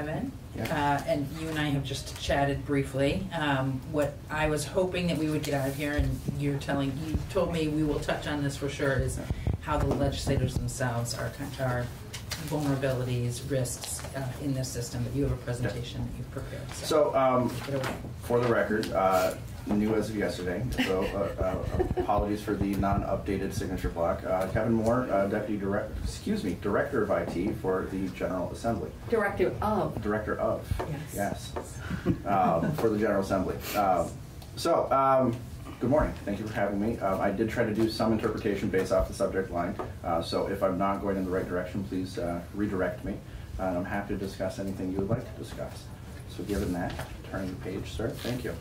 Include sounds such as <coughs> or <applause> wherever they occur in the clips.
Evan. Uh, And you and I have just chatted briefly. Um, What I was hoping that we would get out of here, and you're telling, you told me we will touch on this for sure, is how the legislators themselves are, kind are vulnerabilities, risks uh, in this system, but you have a presentation that you've prepared. So, um, Take away. for the record, uh, new as of yesterday, so uh, uh, apologies for the non-updated signature block. Uh, Kevin Moore, uh, Deputy Direct, excuse me, Director of IT for the General Assembly. Director of. Director of, Yes. yes, um, for the General Assembly. Um, So, um, good morning, thank you for having me. Um, I did try to do some interpretation based off the subject line, uh, so if I'm not going in the right direction, please uh, redirect me, and I'm happy to discuss anything you would like to discuss. So given that, turning the page, sir, thank you.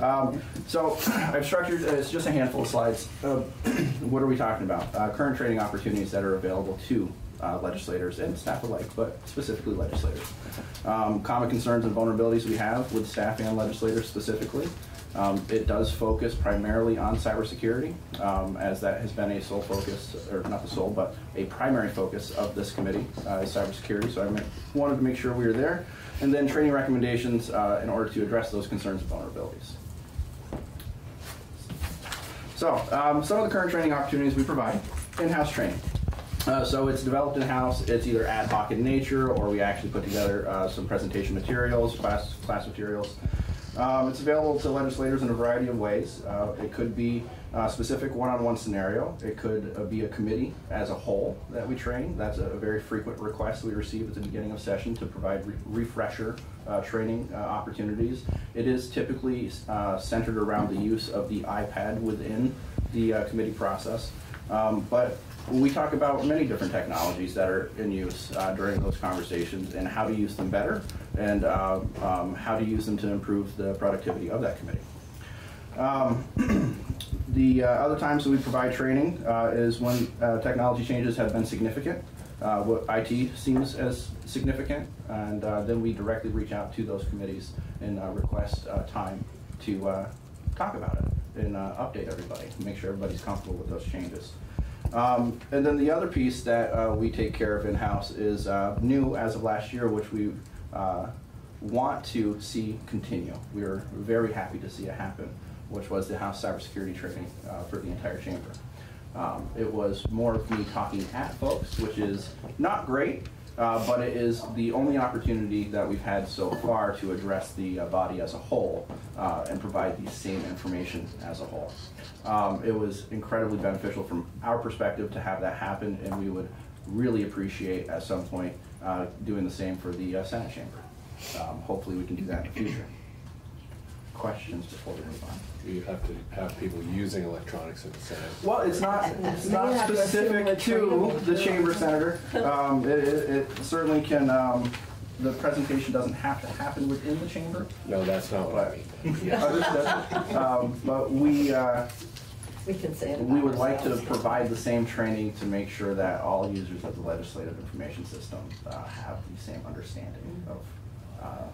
Um, So <clears throat> I've structured, uh, it's just a handful of slides. Uh, <clears throat> What are we talking about? Uh, Current training opportunities that are available to uh, legislators and staff alike, but specifically legislators. Um, Common concerns and vulnerabilities we have with staff and legislators specifically. Um, It does focus primarily on cybersecurity, um, as that has been a sole focus, or not the sole, but a primary focus of this committee, uh, is cybersecurity. So I wanted to make sure we were there. And then training recommendations uh, in order to address those concerns and vulnerabilities. So, um, some of the current training opportunities we provide, in-house training. Uh, so it's developed in-house, it's either ad hoc in nature, or we actually put together uh, some presentation materials, class, class materials. Um, it's available to legislators in a variety of ways. Uh, it could be a specific one-on-one scenario. It could uh, be a committee as a whole that we train. That's a very frequent request we receive at the beginning of session to provide re- refresher uh, training uh, opportunities. It is typically uh, centered around the use of the iPad within the uh, committee process. Um, but we talk about many different technologies that are in use uh, during those conversations and how to use them better and uh, um, how to use them to improve the productivity of that committee. Um, <clears throat> the uh, other times that we provide training uh, is when uh, technology changes have been significant, uh, what IT seems as significant, and uh, then we directly reach out to those committees and request time to talk about it and update everybody, make sure everybody's comfortable with those changes. Um, and then the other piece that we take care of in-house is new as of last year, which we want to see continue. We are very happy to see it happen, which was the House cybersecurity training uh, for the entire chamber. Um, it was more of me talking at folks, which is not great, uh, but it is the only opportunity that we've had so far to address the uh, body as a whole uh, and provide the same information as a whole. Um, it was incredibly beneficial from our perspective to have that happen, and we would really appreciate at some point uh, doing the same for the uh, Senate chamber. Um, hopefully, we can do that in the future. Questions before we move on? You have to have people using electronics in the Senate. Well, it's not, it's not have to assume specific to the chamber senator. Um, it, it it certainly can, um, the presentation doesn't have to happen within the chamber. No, that's not what I mean. Yeah. Understood. Um, But we, uh, We can say it we would like to provide the same training to make sure that all users of the legislative information system uh, have the same understanding of uh,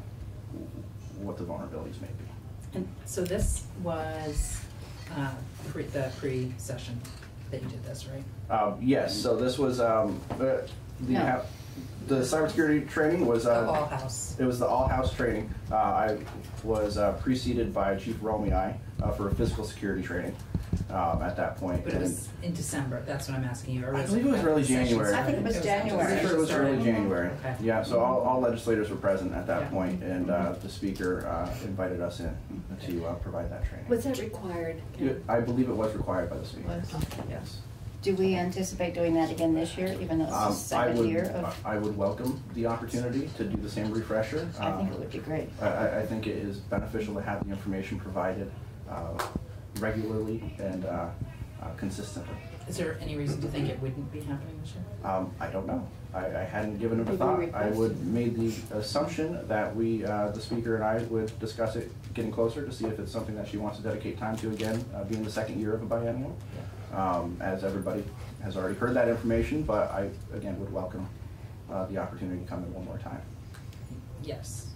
what the vulnerabilities may be. And so this was uh, pre- the pre-session that you did this, right? Um, Yes, so this was, um, uh, the, No. ha- the cybersecurity training was. The uh, all-house. It was the all-house training. Uh, I was uh, preceded by Chief Romei uh, for a physical security training um, at that point. But it was in December, that's what I'm asking you. or I believe it was early session January. I think it was January. Pretty sure it was early January. Okay. Yeah, so all, all legislators were present at that Yeah. point, and uh, the speaker uh, invited us in to uh, provide that training. Was that required? Yeah, I believe it was required by the speaker. Was. Yes. Do we anticipate doing that again this year, even though it's the Um, I second would, year of, I would welcome the opportunity to do the same refresher. I think Um, it would be great. I, I, I think it is beneficial to have the information provided uh, regularly and uh, uh, consistently. Is there any reason to think it wouldn't be happening this year? Um, I don't know. I, I hadn't given it a Maybe thought. I would made the assumption that we, uh, the speaker and I would discuss it getting closer to see if it's something that she wants to dedicate time to again, uh, being the second year of a biennial. Um, as everybody has already heard that information, but I, again, would welcome uh, the opportunity to come in one more time. Yes.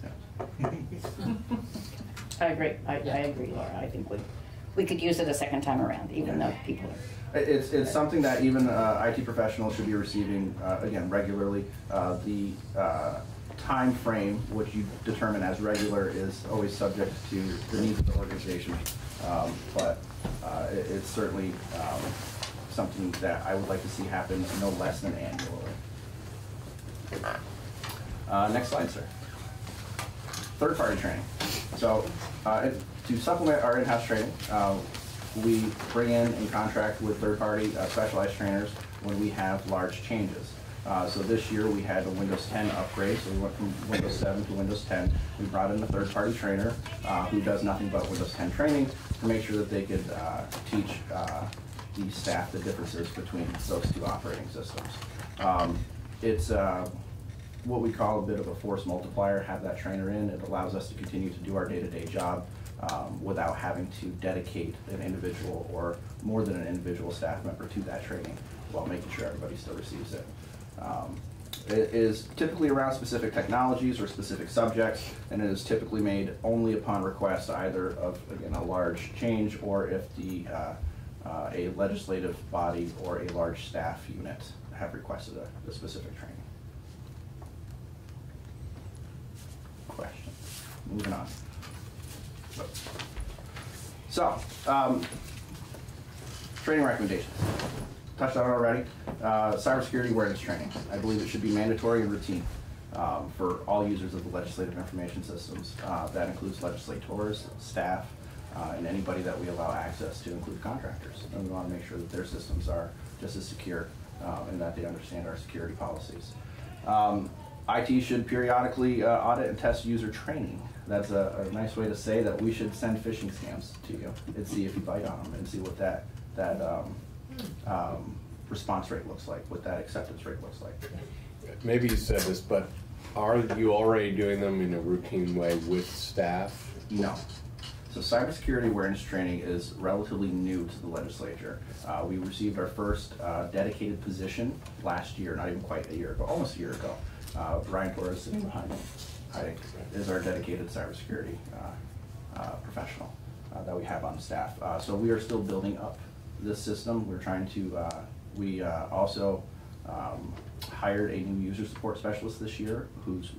Yeah. <laughs> I agree, I, I agree, Laura, I think we, we could use it a second time around, even though people are, It's, it's something that even uh, IT professionals should be receiving, uh, again, regularly. Uh, The uh, time frame, which you determine as regular, is always subject to the needs of the organization. Um, But uh, it- it's certainly um, something that I would like to see happen no less than annually. Uh, Next slide, sir. Third-party training. So uh, it- to supplement our in-house training, uh, we bring in and contract with third-party uh, specialized trainers when we have large changes. Uh, So this year, we had a Windows 10 upgrade, so we went from Windows 7 to Windows 10. We brought in a third-party trainer uh, who does nothing but Windows 10 training to make sure that they could uh, teach uh, the staff the differences between those two operating systems. Um, It's what we call a bit of a force multiplier, have that trainer in. It allows us to continue to do our day-to-day job um, without having to dedicate an individual or more than an individual staff member to that training while making sure everybody still receives it. Um, It is typically around specific technologies or specific subjects, and it is typically made only upon request either of, again, a large change or if the, uh, uh, a legislative body or a large staff unit have requested a, a specific training. Question. Moving on. So, um, training recommendations. Touched on already. Uh, cybersecurity awareness training. I believe it should be mandatory and routine um, for all users of the legislative information systems. Uh, that includes legislators, staff, uh, and anybody that we allow access to, include contractors. And we want to make sure that their systems are just as secure uh, and that they understand our security policies. Um, IT should periodically uh, audit and test user training. That's a, a nice way to say that we should send phishing scams to you and see if you bite on them and see what that, that um, um, response rate looks like, what that acceptance rate looks like. Maybe you said this, but are you already doing them in a routine way with staff? No. So cybersecurity awareness training is relatively new to the legislature. Uh, we received our first uh, dedicated position last year, not even quite a year ago, almost a year ago. Uh, Ryan Torres sitting behind me, I, is our dedicated cybersecurity uh, uh, professional uh, that we have on staff. Uh, so we are still building up this system. We're trying to, uh, we uh, also um, hired a new user support specialist this year whose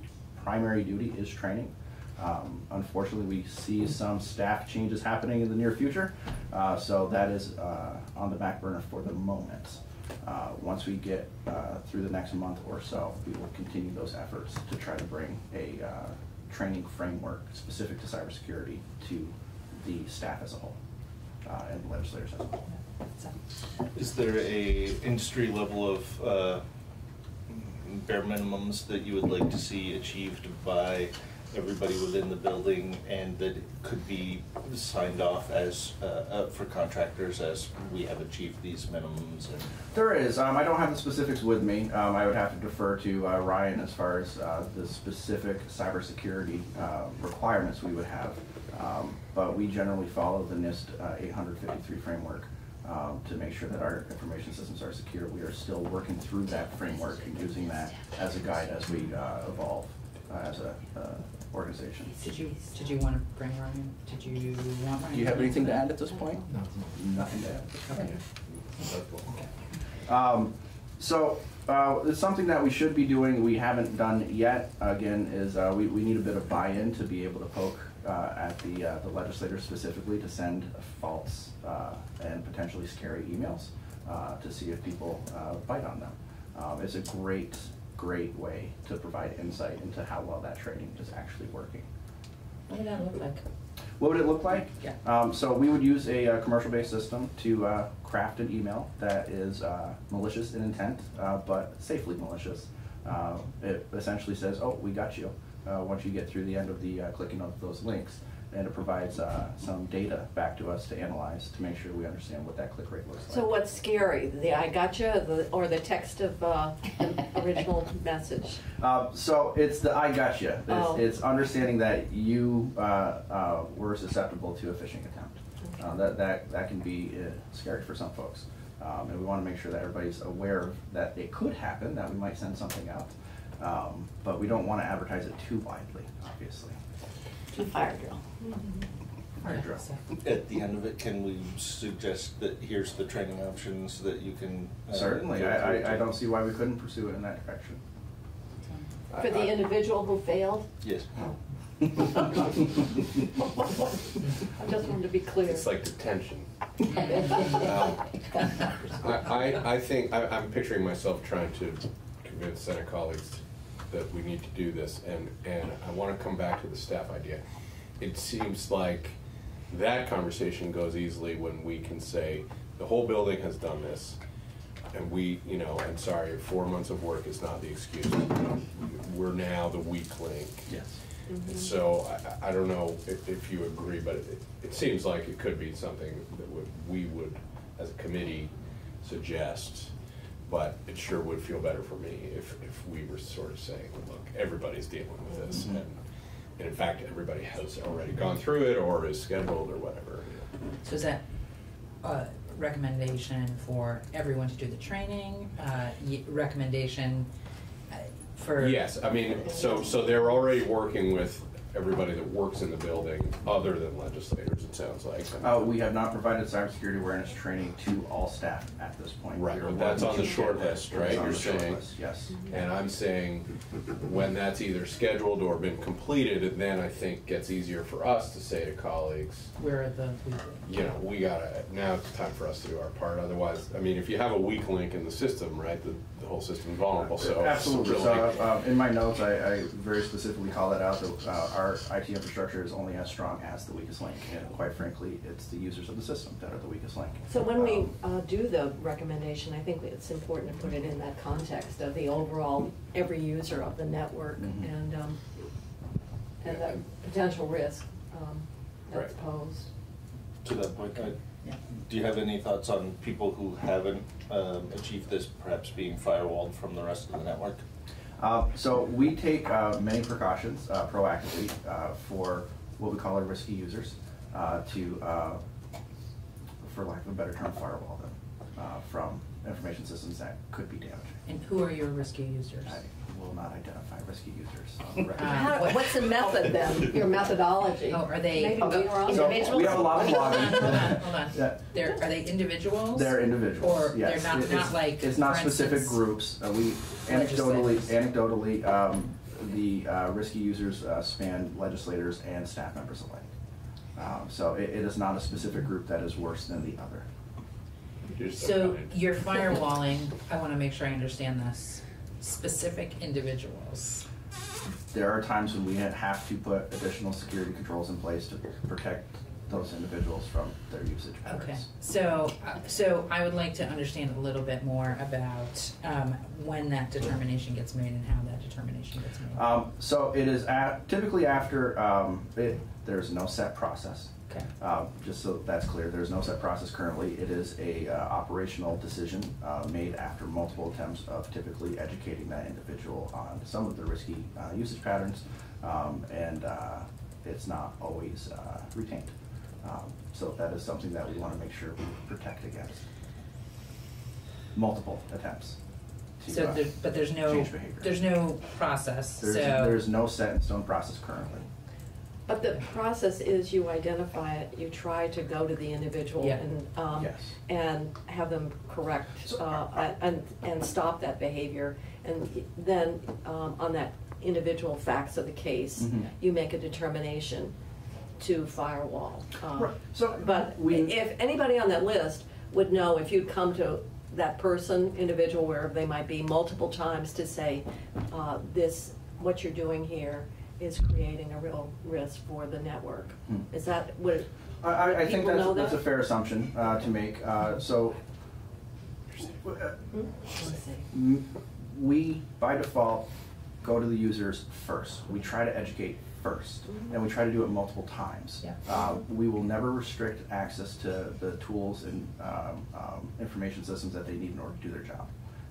primary duty is training. Um, Unfortunately, we see some staff changes happening in the near future, so that is on the back burner for the moment. Uh, Once we get uh, through the next month or so, we will continue those efforts to try to bring a uh, training framework specific to cybersecurity to the staff as a whole uh, and legislators as a whole. Is there a industry level of uh, bare minimums that you would like to see achieved by everybody within the building and that could be signed off as, uh, uh, for contractors as we have achieved these minimums and? There is. Um, I don't have the specifics with me. Um, I would have to defer to uh, Ryan as far as uh, the specific cybersecurity uh, requirements we would have. Um, but we generally follow the NIST uh, 853 framework um, to make sure that our information systems are secure. We are still working through that framework and using that as a guide as we uh, evolve uh, as a uh, organization. Did you, did you want to bring Ryan, did you want Ryan? Do you have anything to add at this point? Nothing to add. Okay. Um, so, uh, it's something that we should be doing, we haven't done yet, again, is, uh, we, we need a bit of buy-in to be able to poke, uh, at the, uh, the legislators specifically to send false, uh, and potentially scary emails, uh, to see if people, uh, bite on them. Um, it's a great, great way to provide insight into how well that training is actually working. What would that look like? What would it look like? Yeah. Um, so we would use a, uh commercial-based system to uh, craft an email that is uh, malicious in intent, uh, but safely malicious. Uh, it essentially says, "Oh, we got you." Uh, once you get through the end of the uh, clicking of those links, and it provides uh, some data back to us to analyze to make sure we understand what that click rate looks like. So what's scary, the I gotcha, the- or the text of uh, the original <laughs> message? Uh, so it's the I gotcha. It's, Oh. it's understanding that you uh, uh, were susceptible to a phishing attempt. Uh, that, that, that can be uh, scary for some folks. Um, and we want to make sure that everybody's aware that it could happen, that we might send something out. Um, but we don't want to advertise it too widely, obviously. Fire drill. Fire At the end of it, can we suggest that here's the training options that you can? uh, Certainly, go I, through I, I to- don't see why we couldn't pursue it in that direction. For the individual who failed? Yes. <laughs> I just wanted to be clear. It's like detention. Um, I, I, I think, I, I'm picturing myself trying to convince Senate colleagues that we need to do this, and, and I wanna come back to the staff idea. It seems like that conversation goes easily when we can say, the whole building has done this, and we, you know, I'm sorry, four months of work is not the excuse. We're now the weak link. Yes. Mm-hmm. So I, I don't know if, if you agree, but it, it seems like it could be something that would, we would, as a committee, suggest. But it sure would feel better for me if, if we were sort of saying, look, everybody's dealing with this. Mhm. And, and in fact, everybody has already gone through it or is scheduled or whatever. So is that a recommendation for everyone to do the training, uh, y- recommendation uh, for? Yes, I mean, so, so they're already working with everybody that works in the building, other than legislators, it sounds like. Uh, we have not provided cybersecurity awareness training to all staff at this point. Right, but that's on the short get that. list, right? You're saying- list, Yes. And I'm saying, when that's either scheduled or been completed, it then I think gets easier for us to say to colleagues, Where are the weekly? you know, we gotta, now it's time for us to do our part, otherwise, I mean, if you have a weak link in the system, right, the, the whole system's vulnerable, so. it's Absolutely. really- So, uh, in my notes, I, I very specifically call that out, that, uh, our IT infrastructure is only as strong as the weakest link. And quite frankly, it's the users of the system that are the weakest link. So when we Um, uh, do the recommendation, I think it's important to put it in that context of the overall, every user of the network Mhm. and, um, and Yeah. the potential risk um, that's Right. posed. To that point, Yeah. Do you have any thoughts on people who haven't um, achieved this perhaps being firewalled from the rest of the network? Uh, So we take uh, many precautions uh, proactively uh, for what we call our risky users uh, to, uh, for lack of a better term, firewall them uh, from information systems that could be damaging. And who are your risky users? I will not identify risky users on the record. Uh, How- What's the method then, <laughs> your methodology? Oh, are they- Maybe we were on. So Individuals? we have a lot of Hold on, hold on, <laughs> hold on. Yeah. They're, are they individuals? They're individuals, Or they're not, It- not it's- like, It's not for specific instance, groups. Uh, We anecdotally, anecdotally, um, the uh, risky users uh, span legislators and staff members alike. Um, So it, it is not a specific group that is worse than the other. You're so So you're firewalling, I wanna make sure I understand this, specific individuals. There are times when we have to put additional security controls in place to protect those individuals from their usage patterns. Okay, so, uh, so I would like to understand a little bit more about, um, when that determination gets made and how that determination gets made. Um, so it is at, typically after, um, it, there's no set process. Okay. Uh, just so that's clear, there's no set process currently. It is a, uh, operational decision, uh, made after multiple attempts of typically educating that individual on some of the risky, uh, usage patterns. Um, and, uh, it's not always, uh, retained. Um, so that is something that we wanna make sure we protect against. Multiple attempts. to, So there, but there's no, change behavior. there's no process, so. There's, there's no set in stone process currently. But the process is you identify it, you try to go to the individual Yeah. and, um, Yes. and have them correct, So, uh, uh, and, and stop that behavior. And then, um, on that individual facts of the case, Mhm. you make a determination to firewall. Um, Right. So But we- if anybody on that list would know, if you'd come to that person, individual, wherever they might be, multiple times to say, uh, this, what you're doing here is creating a real risk for the network. Hmm. Is that, would, I, I, I think that's, that's a fair assumption, uh, to make, uh, so. hmm? Let's see. m- We, by default, go to the users first. We try to educate first, Mhm. and we try to do it multiple times. Yeah. Uh, we will never restrict access to the tools and, um, um, information systems that they need in order to do their job.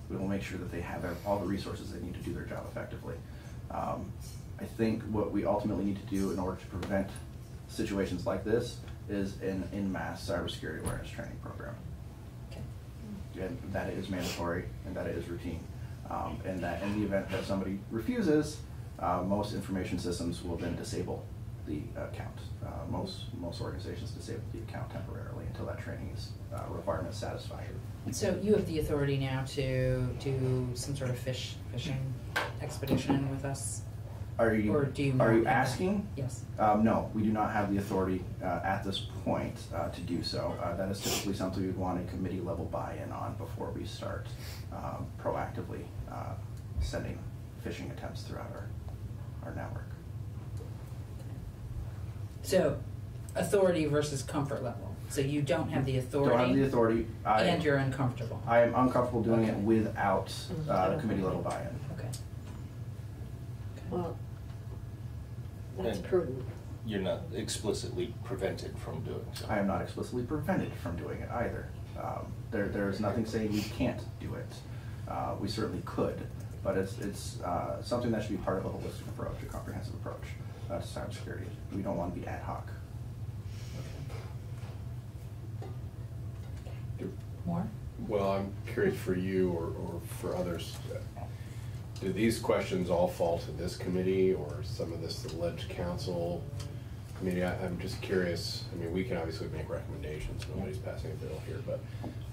We will make sure that they have all the resources they need to do their job effectively. Um, I think what we ultimately need to do in order to prevent situations like this is an in-mass cybersecurity awareness training program. Okay. And that it is mandatory and that it is routine. Um, and that in the event that somebody refuses, uh, most information systems will then disable the account. Uh, most, most organizations disable the account temporarily until that training is, uh, requirement satisfied. So you have the authority now to do some sort of fish, fishing expedition with us? Are you, Or do you are you not that? asking? Yes. Um, no, we do not have the authority, uh, at this point, uh, to do so. Uh, that is typically something we'd want a committee level buy-in on before we start, um, proactively, uh, sending phishing attempts throughout our, our network. So authority versus comfort level. So you don't have the authority? Don't have the authority. I- And you're uncomfortable? I am uncomfortable doing it without, Mhm. Uh, don't committee think- level buy-in. Okay. Well, that's And- prudent. You're not explicitly prevented from doing so. I am not explicitly prevented from doing it either. Um, there, there is nothing saying we can't do it. Uh, we certainly could, but it's, it's, uh, something that should be part of a holistic approach, a comprehensive approach, uh, to cybersecurity. We don't want to be ad hoc. More? Well, I'm curious for you or, or for others, do these questions all fall to this committee or some of this the ledge council? I mean, I, I'm just curious, I mean, we can obviously make recommendations, nobody's passing a bill here, but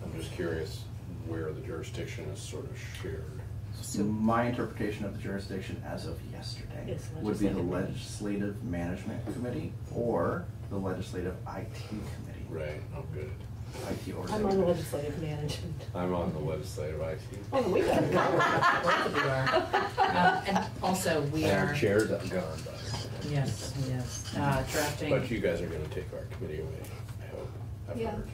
I'm just curious where the jurisdiction is sort of shared. So- My interpretation of the jurisdiction as of yesterday Is would be the legislative. Legislative Management Committee or the Legislative IT Committee. Right, oh, good. IT or. I'm on legislative management. I'm on the legislative IT. Oh, we got it. Both of you are. Um, And also, we And are, our chairs have gone by. yes, yes, uh, drafting. But you guys are gonna take our committee away, I hope. I've Yeah. heard.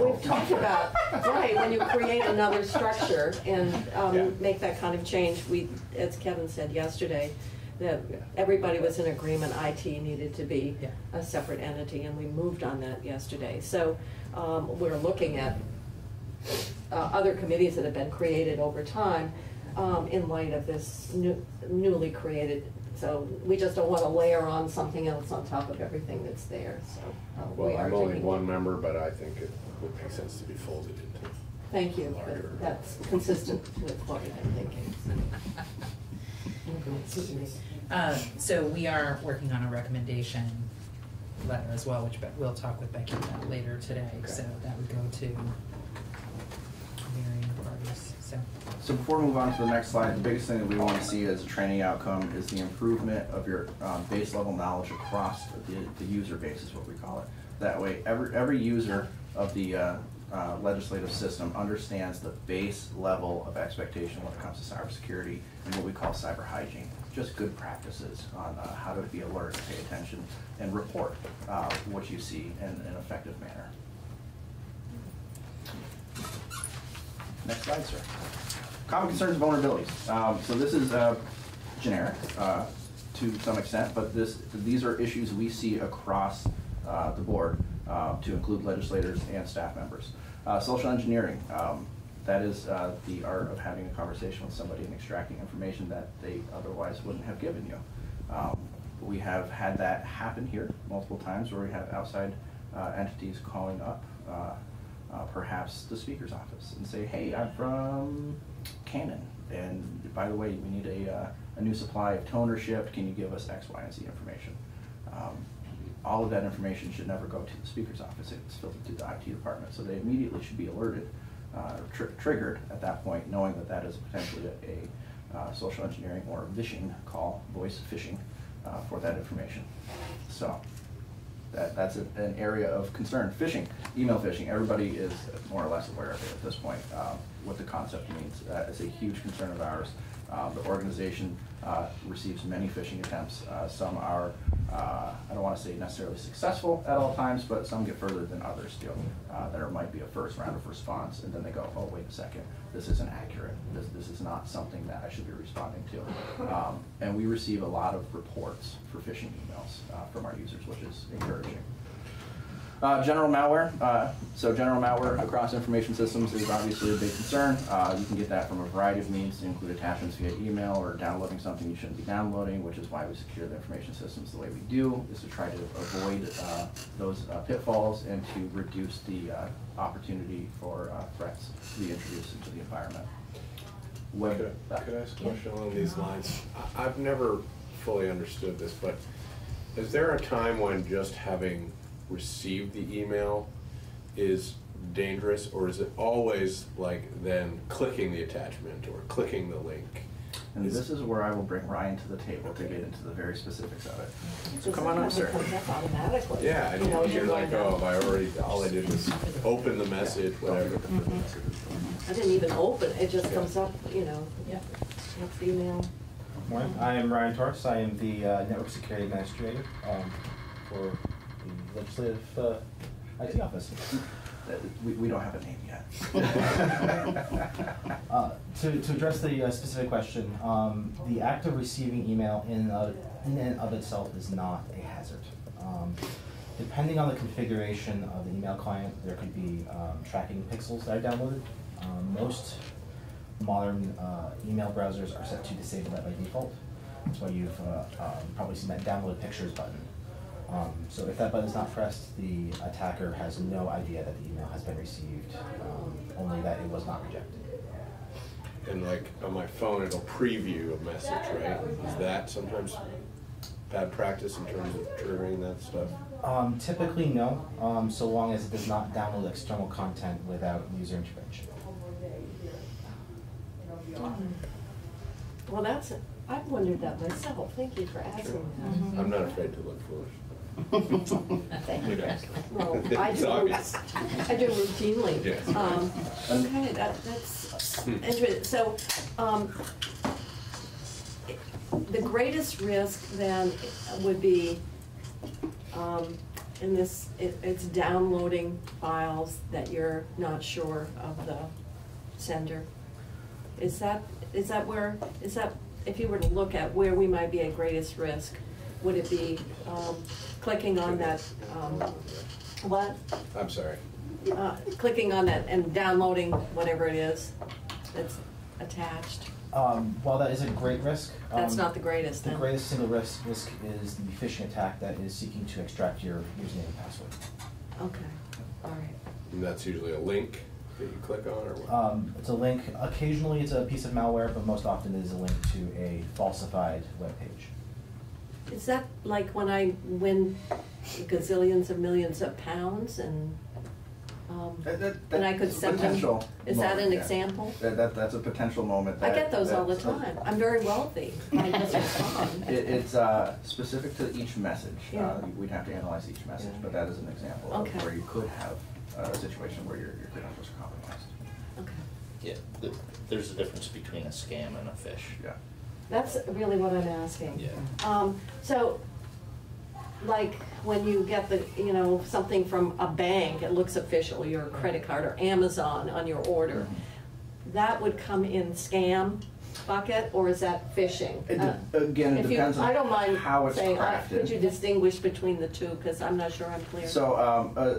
We- We've talked about, right, when you create another structure and Yeah. um, make that kind of change, we, as Kevin said yesterday, that Yeah. everybody was in agreement IT needed to be Yeah. a separate entity, and we moved on that yesterday. So um, we're looking at uh, other committees that have been created over time um, in light of this new- newly created. So we just don't want to layer on something else on top of everything that's there, so. uh, we Well, are I'm only taking- one member, but I think it would make sense to be folded into. Thank you, Larger. that's consistent with what we've been thinking. <laughs> Uh, So we are working on a recommendation letter as well, which Be- we'll talk with Becky about later today. Okay. So that would go to varying parties, so. So before we move on to the next slide, the biggest thing that we want to see as a training outcome is the improvement of your um, base level knowledge across the, the user base is what we call it. That way, every, every user of the uh, uh, legislative system understands the base level of expectation when it comes to cybersecurity and what we call cyber hygiene. Just good practices on uh, how to be alert, pay attention, and report uh, what you see in an effective manner. Next slide, sir. Common concerns and vulnerabilities. Um, so this is, uh, generic, uh, to some extent, but this, these are issues we see across, uh, the board, uh, to include legislators and staff members. Social engineering, um, that is, uh, the art of having a conversation with somebody and extracting information that they otherwise wouldn't have given you. Um, we have had that happen here multiple times where we have outside, uh, entities calling up, uh, uh, perhaps the speaker's office and say, hey, I'm from Canon, and by the way, we need a, uh, a new supply of toner shipped, can you give us X, Y, and Z information? Um, All of that information should never go to the speaker's office, it's filtered to the IT department, so they immediately should be alerted, tr- triggered at that point, knowing that that is potentially a, a uh, social engineering or phishing call, voice phishing, uh, for that information. So, that, that's a- an area of concern. Phishing, email phishing, everybody is more or less aware of it at this point, um, what the concept means. That is a huge concern of ours. Um, The organization uh, receives many phishing attempts. Uh, Some are, uh, I don't want to say necessarily successful at all times, but some get further than others do. Uh, There might be a first round of response, and then they go, oh, wait a second, this isn't accurate. This, this is not something that I should be responding to. Um, And we receive a lot of reports for phishing emails from our users, which is encouraging. Uh, general malware, uh, so general malware across information systems is obviously a big concern. Uh, you can get that from a variety of means, to include attachments via email or downloading something you shouldn't be downloading, which is why we secure the information systems the way we do, is to try to avoid, uh, those uh, pitfalls and to reduce the, uh, opportunity for, uh, threats to be introduced into the environment. Web, Could I, could I ask a question along these lines? I've never fully understood this, but Is there a time when just having received the email is dangerous, or is it always like then clicking the attachment or clicking the link? And this is where I will bring Ryan to the table to get into the very specifics of it. So come on up, sir. comes up automatically. Yeah, You know, and you're you're like, oh, to- I already, all I did was open the message, whatever. I didn't even open, it just comes up, you know, Yeah. next email. Morning, I am Ryan Torres. I am the uh, Network Security Administrator um, for the Legislative uh, IT Office. Uh, We, we don't have a name yet. <laughs> Uh, To, to address the uh, specific question, um, the act of receiving email in, and of- in and of itself is not a hazard. Um, Depending on the configuration of the email client, there could be um, tracking pixels that are downloaded. Um, Most modern uh, email browsers are set to disable that by default. That's why you've uh, um, probably seen that download pictures button. Um, So if that button is not pressed, the attacker has no idea that the email has been received, um, only that it was not rejected. And like on my phone, it'll preview a message, right? Is that sometimes bad practice in terms of triggering that stuff? Um, typically, no, um, so long as it does not download external content without user intervention. Well, that's, I've wondered that myself, thank you for asking that. I'm not afraid to look foolish. Thank you. Well, <laughs> I It's do, obvious. I do routinely. Yes. Um, Okay, that, that's interesting, so, um, the greatest risk then would be, um, in this, it, it's downloading files that you're not sure of the sender. Is that, is that where, is that, if you were to look at where we might be at greatest risk, would it be, um, clicking on that, um, what? I'm sorry. uh, clicking on that and downloading whatever it is that's attached. Um, while that is a great risk. That's um, not the greatest The then. greatest single risk, risk is the phishing attack that is seeking to extract your username and password. Okay, all right. And that's usually a link that you click on or what? Um, it's a link, occasionally it's a piece of malware, but most often it is a link to a falsified web page. Is that like when I win gazillions of millions of pounds and, um, That- that- and I could that's a send them? potential Is that an yeah. example? That, that, that's a potential moment I get those all the time. I'm very wealthy. I <laughs> just respond. It, it's, uh, specific to each message. Yeah. Uh, We'd have to analyze each message, Yeah. but that is an example of where you could have uh, a situation where your, your credentials are compromised. Okay. Yeah, th- there's a difference between a scam and a fish. Yeah. That's really what I'm asking. Yeah. Um, so, like, when you get the, you know, something from a bank, it looks official, your credit card or Amazon on your order, that would come in scam bucket, or is that phishing? It Uh, de- again, it if you- depends on I don't mind how it's saying, uh, crafted. Could you distinguish between the two, because I'm not sure I'm clear. So, um, uh,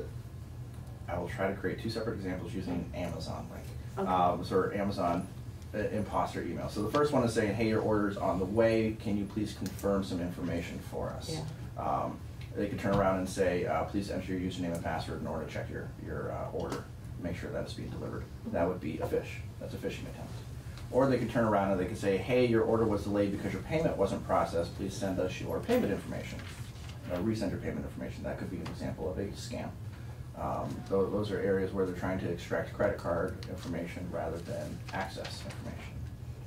I will try to create two separate examples using Amazon link. Okay. Um, so Amazon imposter email. So the first one is saying, hey, your order's on the way. Can you please confirm some information for us? Yeah. Um, they could turn around and say, uh, please enter your username and password in order to check your, your uh, order. Make sure that it's being delivered. That would be a fish. That's a phishing attempt. Or they could turn around and they could say, hey, your order was delayed because your payment wasn't processed. Please send us your payment information. Uh, resend your payment information. That could be an example of a scam. Um, tho- those are areas where they're trying to extract credit card information rather than access information.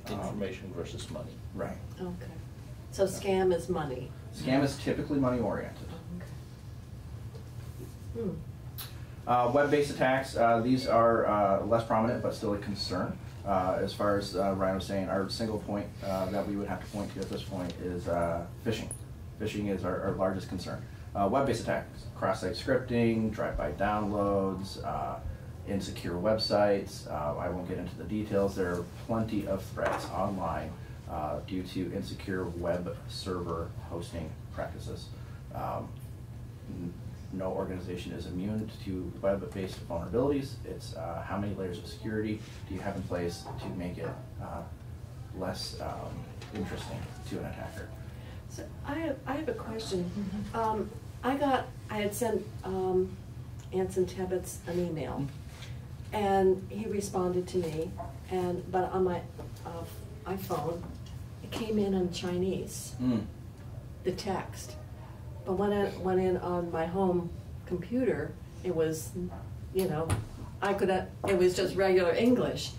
Um, Information versus money. Right. Okay. So scam is money. Scam is typically money oriented. Hmm. Uh, web-based attacks, uh, these are uh, less prominent but still a concern. Uh, as far as uh, Ryan was saying, our single point uh, that we would have to point to at this point is uh, phishing. Phishing is our, our largest concern. Uh, web-based attacks, cross-site scripting, drive-by downloads, uh, insecure websites. Uh, I won't get into the details. There are plenty of threats online uh, due to insecure web server hosting practices. Um, no organization is immune to web-based vulnerabilities. It's uh, how many layers of security do you have in place to make it uh, less um, interesting to an attacker? So I have, I have a question. Um, I got, I had sent, um, Anson Tebbetts an email, and he responded to me, and, but on my, uh, iPhone, it came in in Chinese, Mm. the text. But when I went in on my home computer, it was, you know, I could, uh, it was just regular English.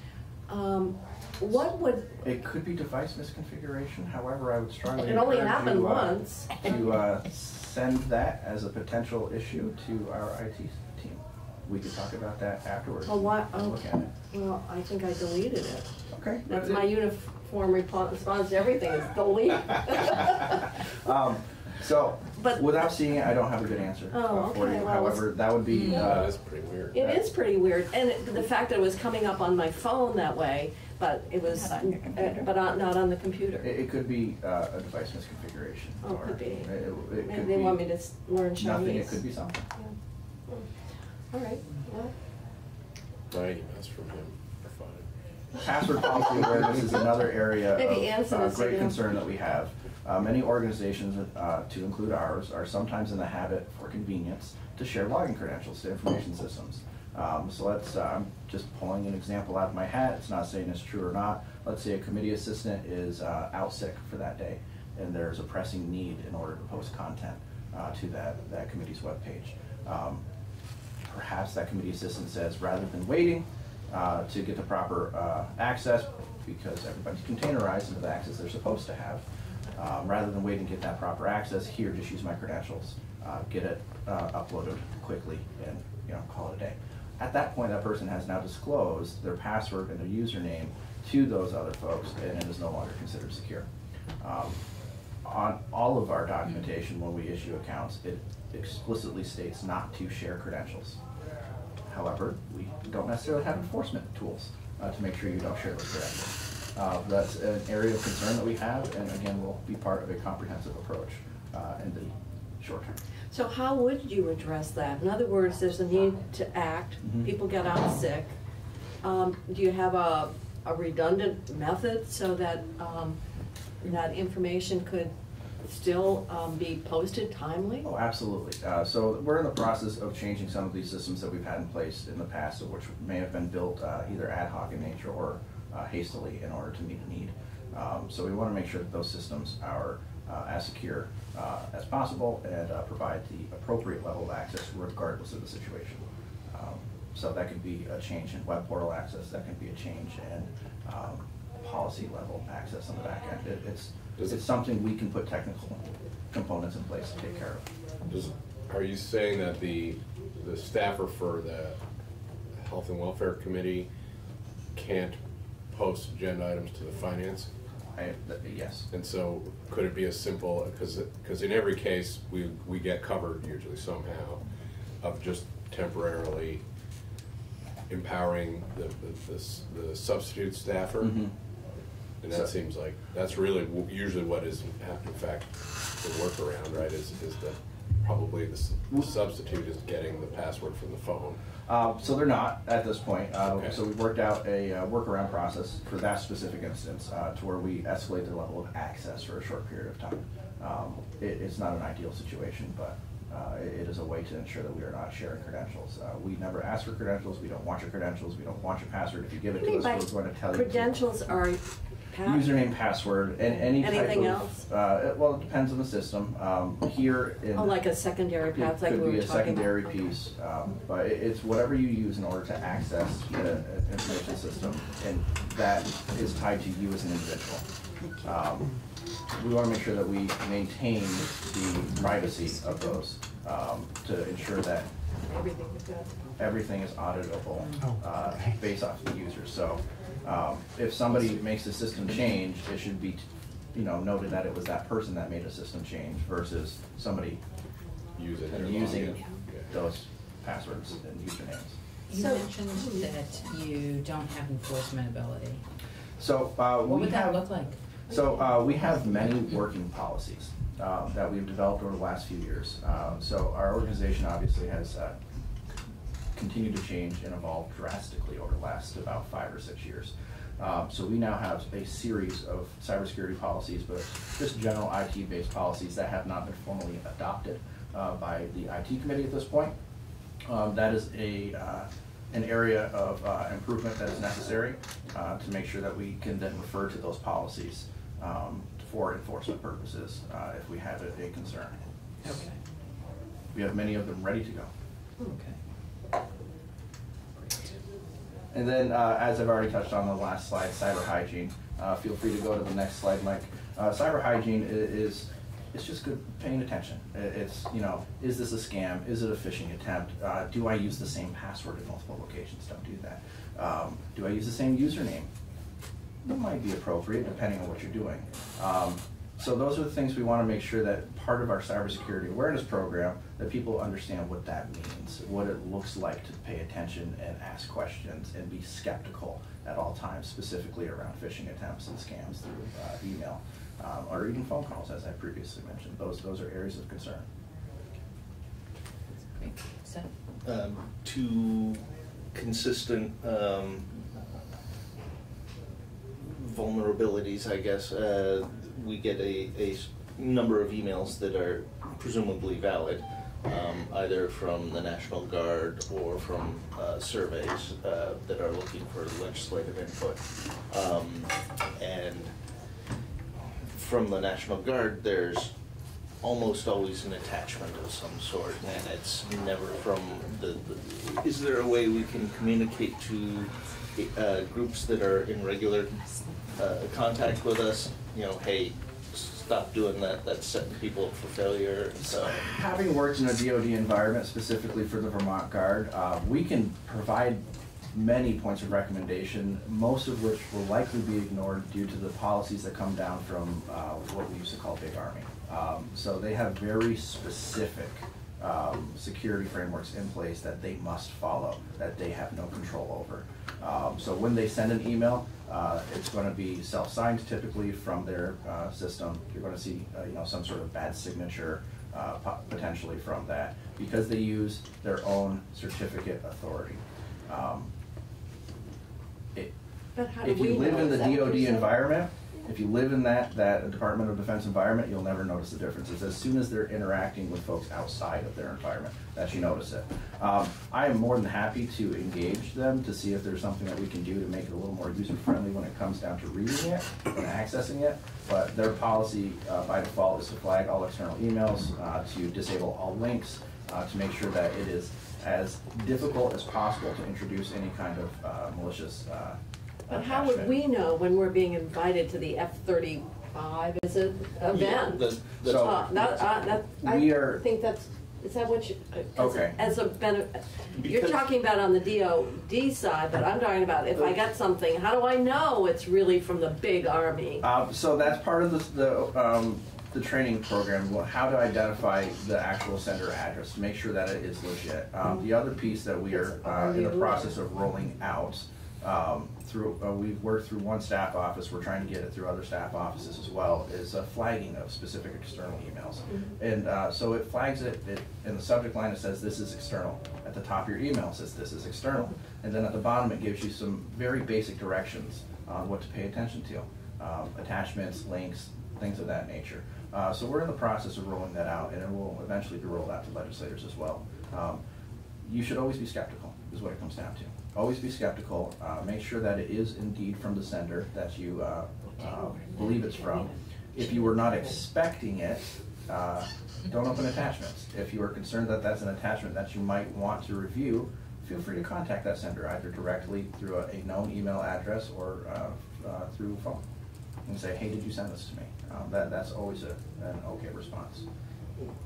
Um, What would, It could be device misconfiguration, however, I would strongly it only happened you, uh, once. To, uh, send that as a potential issue to our IT team. We could talk about that afterwards. Oh, what, and oh, Look at it. well, I think I deleted it. Okay. That's my uniform repo- response to everything is delete. <laughs> Um, so, But- without seeing it, I don't have a good answer Oh, uh, for okay, you. well, However, that would be, That uh, is pretty weird. It is pretty weird, and it- the fact that it was coming up on my phone that way, but it was, Not on your computer. uh, but on- not on the computer. it, it could be uh, a device misconfiguration. Oh, or could be. It, it Maybe could they be want me to s- learn Chinese. nothing, it could be something. Yeah. All right, well, My emails from him are fine. Password policy awareness is another area Maybe of Anson uh, is great again. concern that we have. Uh, Many organizations, uh, to include ours, are sometimes in the habit, for convenience, to share login credentials to information systems. Um, So let's, uh, I'm just pulling an example out of my hat, it's not saying it's true or not. Let's say a committee assistant is uh, out sick for that day, and there's a pressing need in order to post content uh, to that, that committee's webpage. Um, perhaps that committee assistant says, rather than waiting uh, to get the proper uh, access, because everybody's containerized into the access they're supposed to have, um, rather than waiting to get that proper access, here, just use my credentials, uh, get it uploaded quickly, and, you know, call it a day. At that point, that person has now disclosed their password and their username to those other folks, and it is no longer considered secure. Um, on all of our documentation, when we issue accounts, it explicitly states not to share credentials. However, we don't necessarily have enforcement tools uh, to make sure you don't share those credentials. Uh, That's an area of concern that we have, and again, will be part of a comprehensive approach uh, in the short term. So how would you address that? In other words, there's a need to act, Mhm. people get out sick. Um, Do you have a a redundant method so that um, that information could still um, be posted timely? Oh, absolutely. Uh, So we're in the process of changing some of these systems that we've had in place in the past, which may have been built uh, either ad hoc in nature or uh, hastily in order to meet a need. Um, So we want to make sure that those systems are as secure uh, as possible and uh, provide the appropriate level of access regardless of the situation. Um, So that could be a change in web portal access, that could be a change in um, policy level access on the back end. It- It's, Does it- it's something we can put technical components in place to take care of. Does, are you saying that the, the staffer for the Health and Welfare Committee can't post agenda items to the finance? I, yes. And so could it be as simple, because, because in every case, we, we get covered usually somehow of just temporarily empowering the, the- the, the substitute staffer? Mhm. And So- that seems like, that's really w- usually what is, in fact, the workaround, right, is, is that probably the s- the substitute is getting the password from the phone. Um, so they're not at this point. Uh, Okay. So we've worked out a uh, workaround process for that specific instance uh, to where we escalate the level of access for a short period of time. Um, it, it's not an ideal situation, but uh, it, it is a way to ensure that we are not sharing credentials. Uh, we never ask for credentials. We don't want your credentials. We don't want your password. If you give it What do to us, we're going to tell you. Credentials are pa- Username, password, and any type of. Anything else? Uh, it- well, it depends on the system. Um, here in. Oh, like a secondary It path, like we Could were be a talking about? secondary piece, um, but it- it's whatever you use in order to access the information system, and that is tied to you as an individual. Um, We want to make sure that we maintain the privacy of those, um, to ensure that Everything we've got. everything is auditable uh, based off the user. So um, if somebody makes a system change, it should be, you know, noted that it was that person that made a system change versus somebody Using their and using. Yeah. those passwords and usernames. You So- mentioned that you don't have enforcement ability. So uh, What we would that have, look like? so uh, we have many working policies uh, that we've developed over the last few years. Uh, So our organization obviously has uh, continued to change and evolve drastically over the last about five or six years. Um, So we now have a series of cybersecurity policies, but just general IT-based policies that have not been formally adopted uh, by the IT committee at this point. Um, That is a, uh, an area of uh, improvement that is necessary uh, to make sure that we can then refer to those policies um, for enforcement purposes uh, if we have a a concern. Okay, We have many of them ready to go. okay. And then, uh, as I've already touched on the last slide, cyber hygiene. Uh, feel free to go to the next slide, Mike. Uh, cyber hygiene is, it's just good paying attention. It's, you know, is this a scam? Is it a phishing attempt? Uh, do I use the same password in multiple locations? Don't do that. Um, do I use the same username? That might be appropriate depending on what you're doing. Um, so those are the things we want to make sure that part of our cybersecurity awareness program, that people understand what that means, what it looks like to pay attention and ask questions and be skeptical at all times, specifically around phishing attempts and scams through uh, email um, or even phone calls, as I previously mentioned. Those, those are areas of concern. Great. So, um, two consistent um, vulnerabilities, I guess. Uh, we get a number of emails that are presumably valid, um, either from the National Guard or from uh, surveys uh, that are looking for legislative input. Um, and from the National Guard, there's almost always an attachment of some sort, and it's never from the, the is there a way we can communicate to uh, groups that are in regular uh, contact with us, you know, hey, stop doing that, that's setting people up for failure, so. Having worked in a DoD environment specifically for the Vermont Guard, uh, we can provide many points of recommendation, most of which will likely be ignored due to the policies that come down from uh, what we used to call Big Army. Um, So they have very specific um, security frameworks in place that they must follow, that they have no control over. Um, So when they send an email, uh, it's going to be self-signed typically from their uh, system. You're going to see, uh, you know, some sort of bad signature uh, po- potentially from that, because they use their own certificate authority. Um, it- But how do If we you live in the Is that what DoD environment, if you live in that, that Department of Defense environment, you'll never notice the differences. As soon as they're interacting with folks outside of their environment, that you notice it. Um, I am more than happy to engage them to see if there's something that we can do to make it a little more user-friendly when it comes down to reading it and accessing it. But their policy uh, by default is to flag all external emails, uh, to disable all links, uh, to make sure that it is as difficult as possible to introduce any kind of uh, malicious uh, But how would we know when we're being invited to the F thirty-five, is it, event? The- the- So- Uh, that, uh, that, We I are- think that's, is that what you, uh, as, Okay. a- as a benefit? You're Because- talking about on the DOD side, but I'm talking about if I got something, how do I know it's really from the big army? Um, so that's part of the, the, um, the training program, wha- how to identify the actual sender address, to make sure that it is legit. Um, the other piece that we are, uh, in the process of rolling out, um, through, uh, we've worked through one staff office, we're trying to get it through other staff offices as well, is a flagging of specific external emails. And, uh, so it flags it, it, in the subject line, it says this is external. At the top of your email, it says this is external. And then at the bottom, it gives you some very basic directions on what to pay attention to. Um, attachments, links, things of that nature. Uh, so we're in the process of rolling that out, and it will eventually be rolled out to legislators as well. Um, you should always be skeptical, is what it comes down to. Always be skeptical. Uh, make sure that it is indeed from the sender that you uh, uh, believe it's from. If you were not expecting it, uh, don't open attachments. If you are concerned that that's an attachment that you might want to review, feel free to contact that sender either directly through a, a known email address or uh, uh, through phone and say, hey, did you send this to me? Um, that, that's always a, an okay response.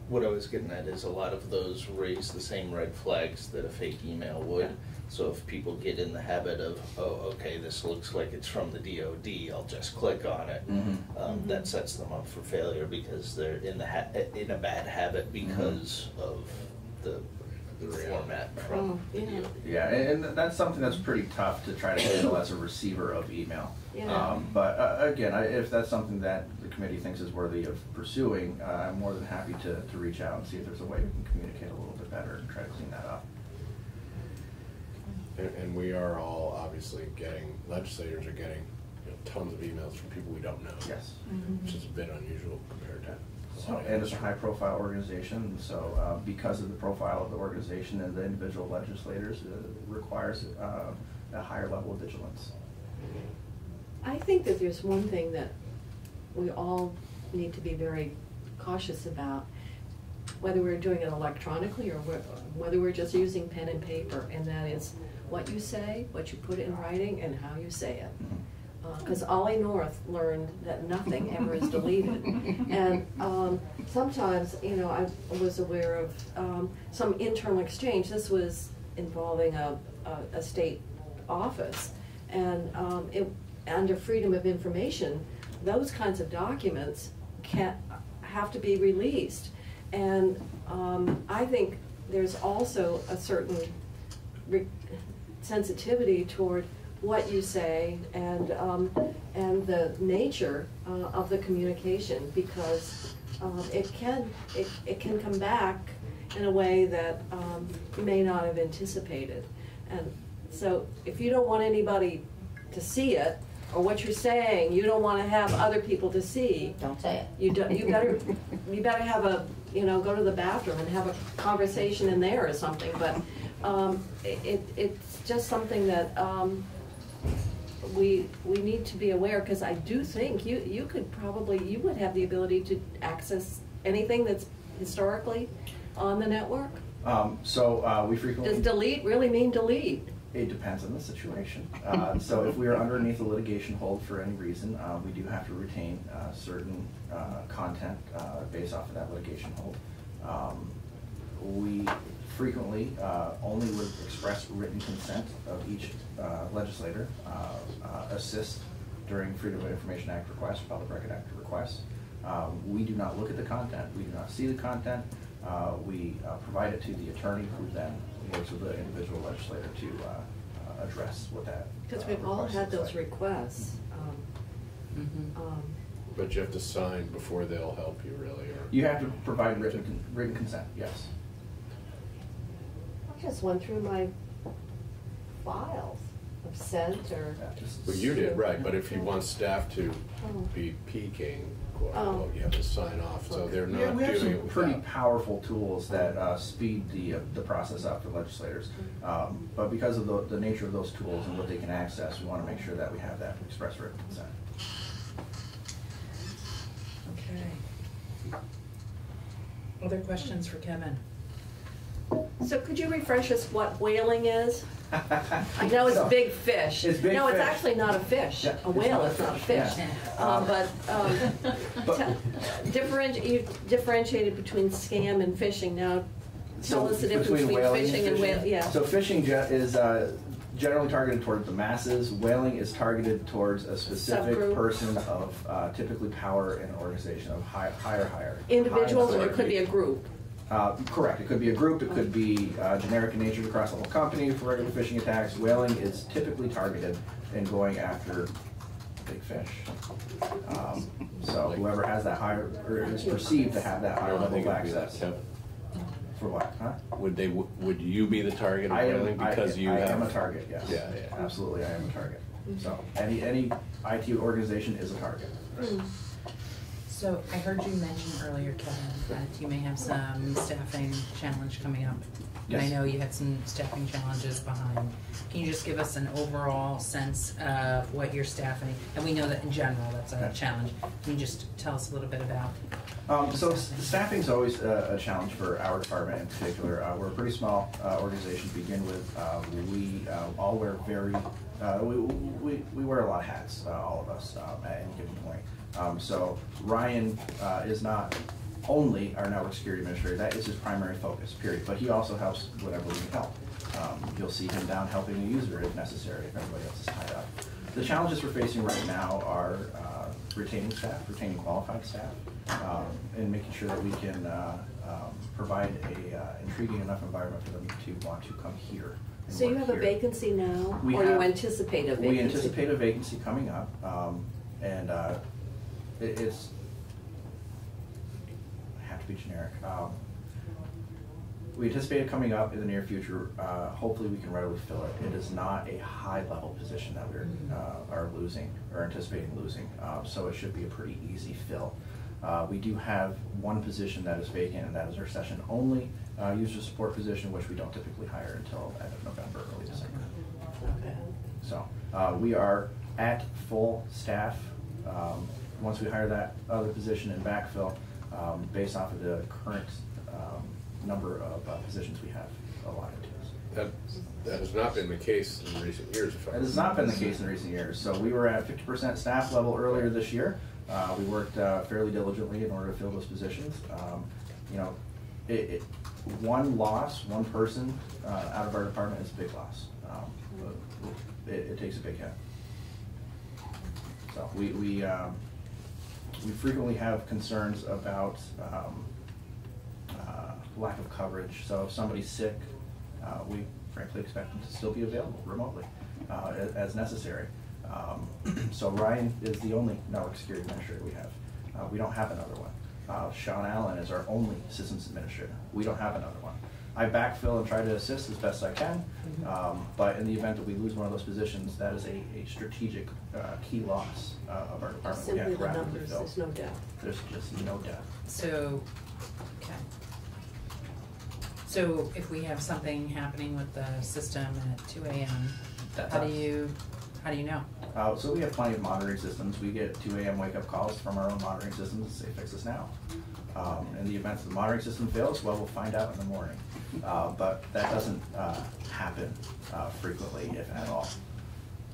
What I was getting at is a lot of those raise the same red flags that a fake email would. So if people get in the habit of, oh, okay, this looks like it's from the DOD, I'll just click on it. Mhm. Um, that sets them up for failure because they're in the ha- in a bad habit because of the, the format Oh, from the yeah. DOD. Yeah, and, and that's something that's pretty tough to try to handle as a receiver of email. Yeah. Um, but uh, again, I, if that's something that the committee thinks is worthy of pursuing, uh, I'm more than happy to, to reach out and see if there's a way we can communicate a little bit better and try to clean that up. And, and we are all obviously getting, legislators are getting you know, tons of emails from people we don't know. Yes. Which is a bit unusual compared to. a So, lot of and it's a high-profile organization, so uh, because of the profile of the organization and the individual legislators, uh, it requires uh, a higher level of vigilance. I think that there's one thing that we all need to be very cautious about. whether we're doing it electronically or whe- whether we're just using pen and paper, and that is what you say, what you put in writing, and how you say it. Because Ollie North learned that nothing ever is deleted. <laughs> And um, sometimes, you know, I was aware of um, some internal exchange. This was involving a, a, a state office. And um, it, under freedom of information, those kinds of documents can't, have to be released. And um, I think there's also a certain sensitivity toward what you say and, um, and the nature uh, of the communication, because um, it can, it, it can come back in a way that um, you may not have anticipated. And so if you don't want anybody to see it, or what you're saying, you don't want to have other people to see, Don't say it. you don't you better, you better have a, you know, go to the bathroom and have a conversation in there or something, but, um, it, it's just something that, um, we, we need to be aware, because I do think you, you could probably, you would have the ability to access anything that's historically on the network. Um, so, uh, we frequently. Does delete really mean delete? It depends on the situation. Uh, So if we are underneath a litigation hold for any reason, uh, we do have to retain uh, certain uh, content uh, based off of that litigation hold. Um, We frequently uh, only with express written consent of each uh, legislator, uh, uh, assist during Freedom of Information Act requests, Public Record Act requests. Um, We do not look at the content, we do not see the content. Uh, We uh, provide it to the attorney who then works with the individual legislator to uh, uh, address what that. Because uh, we've all request had those like. requests. um, Mhm. um, But you have to sign before they'll help you, really, or? You have to provide written, written consent, yes. I just went through my files of sent or. Well, you did, right, but if you want staff to Oh. be peeking, quote Oh. unquote, you have to sign off, so they're Yeah, not we have doing it some pretty without. powerful tools that uh, speed the, uh, the process up for legislators. Um, But because of the, the nature of those tools and what they can access, we want to make sure that we have that express written consent. Okay. Other questions for Kevin? So could you refresh us what whaling is? <laughs> I know it's So, big fish. It's big No, it's actually not a fish. Yeah, A whale is not a fish, fish. yeah. Um, But, um, <laughs> But- differenti- you differentiated between scam and phishing. Now, tell So us the difference between whaling phishing and whale, yeah. So phishing is uh, generally targeted toward the masses. Whaling is targeted towards a specific Subgroup. person of uh, typically power in an organization of high, higher higher. Individuals, high or it could be a group. Uh, correct. It could be a group. It could be uh, generic in nature across the whole company for regular phishing attacks. Whaling is typically targeted in going after big fish. Um, so whoever has that higher or is perceived to have that higher level of it'd be that, access. For what? Huh? Would they, would you be the target of I am, whaling I, because you I have? am a target, yes. Yeah, yeah. Absolutely, I am a target. So, any, any IT organization is a target. Mm. So I heard you mention earlier, Kevin, that you may have some staffing challenge coming up. And I Yes. know you had some staffing challenges behind. Can you just give us an overall sense of what you're staffing? And we know that in general, that's a challenge. Can you just tell us a little bit about? Um, so s- staffing's always a, a challenge for our department in particular. Uh, we're a pretty small, uh, organization to begin with. Uh, we, uh, all wear very, uh, we, we, we wear a lot of hats, uh, all of us, um, at any given point. Um, so Ryan, uh, is not only our network security administrator, that is his primary focus, period. But he also helps whenever we need help. Um, you'll see him down helping a user if necessary, if everybody else is tied up. The challenges we're facing right now are uh, retaining staff, retaining qualified staff, um, and making sure that we can uh, um, provide a uh, intriguing enough environment for them to want to come here. So you have a vacancy now, We or you anticipate a vacancy? We anticipate a vacancy coming up, um, and uh, it- it's, I have to be generic. Um, We anticipate it coming up in the near future. Uh, Hopefully, we can readily fill it. It is not a high-level position that we're, uh, are losing, or anticipating losing, uh, so it should be a pretty easy fill. Uh, We do have one position that is vacant, and that is our session-only uh, user support position, which we don't typically hire until end of November, early December. Okay. So, uh, we are at full staff. Um, once we hire that other position and backfill, um, based off of the current, um, number of uh, positions we have allotted to us. That, that has not been the case in recent years, if I. That has not been the case in recent years. So we were at fifty percent staff level earlier this year. Uh, we worked uh, fairly diligently in order to fill those positions. Um, You know, it, it, one loss, one person uh, out of our department is a big loss. Um, It, it takes a big hit. So we, we, um, we frequently have concerns about um, uh, lack of coverage. So if somebody's sick, uh, we frankly expect them to still be available remotely uh, as necessary. Um, <clears throat> So Ryan is the only network security administrator we have. Uh, We don't have another one. Uh, Sean Allen is our only systems administrator. We don't have another one. I backfill and try to assist as best I can, um, but in the event that we lose one of those positions, that is a a strategic uh, key loss uh, of our department. We Simply have to the rapidly numbers, fill. there's no doubt. There's just no doubt. So, okay. So if we have something happening with the system at two AM, That's how do us. you, how do you know? Uh, so we have plenty of monitoring systems. We get two AM wake-up calls from our own monitoring systems and say, fix this now. Um, in the event that the monitoring system fails, well, we'll find out in the morning. Uh, but that doesn't, uh, happen, uh, frequently, if at all.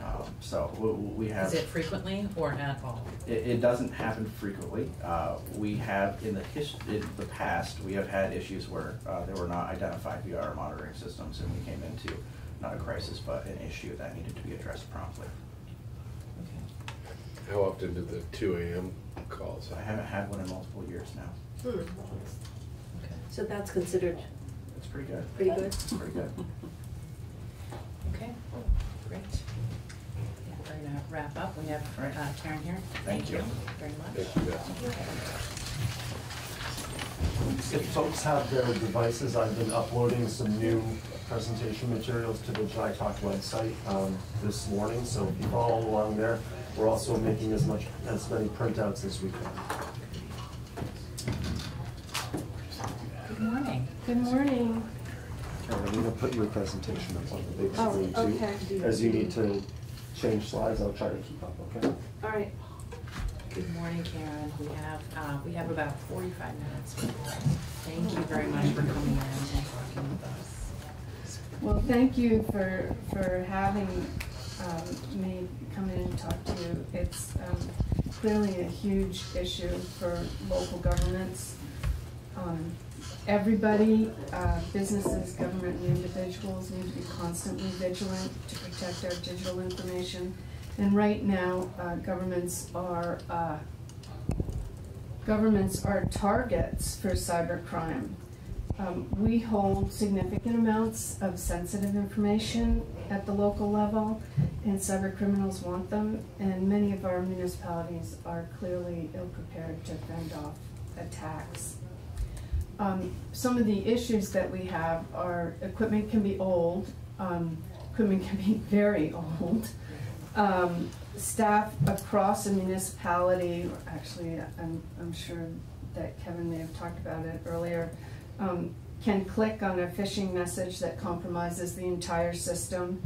Um, so we, we have. Is it frequently or at all? It, it doesn't happen frequently. Uh, we have, in the his, in the past, we have had issues where, uh, they were not identified via our monitoring systems, and we came into not a crisis, but an issue that needed to be addressed promptly. How often do the two AM calls? So I haven't had one in multiple years now. Hmm. Okay. So that's considered It's pretty good. pretty good? Pretty good. Okay, great. Yeah, We're gonna wrap up. We have uh, Karen here. Thank you. Very much. Thank you, Beth. If folks have their devices, I've been uploading some new presentation materials to the JITOC website um, this morning, so if you follow along there, we're also making as much, as many printouts as we can. Good morning. Good morning. Karen, I'm gonna put your presentation up on the big Oh, screen too. As you need to change slides, I'll try to keep up, okay? All right. Good morning, Karen. We have, uh, we have about forty-five minutes. Thank you very much for coming in and talking with us. Well, thank you for, for having um, me come in and talk to you. It's um, clearly a huge issue for local governments. Um, Everybody, uh, businesses, government, and individuals need to be constantly vigilant to protect our digital information. And right now, uh, governments are, uh, governments are targets for cybercrime. Um, we hold significant amounts of sensitive information at the local level, and cyber criminals want them, and many of our municipalities are clearly ill-prepared to fend off attacks. Um, some of the issues that we have are equipment can be old, um, equipment can be <laughs> very old. Um, staff across a municipality, actually, I'm, I'm sure that Kevin may have talked about it earlier, um, can click on a phishing message that compromises the entire system.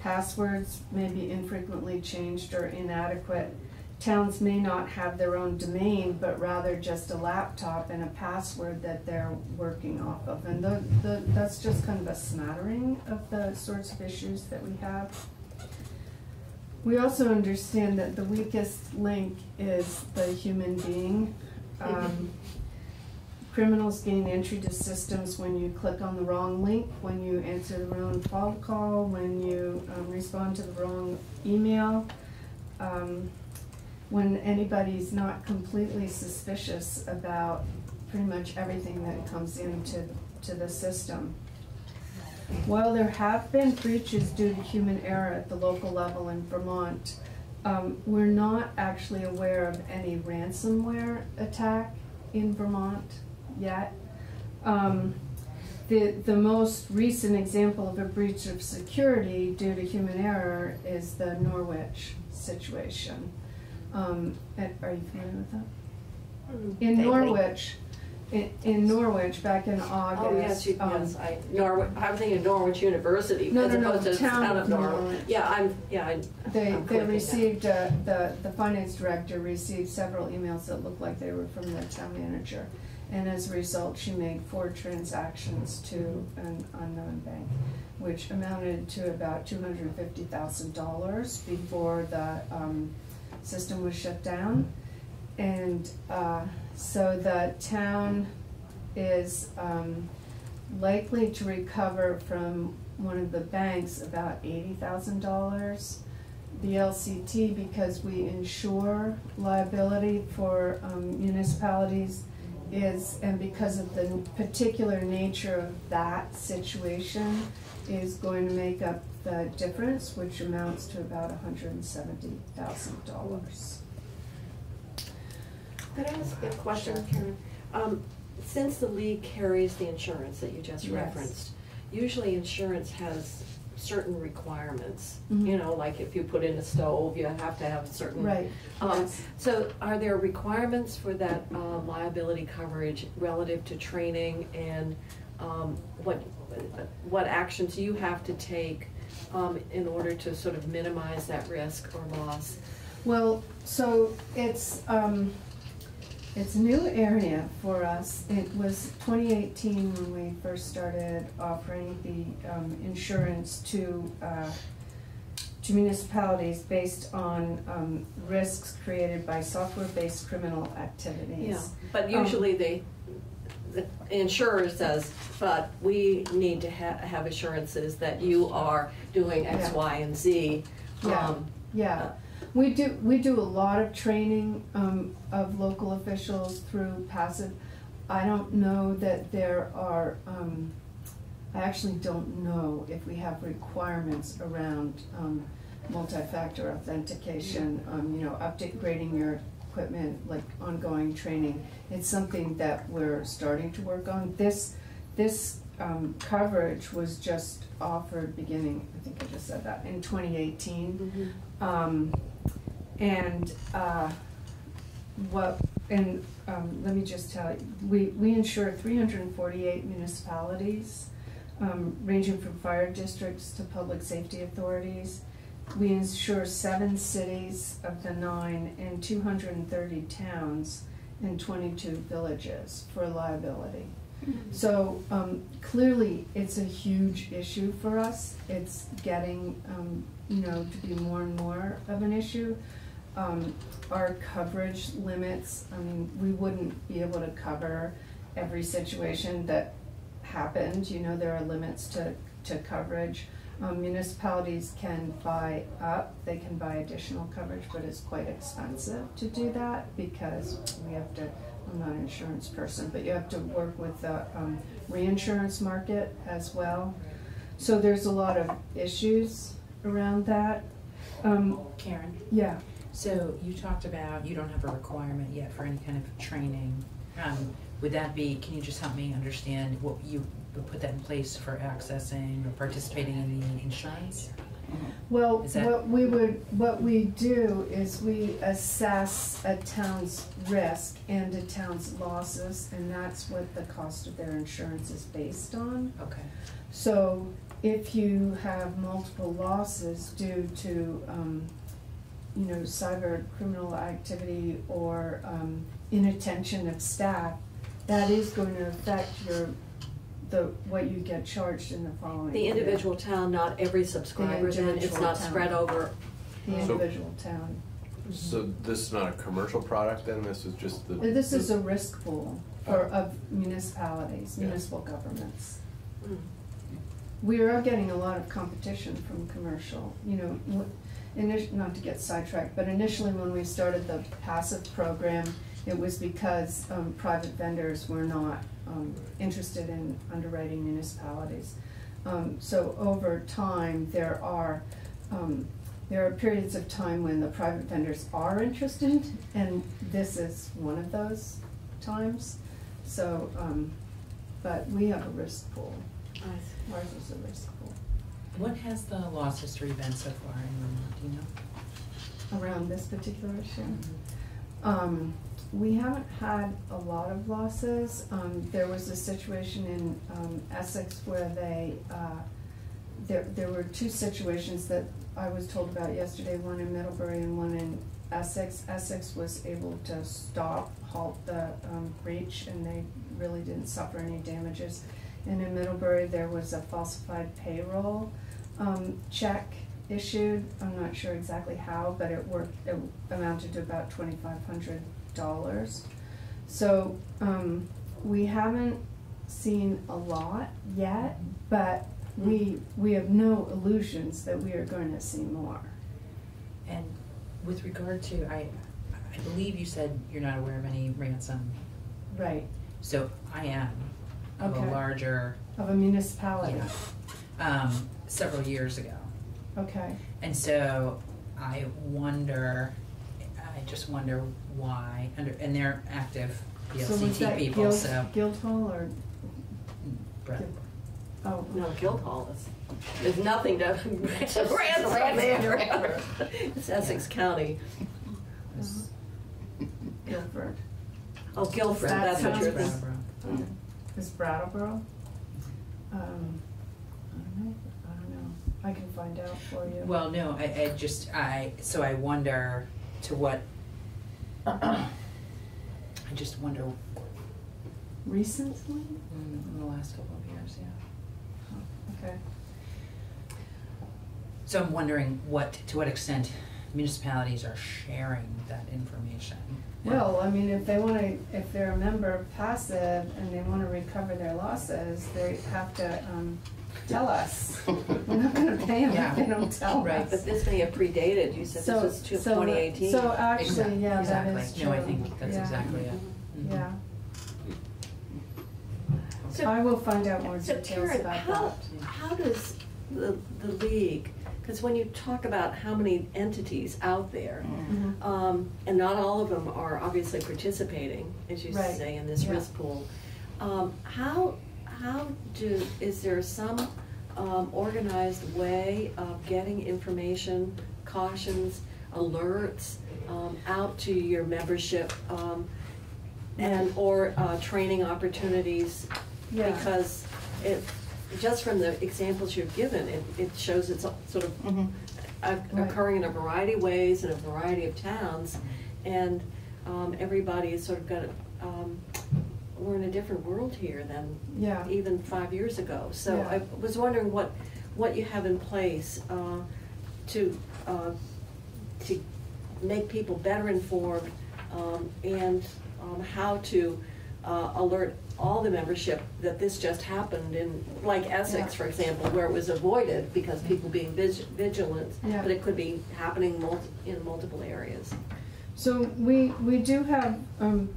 Passwords may be infrequently changed or inadequate. Towns may not have their own domain, but rather just a laptop and a password that they're working off of. And the, the, that's just kind of a smattering of the sorts of issues that we have. We also understand that the weakest link is the human being. Um, criminals gain entry to systems when you click on the wrong link, when you answer the wrong phone call, when you um, respond to the wrong email. Um, when anybody's not completely suspicious about pretty much everything that comes into to the system. While there have been breaches due to human error at the local level in Vermont, um, we're not actually aware of any ransomware attack in Vermont yet. Um, the, the most recent example of a breach of security due to human error is the Norwich situation. Um, and- are you familiar with that? In Vaguely. Norwich, in, in Norwich, back in August. Oh, yes, you, um, yes, I, Norwich, I'm thinking Norwich University No, as no, no, opposed to the town town of Norwich. Norwich. Yeah, I'm, yeah, I. They, I'm they received, uh, the, the finance director received several emails that looked like they were from the town manager. And as a result, she made four transactions to an unknown bank, which amounted to about two hundred fifty thousand dollars before the, um, system was shut down. And, uh, so the town is, um, likely to recover from one of the banks about eighty thousand dollars. The LCT, because we insure liability for um, municipalities, is, and because of the particular nature of that situation, is going to make up the difference, which amounts to about hundred and seventy thousand dollars. Could I ask a question, Karen? Um, since the league carries the insurance that you just Yes. referenced, usually insurance has certain requirements. Mhm. You know, like if you put in a stove, you have to have certain. Right, Um, yes. so are there requirements for that, uh, liability coverage relative to training and, um, what, what actions you have to take, um, in order to sort of minimize that risk or loss? Well, so it's, um, it's a new area for us. It was twenty eighteen when we first started offering the, um, insurance to, uh, to municipalities based on, um, risks created by software-based criminal activities. Yeah, but Um, usually they, the insurer says, but we need to ha- have assurances that you are doing X, Yeah. Y, and Z. Yeah. Um, Yeah, we do, we do a lot of training, um, of local officials through PACIF. I don't know that there are, um, I actually don't know if we have requirements around, um, multi-factor authentication, um, you know, upgrading your equipment, like ongoing training. It's something that we're starting to work on. This, this, um, coverage was just offered beginning, I think I just said that, in twenty eighteen. mhm. Um, and, uh, what, and, um, let me just tell you, we, we insure three hundred and forty-eight municipalities, um, ranging from fire districts to public safety authorities. We insure seven cities of the nine and two hundred and thirty towns and twenty-two villages for liability. So, um, clearly, it's a huge issue for us. It's getting, um, you know, to be more and more of an issue. Um, our coverage limits, I mean, we wouldn't be able to cover every situation that happened, you know, there are limits to, to coverage. Um, municipalities can buy up, they can buy additional coverage, but it's quite expensive to do that because we have to, I'm not an insurance person, but you have to work with the, um, reinsurance market as well. So there's a lot of issues around that. Um, Karen, yeah, so you talked about you don't have a requirement yet for any kind of training. Um, would that be, can you just help me understand what you would put that in place for accessing or participating in the insurance? Well, Is that- what we would, what we do is we assess a town's risk and a town's losses, and that's what the cost of their insurance is based on. Okay. So if you have multiple losses due to, um, you know, cyber criminal activity or, um, inattention of staff, that is going to affect your, the, what you get charged in the following The year. individual town, not every subscriber, then it's individual not town. spread over. The So- individual town. So this is not a commercial product then, this is just the? This is a risk pool for, of municipalities, Yeah. municipal governments. Mm. We are getting a lot of competition from commercial, you know, w- init- not to get sidetracked, but initially when we started the PACIF program, it was because, um, private vendors were not, um, interested in underwriting municipalities. Um, so over time, there are, um, there are periods of time when the private vendors are interested, and this is one of those times. So, um, but we have a risk pool. Ours is a risk pool. What has the loss history been so far in Vermont, do you know? Around this particular issue. Um, we haven't had a lot of losses. Um, there was a situation in, um, Essex where they, uh, there, there were two situations that I was told about yesterday, one in Middlebury and one in, Essex. Essex was able to stop, halt the um, breach, and they really didn't suffer any damages. And in Middlebury, there was a falsified payroll um, check issued. I'm not sure exactly how, but it worked, it amounted to about twenty-five hundred dollars. So, um, we haven't seen a lot yet, but we, we have no illusions that we are going to see more. And with regard to, I, I believe you said you're not aware of any ransom, Right, so I am, of a larger, of a municipality, yeah, um, several years ago. okay. And so I wonder, I just wonder why, under, and they're active So was VLCT that people, Guild, so. Guildhall or, Brett. oh, No, Guildhall is, there's nothing to, <laughs> to ransom there. <laughs> It's Essex County. Guilford, Oh, Guilford, That that's what sounds you're bad. thinking. Brattleboro. is Brattleboro? Um, I don't know, I don't know, I can find out for you. Well, no, I, I just, I, so I wonder to what, I just wonder, Recently? mm, in the last couple of years, yeah. Okay, So I'm wondering what, to what extent municipalities are sharing that information. well, I mean, if they wanna, if they're a member of PACIF and they wanna recover their losses, they have to, um, tell us. <laughs> We're not gonna pay them Yeah. if they don't tell us. Right, But this may have predated, you said So- this was two- so- 2018. So actually, Exact- yeah, that is exactly. true. No, I think that's Yeah. exactly it. Mm-hmm. Mhm. Yeah, So- I will find out more So details Karen, about how, that. how does the, the league, because when you talk about how many entities out there, Mhm. um, and not all of them are obviously participating, as you Right. say, in this Yeah. risk pool. Um, how, how do, is there some, um, organized way of getting information, cautions, alerts, um, out to your membership, um, and, or, uh, training opportunities? Yeah. Because it, just from the examples you've given, it, it shows it's sort of o- Right. occurring in a variety of ways in a variety of towns, and um, everybody has sort of got, um, we're in a different world here than Yeah. even five years ago. So Yeah. I was wondering what, what you have in place uh, to, uh, to make people better informed, um, and um, how to uh, alert all the membership that this just happened in, like Essex, Yeah. for example, where it was avoided because people being vig- vigilant, Yeah. but it could be happening in multiple areas. So we, we do have, um,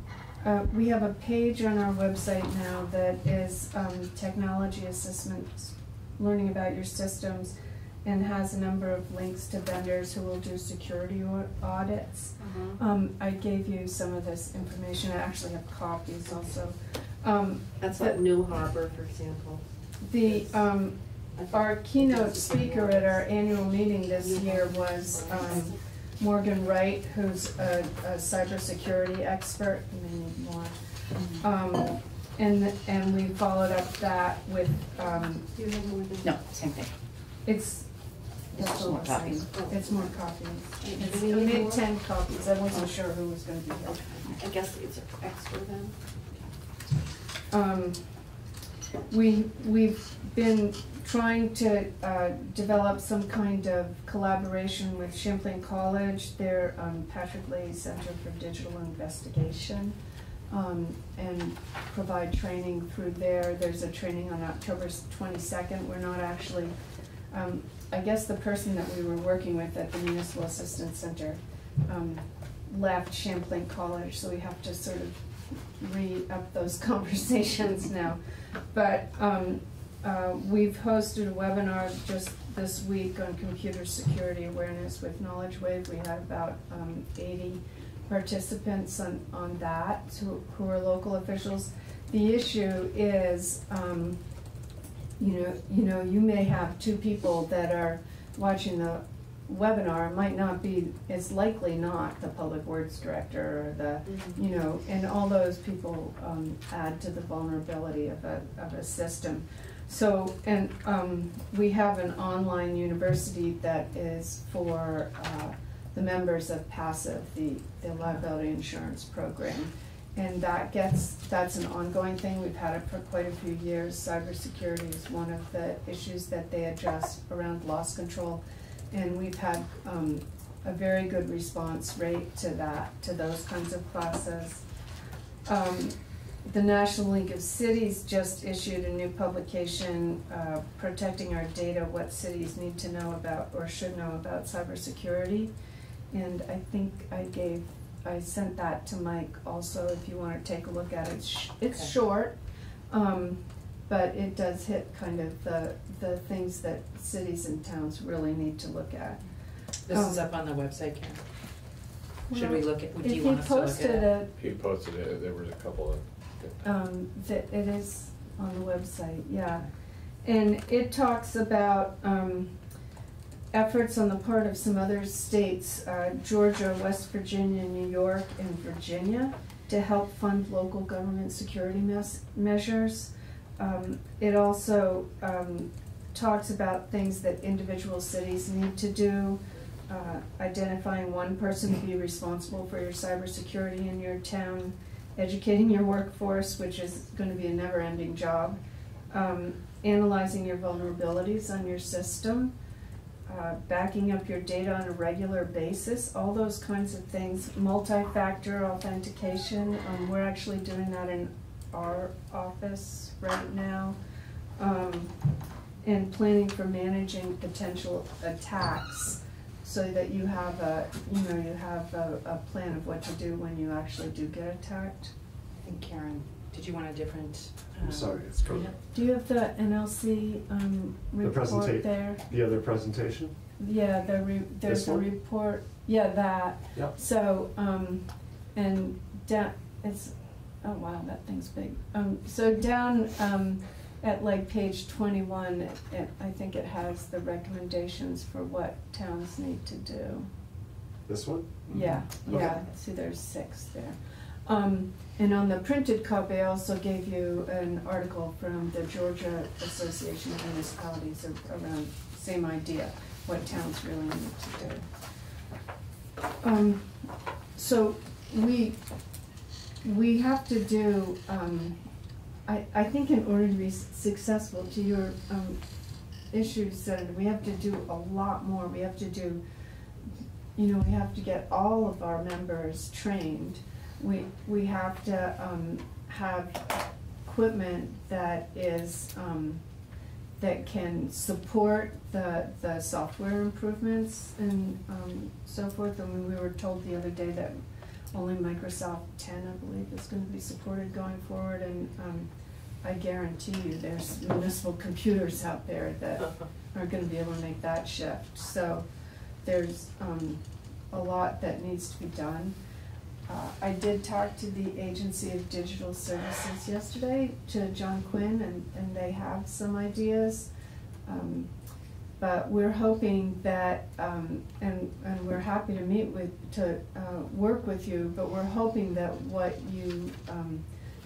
uh, we have a page on our website now that is, um, technology assessments, learning about your systems, and has a number of links to vendors who will do security au- audits. Um, I gave you some of this information, I actually have copies also. Um, That's the- like New Harbor, for example. The, um, our keynote speaker at our annual meeting this year was, um, Morgan Wright, who's a, a cybersecurity expert, you more. Um, and, and we followed up that with, um, Do you have more than? No, same thing. it's, It's that's just more I'm saying. copies. It's more copies. It's, we I made more? ten copies, I wasn't sure who was gonna be here. I guess it's extra then? Um, we, we've been trying to, uh, develop some kind of collaboration with Champlain College, their, um, Patrick Leahy Center for Digital Investigation, um, and provide training through there. There's a training on October twenty-second, we're not actually, um, I guess the person that we were working with at the Municipal Assistance Center, um, left Champlain College, so we have to sort of re-up those <laughs> conversations now. But, um, uh, we've hosted a webinar just this week on computer security awareness with Knowledge Wave. We had about, um, eighty participants on, on that, who, who are local officials. The issue is, um, you know, you know, you may have two people that are watching the webinar, It might not be, it's likely not the public works director or the, Mhm. you know, and all those people, um, add to the vulnerability of a, of a system. So, and, um, we have an online university that is for, uh, the members of PACIF, the, the liability insurance program. And that gets, that's an ongoing thing, we've had it for quite a few years. Cybersecurity is one of the issues that they address around loss control. And we've had, um, a very good response rate to that, to those kinds of classes. Um, the National League of Cities just issued a new publication, uh, protecting our data, what cities need to know about or should know about cybersecurity. And I think I gave, I sent that to Mike also, if you wanna take a look at it. It's, it's Okay. short, um, but it does hit kind of the, the things that cities and towns really need to look at. This is Um, up on the website, Karen. Should we look at, do you want us to look at posted it? He posted it, there was a couple of. Um, that it is on the website, yeah. And it talks about, um, efforts on the part of some other states, uh, Georgia, West Virginia, New York, and Virginia, to help fund local government security measures. Um, it also, um, talks about things that individual cities need to do, uh, identifying one person to be responsible for your cybersecurity in your town, educating your workforce, which is gonna be a never-ending job, um, analyzing your vulnerabilities on your system, uh, backing up your data on a regular basis, all those kinds of things, multi-factor authentication, um, we're actually doing that in our office right now. Um, and planning for managing potential attacks, so that you have a, you know, you have a, a plan of what to do when you actually do get attacked. I think Karen, did you want a different? I'm um, sorry, it's screen going- Do you have the NLC, um, The report presenta- there? The other presentation? Yeah, the re, there's This a one? report, yeah, that. Yep. So, um, and down, it's, oh wow, that thing's big. Um, so down, um, at like page twenty-one, it- it, I think it has the recommendations for what towns need to do. This one? Yeah, Okay. yeah, see there's six there. Um, and on the printed copy, I also gave you an article from the Georgia Association of Municipalities around, same idea, what towns really need to do. Um, so we, we have to do, um, I, I think in order to be successful to your, um, issues, Senator, we have to do a lot more, we have to do you know, we have to get all of our members trained. We, we have to, um, have equipment that is, um, that can support the, the software improvements and, um, so forth. I mean, we were told the other day that only Microsoft ten, I believe, is gonna be supported going forward, and, um, I guarantee you, there's municipal computers out there that <laughs> are gonna be able to make that shift. So there's um, a lot that needs to be done. Uh, I did talk to the Agency of Digital Services yesterday, to John Quinn, and, and they have some ideas. Um, But we're hoping that, um, and, and we're happy to meet with, to uh, work with you, but we're hoping that what you um,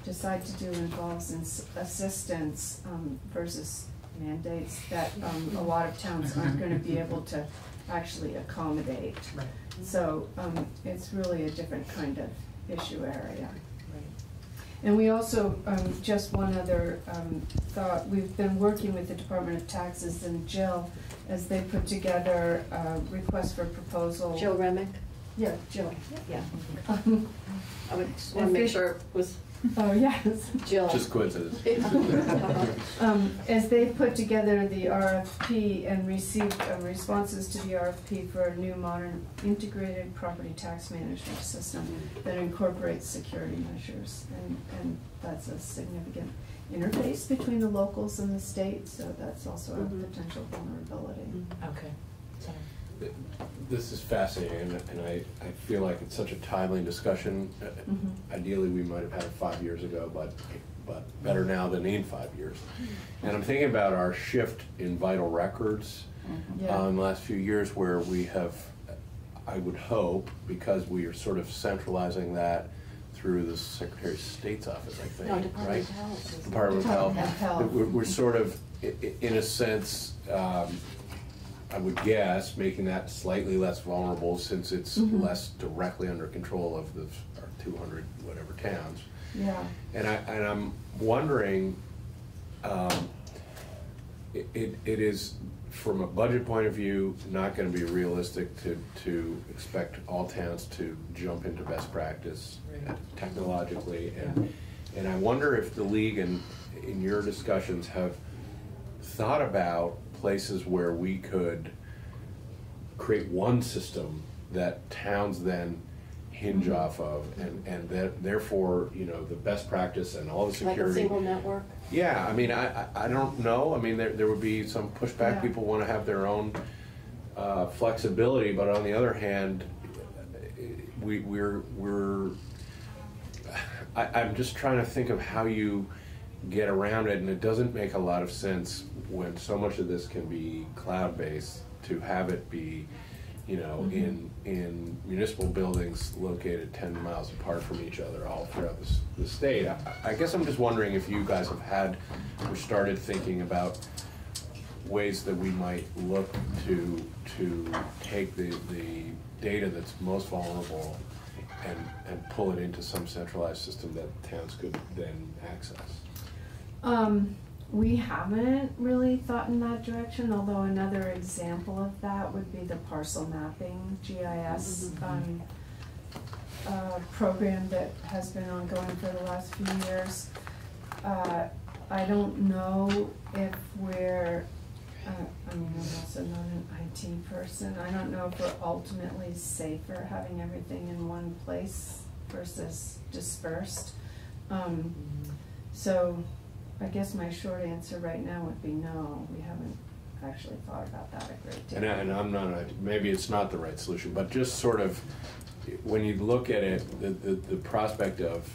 decide to do involves ins- assistance um, versus mandates that um, a lot of towns aren't gonna be able to actually accommodate. Right, So, um, it's really a different kind of issue area. right. And we also, um, just one other, um, thought, we've been working with the Department of Taxes and Jill as they put together a request for proposal. Jill Remick, Yeah, Jill. yeah, <laughs> Um, I would just wanna make sure it was <laughs> Oh, yes. Jill. Just coincidence. <laughs> <laughs> Um, as they put together the RFP and received uh, responses to the RFP for a new modern integrated property tax management system that incorporates security measures. And, and that's a significant interface between the locals and the state, so that's also a Mhm. potential vulnerability. Okay, sorry. This is fascinating, and, and I, I feel like it's such a timely discussion. Uh, Mhm. Ideally, we might have had it five years ago, but, but better now than in five years. And I'm thinking about our shift in vital records Yeah. uh, in the last few years where we have, I would hope, because we are sort of centralizing that through the Secretary of State's office, I think, No, right? Department of Health. is- Department of Health. Of Health. We're, we're sort of, i- i- in a sense, um, I would guess, making that slightly less vulnerable since it's Mhm. less directly under control of the, our two hundred whatever towns. Yeah. And I, and I'm wondering, um, it, it it is, from a budget point of view, not gonna be realistic to, to expect all towns to jump into best practice Right. technologically. And, and I wonder if the league and, in your discussions have thought about places where we could create one system that towns then hinge Mm-hmm. off of and, and that therefore, you know, the best practice and all the security. Like a security. single network? Yeah, I mean, I, I, I don't know, I mean, there, there would be some pushback, Yeah. people wanna have their own, uh, flexibility, but on the other hand, we, we're, we're, I, I'm just trying to think of how you get around it, and it doesn't make a lot of sense when so much of this can be cloud-based, to have it be, you know, mm-hmm. in, in municipal buildings located ten miles apart from each other all throughout the, the state. I, I guess I'm just wondering if you guys have had, or started thinking about ways that we might look to, to take the, the data that's most vulnerable and, and pull it into some centralized system that towns could then access. Um, we haven't really thought in that direction, although another example of that would be the parcel mapping GIS, um, uh, program that has been ongoing for the last few years. Uh, I don't know if we're, uh, I mean, I'm also not an IT person, I don't know if we're ultimately safer having everything in one place versus dispersed. Um, so, I guess my short answer right now would be no, we haven't actually thought about that a great deal. And, I, and I'm not, a- maybe it's not the right solution, but just sort of, when you look at it, the, the, the prospect of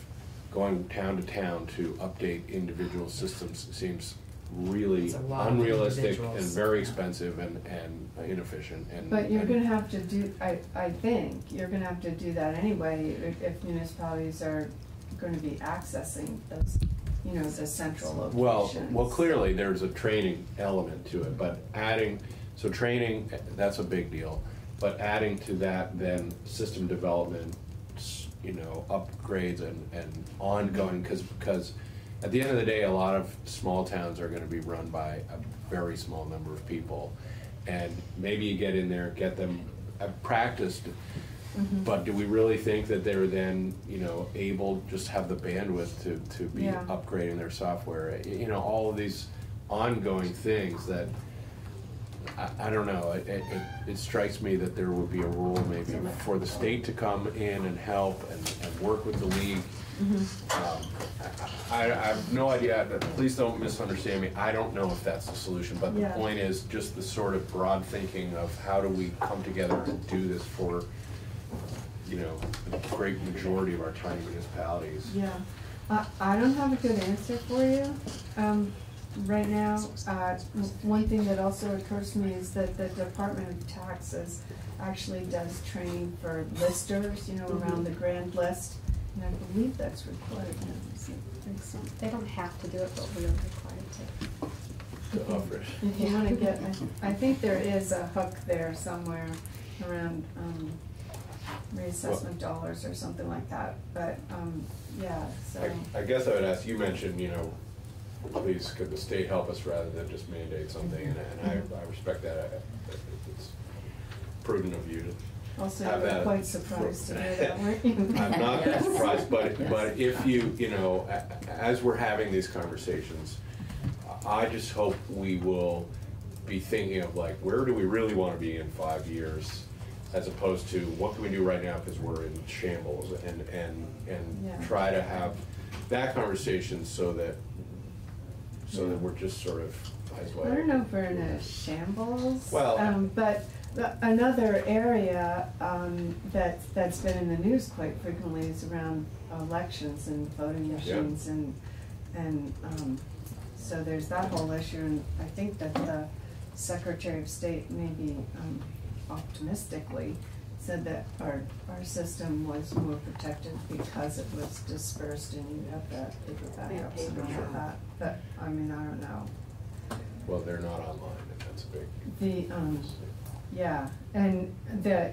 going town to town to update individual systems seems really It's a lot of unrealistic and individuals. very expensive and, and inefficient and. But you're and- gonna have to do, I, I think, you're gonna have to do that anyway, if, if municipalities are gonna be accessing those, you know, the central locations. Well, well, clearly, there's a training element to it, but adding, so training, that's a big deal. But adding to that, then, system development, you know, upgrades and, and ongoing, because, because at the end of the day, a lot of small towns are gonna be run by a very small number of people. And maybe you get in there, get them uh, practiced, Mhm. but do we really think that they're then, you know, able, just have the bandwidth to, to be Yeah. upgrading their software? You know, all of these ongoing things that, I, I don't know, it, it, it strikes me that there would be a role maybe for the state to come in and help and, and work with the league. Um, I, I I have no idea, please don't misunderstand me, I don't know if that's the solution, but the Yeah. point is just the sort of broad thinking of how do we come together to do this for, you know, the great majority of our tiny municipalities. Yeah, I, I don't have a good answer for you, um, right now. Uh, one thing that also occurs to me is that the Department of Taxes actually does training for listers, you know, around the grand list. And I believe that's required now, is? I think so. They don't have to do it, but we are required to. To offer it. If you wanna get, I, I think there is a hook there somewhere around, um, reassessment dollars or something like that, but, um, yeah, so. I, I guess I would ask, you mentioned, you know, please could the state help us rather than just mandate something, and, and I, I respect that. I- It's prudent of you to Also, have that. quite surprised to hear that, weren't you? <laughs> I'm not <laughs> Yes. surprised, but, Yes. but if you, you know, as we're having these conversations, I just hope we will be thinking of like, where do we really wanna be in five years? As opposed to, what can we do right now, cause we're in shambles, and, and, and Yeah. try to have that conversation so that, so that we're just sort of eyes wide I don't know if we're in a shambles. Well- Um, but the- another area, um, that, that's been in the news quite frequently is around elections and voting machines and, and, um, so there's that whole issue and I think that the Secretary of State maybe, um, optimistically said that our, our system was more protected because it was dispersed and you have that paper backups and all paper. of that. But, I mean, I don't know. Well, they're not online, and It's big. The, um, yeah, and the,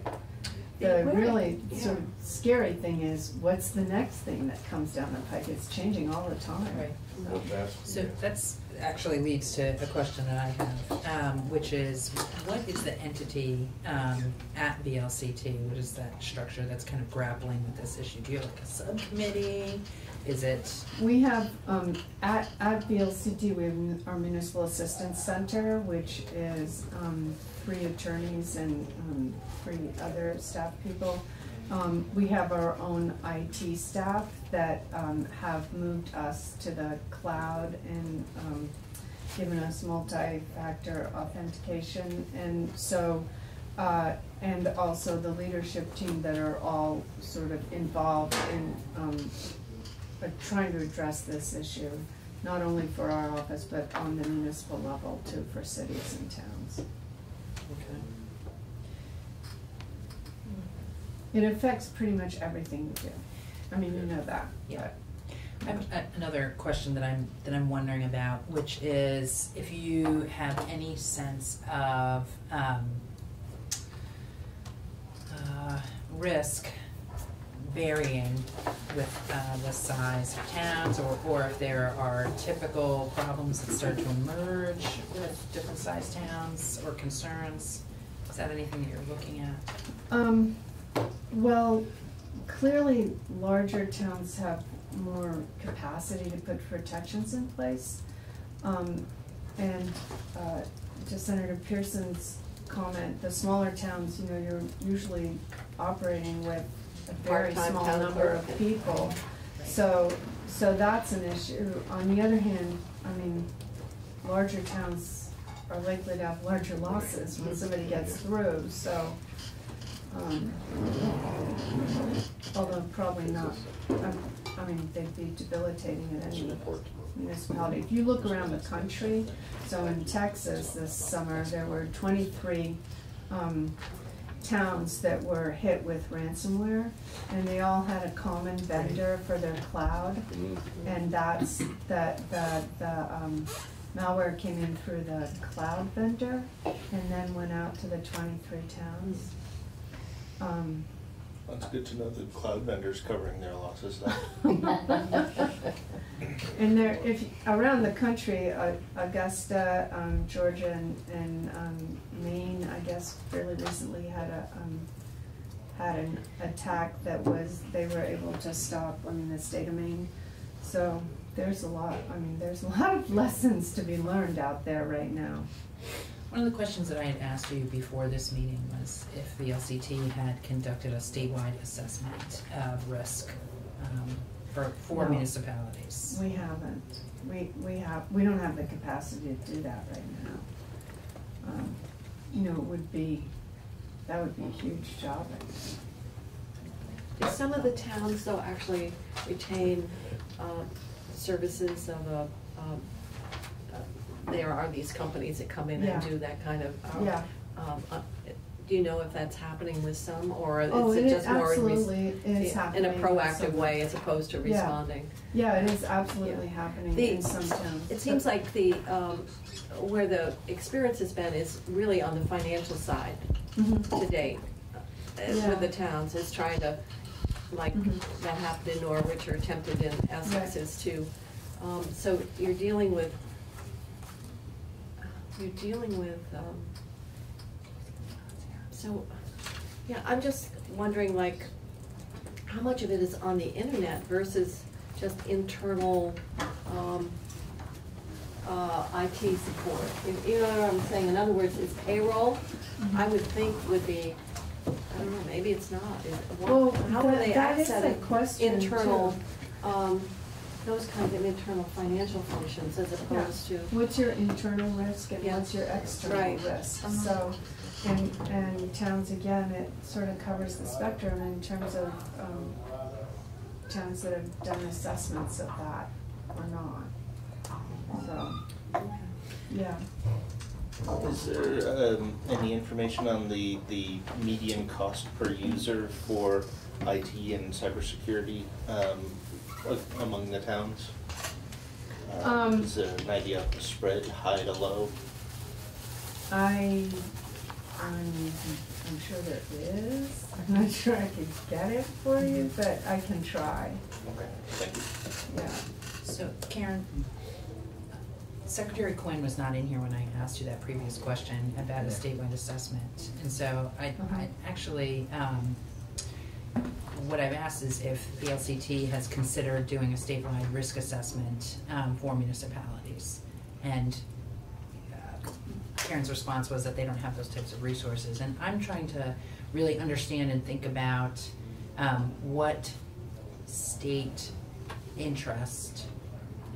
The the equipment, really sort of scary thing is, what's the next thing that comes down the pike? It's changing all the time. Right. Real fast. So that's, actually leads to a question that I have, um, which is, what is the entity, um, at VLCT? What is that structure that's kind of grappling with this issue? Do you have like a subcommittee? Is it, We have, um, at, at VLCT, we have our Municipal Assistance Center, which is, um, three attorneys and, um, three other staff people. Um, we have our own IT staff that, um, have moved us to the cloud and, um, given us multi-factor authentication. And so, uh, and also the leadership team that are all sort of involved in, um, uh, trying to address this issue, not only for our office, but on the municipal level too, for cities and towns. okay, It affects pretty much everything we do. I mean, you know that. Yeah. I have a- another question that I'm, that I'm wondering about, which is if you have any sense of, um, uh, risk varying with, uh, the size of towns, or, or if there are typical problems that start to emerge with different sized towns, or concerns. Is that anything that you're looking at? Um, well, clearly, larger towns have more capacity to put protections in place. Um, and, uh, to Senator Pearson's comment, the smaller towns, you know, you're usually operating with a very small number of people. So, so that's an issue. On the other hand, I mean, larger towns are likely to have larger losses when somebody gets through, so, um, although probably not, um, I mean, they'd be debilitating at any municipality. If you look around the country, so in Texas this summer, there were twenty-three, um, towns that were hit with ransomware, and they all had a common vendor for their cloud. And that's, that, the, the, um, malware came in through the cloud vendor, and then went out to the twenty-three towns. Um, That's good to know that cloud vendors covering their losses. <laughs> And there, if, around the country, uh, Augusta, um, Georgia and, and, um, Maine, I guess fairly recently had a, um, had an attack that was, they were able to stop, I mean, the state of Maine. So there's a lot, I mean, there's a lot of <laughs> lessons to be learned out there right now. One of the questions that I had asked you before this meeting was if the LCT had conducted a statewide assessment of risk um, for, for No. municipalities. We haven't, we, we have, we don't have the capacity to do that right now. Um, You know, it would be, that would be a huge job, I think. Some of the towns though actually retain, um, services of a, um, uh, there are these companies that come in and Yeah. do that kind of, um, Yeah. um, uh, do you know if that's happening with some, or is Oh, it it just more? in res- absolutely is yeah, happening. In a proactive some- way as opposed to Yeah. responding? Yeah, it is absolutely happening The- in some towns. It seems like the, um, where the experience has been is really on the financial side Mhm. to date. uh, Yeah. With the towns, is trying to, like, Mhm. that happened in Norwich or attempted in Essex Right. is to, um, so you're dealing with, you're dealing with, um, so, yeah, I'm just wondering, like, how much of it is on the internet versus just internal, um, uh, IT support? You- You know what I'm saying? In other words, is payroll, I would think would be, I don't know, maybe it's not. Is- Well, How are that- they that is a accessing question, internal, um, those kinds of internal financial functions as opposed to? What's your internal risk and Yeah. what's your external Right. risk? Uh-huh. So, and, and towns, again, it sort of covers the spectrum in terms of, um, towns that have done assessments of that or not. So, yeah. Is there um, any information on the, the median cost per user for IT and cybersecurity um, a- among the towns? Uh, Um, Is there an idea of the spread, high to low? I, I'm, I'm sure there is. I'm not sure I could get it for you, but I can try, Okay, thank you. yeah. So Karen, Secretary Quinn was not in here when I asked you that previous question about a statewide assessment. And so I, I Mhm. actually, um, what I've asked is if the LCT has considered doing a statewide risk assessment, um, for municipalities. And uh, Karen's response was that they don't have those types of resources. And I'm trying to really understand and think about, um, what state interest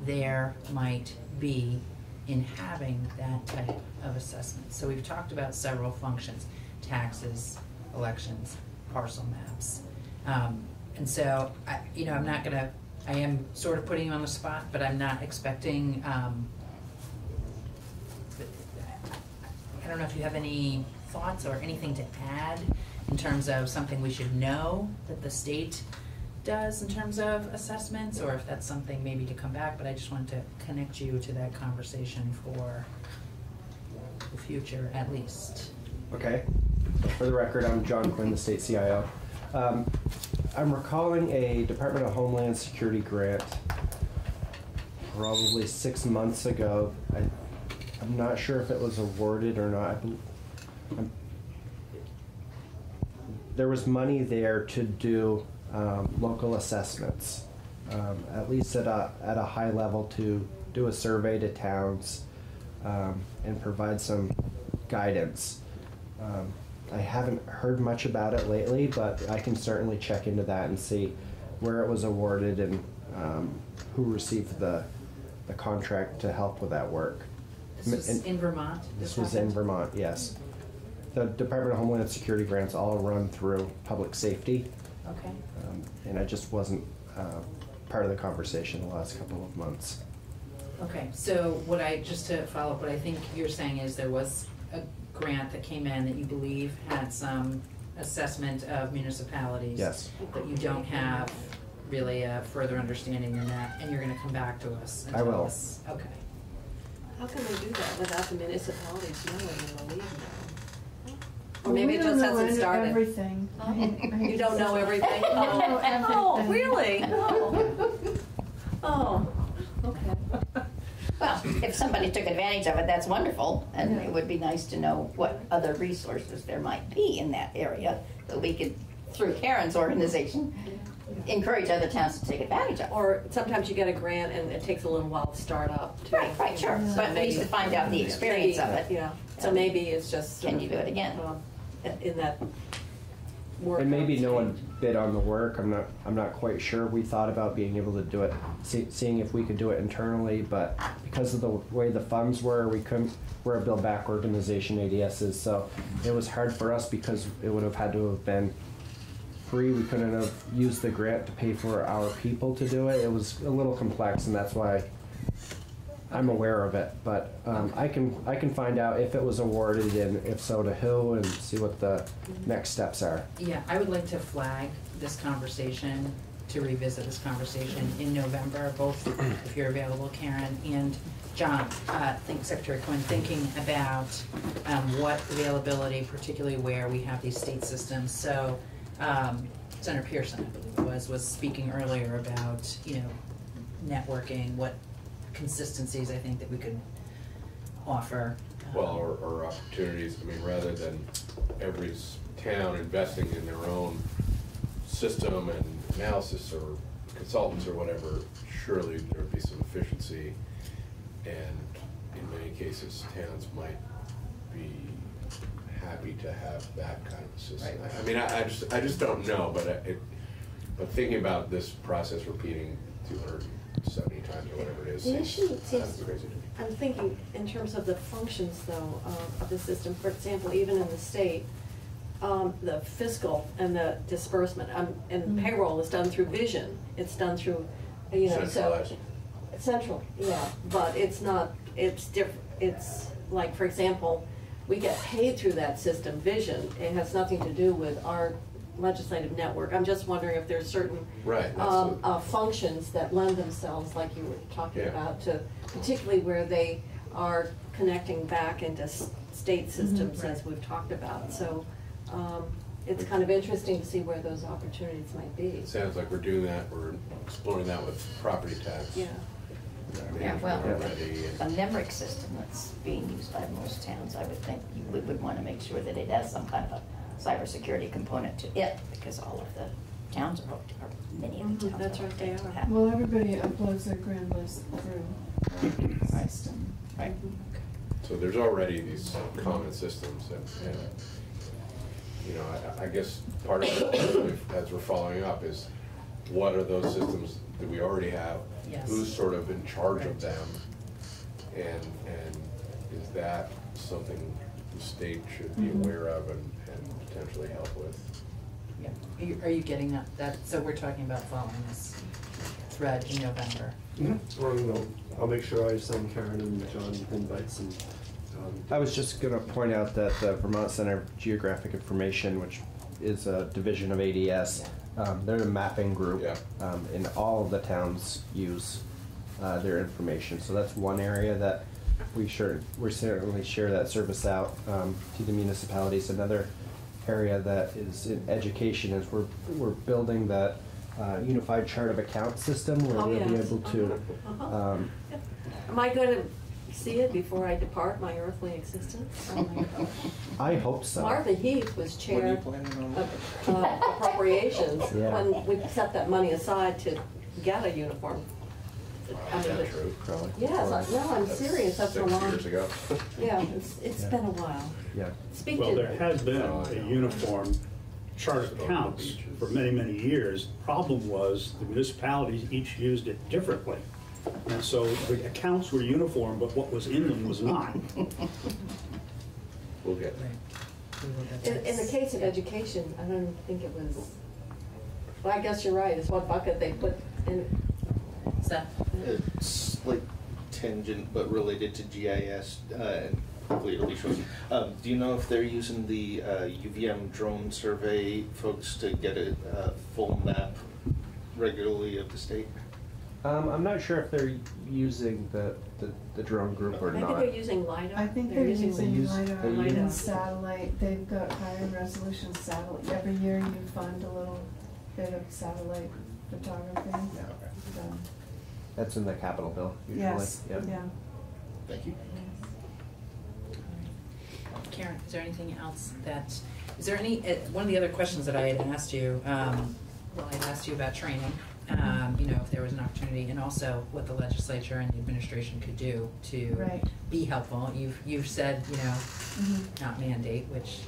there might be in having that type of assessment. So we've talked about several functions, taxes, elections, parcel maps. Um, and so, I, you know, I'm not gonna, I am sort of putting you on the spot, but I'm not expecting, um, I don't know if you have any thoughts or anything to add in terms of something we should know that the state does in terms of assessments, or if that's something maybe to come back, but I just wanted to connect you to that conversation for the future at least. Okay. For the record, I'm John Quinn, the state CIO. Um, I'm recalling a Department of Homeland Security grant probably six months ago. I, I'm not sure if it was awarded or not. I'm- There was money there to do um, local assessments, um, at least at a, at a high level to do a survey to towns um, and provide some guidance. I haven't heard much about it lately, but I can certainly check into that and see where it was awarded and um, who received the, the contract to help with that work. This was And- in Vermont? This was in? Vermont, yes. The Department of Homeland Security grants all run through public safety, Okay, um, and I just wasn't uh, part of the conversation the last couple of months. okay, so what I, just to follow up, what I think you're saying is there was a grant that came in that you believe had some um, assessment of municipalities. Yes. But you don't have really a further understanding than that, and you're gonna come back to us and I tell will. us- Okay. How can they do that without the municipalities knowing in the lead now? Or maybe it just know hasn't started. Everything. I- <laughs> I- You don't know everything? <laughs> I don't know Oh, oh really? <laughs> Oh, Oh, okay. Well, if somebody took advantage of it, that's wonderful, and it would be nice to know what other resources there might be in that area that we could, through Karen's organization, encourage other towns to take advantage of. Or sometimes you get a grant and it takes a little while to start up. too. Right, right, sure, So but at least to find out the experience of it. Yeah, so maybe it's just. Can you do it again? um, In that work. And maybe no one bid on the work, I'm not, I'm not quite sure. We thought about being able to do it, see, seeing if we could do it internally, but because of the way the funds were, we couldn't, we're a billback organization, ADS is, so it was hard for us because it would have had to have been free. We couldn't have used the grant to pay for our people to do it. It was a little complex and that's why I'm aware of it, but um, I can, I can find out if it was awarded and if so to who and see what the next steps are. Yeah, I would like to flag this conversation, to revisit this conversation in November, both if you're available, Karen, and John, uh, think Secretary Quinn, thinking about, um, what availability, particularly where we have these state systems. So, um, Senator Pearson, I believe was, was speaking earlier about, you know, networking, what consistencies I think that we could offer. Well, or, or opportunities, I mean, rather than every s- town investing in their own system and analysis or consultants or whatever, surely there'd be some efficiency. And in many cases, towns might be happy to have that kind of system. I mean, I, I just, I just don't know, but uh, it, but thinking about this process repeating two hundred and seventy times or whatever it is, The issue seems- crazy to me. I'm thinking in terms of the functions though, of, of the system, for example, even in the state, um, the fiscal and the disbursement, um, and Mhm. payroll is done through vision, it's done through, you know, so. Centralized. Central, yeah, but it's not, it's diff, it's, like, for example, we get paid through that system, vision, it has nothing to do with our legislative network, I'm just wondering if there's certain Right, um, the- uh, functions that lend themselves, like you were talking Yeah. about, to particularly where they are connecting back into s- state systems as we've talked about. So um, it's kind of interesting to see where those opportunities might be. It sounds like we're doing that, we're exploring that with property tax. Yeah. Yeah, well, Already, a and- NEMRC system that's being used by most towns, I would think you would, would wanna make sure that it has some kind of a cybersecurity component to it, because all of the towns are hooked, or many of the Mhm, towns are that's right, hooked they into are. that. Well, everybody uploads their grand list through the system. Right. So there's already these common systems and, and, you know, I, I guess part of it, if- as we're following up, is what are those systems that we already have? Yes. Who's sort of in charge Right. of them? And, and is that something the state should be Mhm. aware of and, and potentially help with? Yeah. Are you, are you getting that, that, so we're talking about following this thread in November? Or, you know, I'll make sure I send Karen and John invites and, um, I was just gonna point out that the Vermont Center of Geographic Information, which is a division of ADS, um, they're a mapping group. Yeah. Um, and all of the towns use, uh, their information, so that's one area that we sure, we certainly share that service out, um, to the municipalities. Another area that is in education is we're, we're building that, uh, unified chart of account system where Oh, we'll be able to, Uh-huh. um, Am I going to see it before I depart my earthly existence? Oh my <laughs> I hope so. Martha Heath was When chair of uh, appropriations <laughs> Yeah. when we set that money aside to get a uniform. I Is mean, that the- true? Probably. Yes, I- no, I'm serious, that's a Six long. years ago. Yeah, <laughs> it's, it's Yeah. been a while. Yeah. Speak Well, there has been I a know. uniform chart of accounts for many, many years. The problem was, the municipalities each used it differently. And so the accounts were uniform, but what was in them was not. <laughs> We'll get there. Right. We will get In, in the case of education, I don't think it was, well, I guess you're right, it's what bucket they put in. Seth? It's like tangent but related to GIS, uh, and hopefully it'll be short. Um, do you know if they're using the, uh, UVM drone survey folks to get a, uh, full map regularly of the state? Um, I'm not sure if they're using the, the, the drone group or not. I think not. they're using LiDAR. I think they're using They use- LiDAR they and use- satellite, they've got higher resolution satellite, every year you fund a little bit of satellite photography. Yeah, okay. So, That's in the capital bill usually. Yes, Yep. yeah. Thank you. Karen, is there anything else that, is there any, uh, one of the other questions that I had asked you, um, well, I had asked you about training, um, you know, if there was an opportunity, and also what the legislature and the administration could do to Right. be helpful. You've, you've said, you know, Mhm. not mandate, which.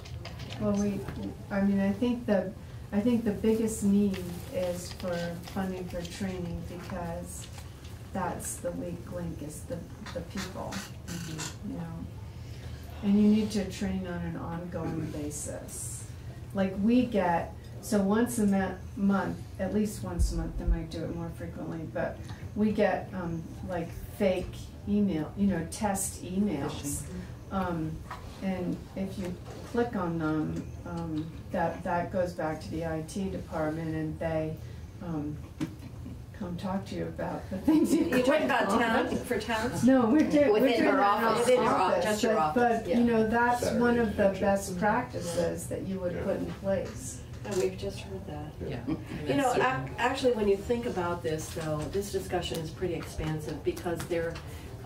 Well, we, I mean, I think the, I think the biggest need is for funding for training because that's the weak link is the, the people, you know? And you need to train on an ongoing basis. Like we get, so once a month, at least once a month, they might do it more frequently, but we get, um, like fake email, you know, test emails. Um, and if you click on them, um, that, that goes back to the IT department and they, um, come talk to you about the things you You talking about click on. towns, for towns? No, we're doing, we're doing her our office. Within her office, office, just your but, office, but, yeah. you know, that's Saturday one of the detention. best practices that you would Yeah. put in place. And we've just heard that. Yeah. You know, ac- actually, when you think about this, though, this discussion is pretty expansive because there,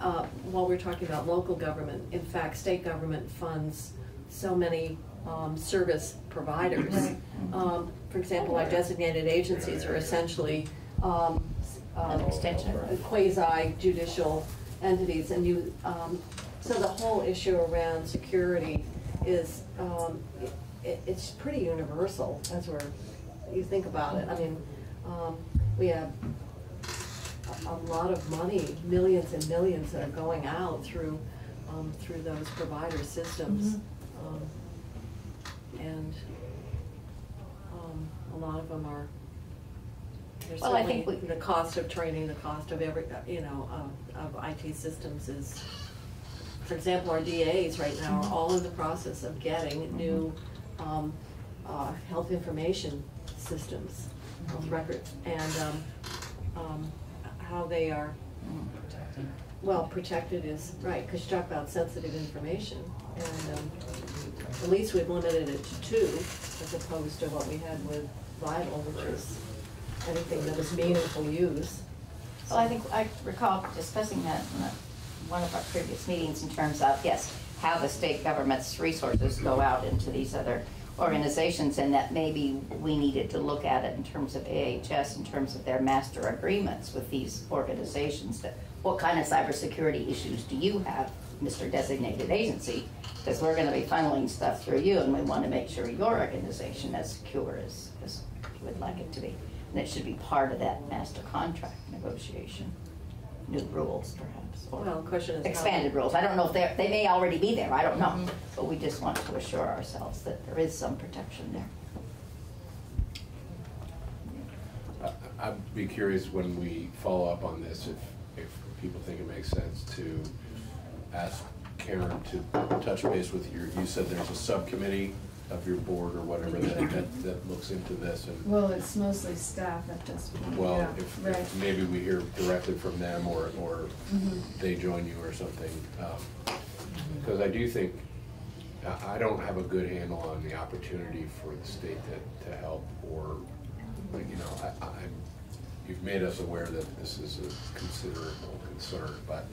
uh, while we're talking about local government, in fact, state government funds so many um, service providers. Right. Um, For example, our designated agencies are essentially um, um, extension. quasi judicial entities, and you, um, so the whole issue around security is, um, it, it's pretty universal as we're, you think about it. I mean, um, we have a, a lot of money, millions and millions that are going out through, um, through those provider systems. Mhm. Um, And, um, a lot of them are, there's Well, I certainly, think we- the cost of training, the cost of every, you know, of, of IT systems is, for example, our DAs right now are all in the process of getting new, um, uh, health information systems, health records, and, um, um, how they are, protected. well, protected is, right, because you talk about sensitive information, and um, at least we've limited it to two, as opposed to what we had with Vital, which is anything that is meaningful use. Well, I think I recall discussing that in one of our previous meetings in terms of, yes, how the state government's resources go out into these other organizations, and that maybe we needed to look at it in terms of AHS, in terms of their master agreements with these organizations, that what kind of cybersecurity issues do you have, Mr. Designated Agency? Because we're gonna be funneling stuff through you, and we wanna make sure your organization is secure as, as you would like it to be. And it should be part of that master contract negotiation, new rules perhaps, or Well, the question is. how- expanded rules. I don't know if they're, they may already be there, I don't know. Mhm. But we just want to assure ourselves that there is some protection there. I- I'd be curious when we follow up on this, if, if people think it makes sense to ask Karen to touch base with your, you said there's a subcommittee of your board or whatever that, that, that looks into this and, Well, it's mostly staff at this point, well, yeah, if, right. if maybe we hear directly from them or, or Mhm. they join you or something. Because I do think, I, I don't have a good handle on the opportunity for the state to, to help or, you know, I, I, you've made us aware that this is a considerable concern, but,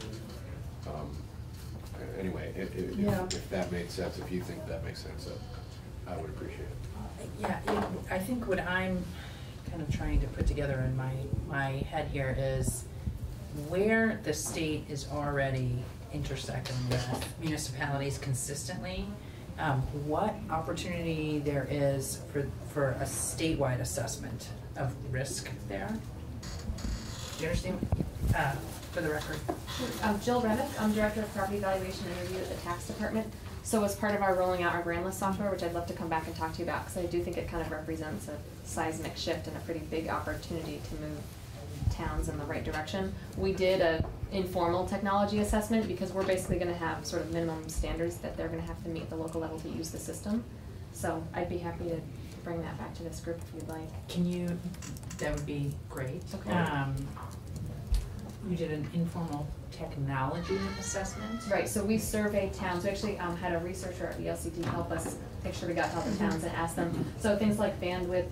um, anyway, if, if, Yeah. if that made sense, if you think that makes sense, uh, I would appreciate it. Yeah, it- I think what I'm kind of trying to put together in my, my head here is where the state is already intersecting with municipalities consistently, um, what opportunity there is for, for a statewide assessment of risk there? Do you understand, uh, for the record? Um, Jill Remick, I'm Director of Property Valuation and Review at the Tax Department. So as part of our rolling out our grand list software, which I'd love to come back and talk to you about, because I do think it kind of represents a seismic shift and a pretty big opportunity to move towns in the right direction. We did a informal technology assessment because we're basically gonna have sort of minimum standards that they're gonna have to meet at the local level to use the system. So I'd be happy to bring that back to this group if you'd like. Can you, that would be great. Okay. Um, you did an informal technology assessment? Right, so we surveyed towns, we actually um, had a researcher at VLCT help us make sure we got to all the towns and asked them. So things like bandwidth,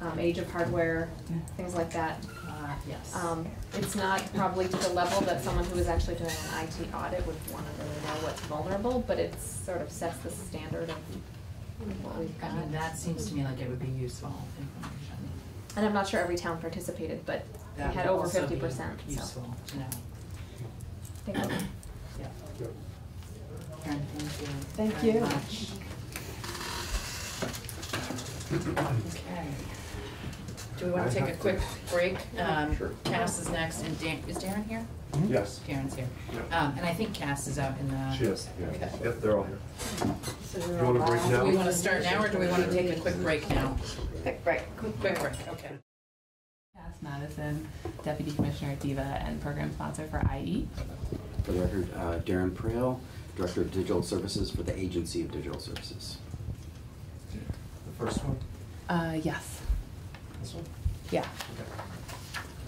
um, age of hardware, things like that. Uh, yes. Um, It's not probably to the level that someone who is actually doing an IT audit would want to really know what's vulnerable, but it sort of sets the standard of what we've I mean, that seems to me like it would be useful information. And I'm not sure every town participated, but we had over fifty be percent, so. Useful to know. Thank you. Yeah. Karen, thank you. Thank you. much. Okay. Do we want to take a quick break? Um, Sure. Cass is next, and Dan, is Darren here? Yes. Darren's here. Yeah. Um, and I think Cass is out in the. She is, Okay. yeah. Yep, they're all here. So we're wanna all- break now? Do we want to start now, or do we want to take a quick break now? Quick break. Quick, quick break, okay. Cass Madison, Deputy Commissioner at DVHA and Program Sponsor for. IE. For the record, uh, Darren Prail, Director of Digital Services for the Agency of Digital Services. The first one? Uh, yes, This one? yeah. Okay.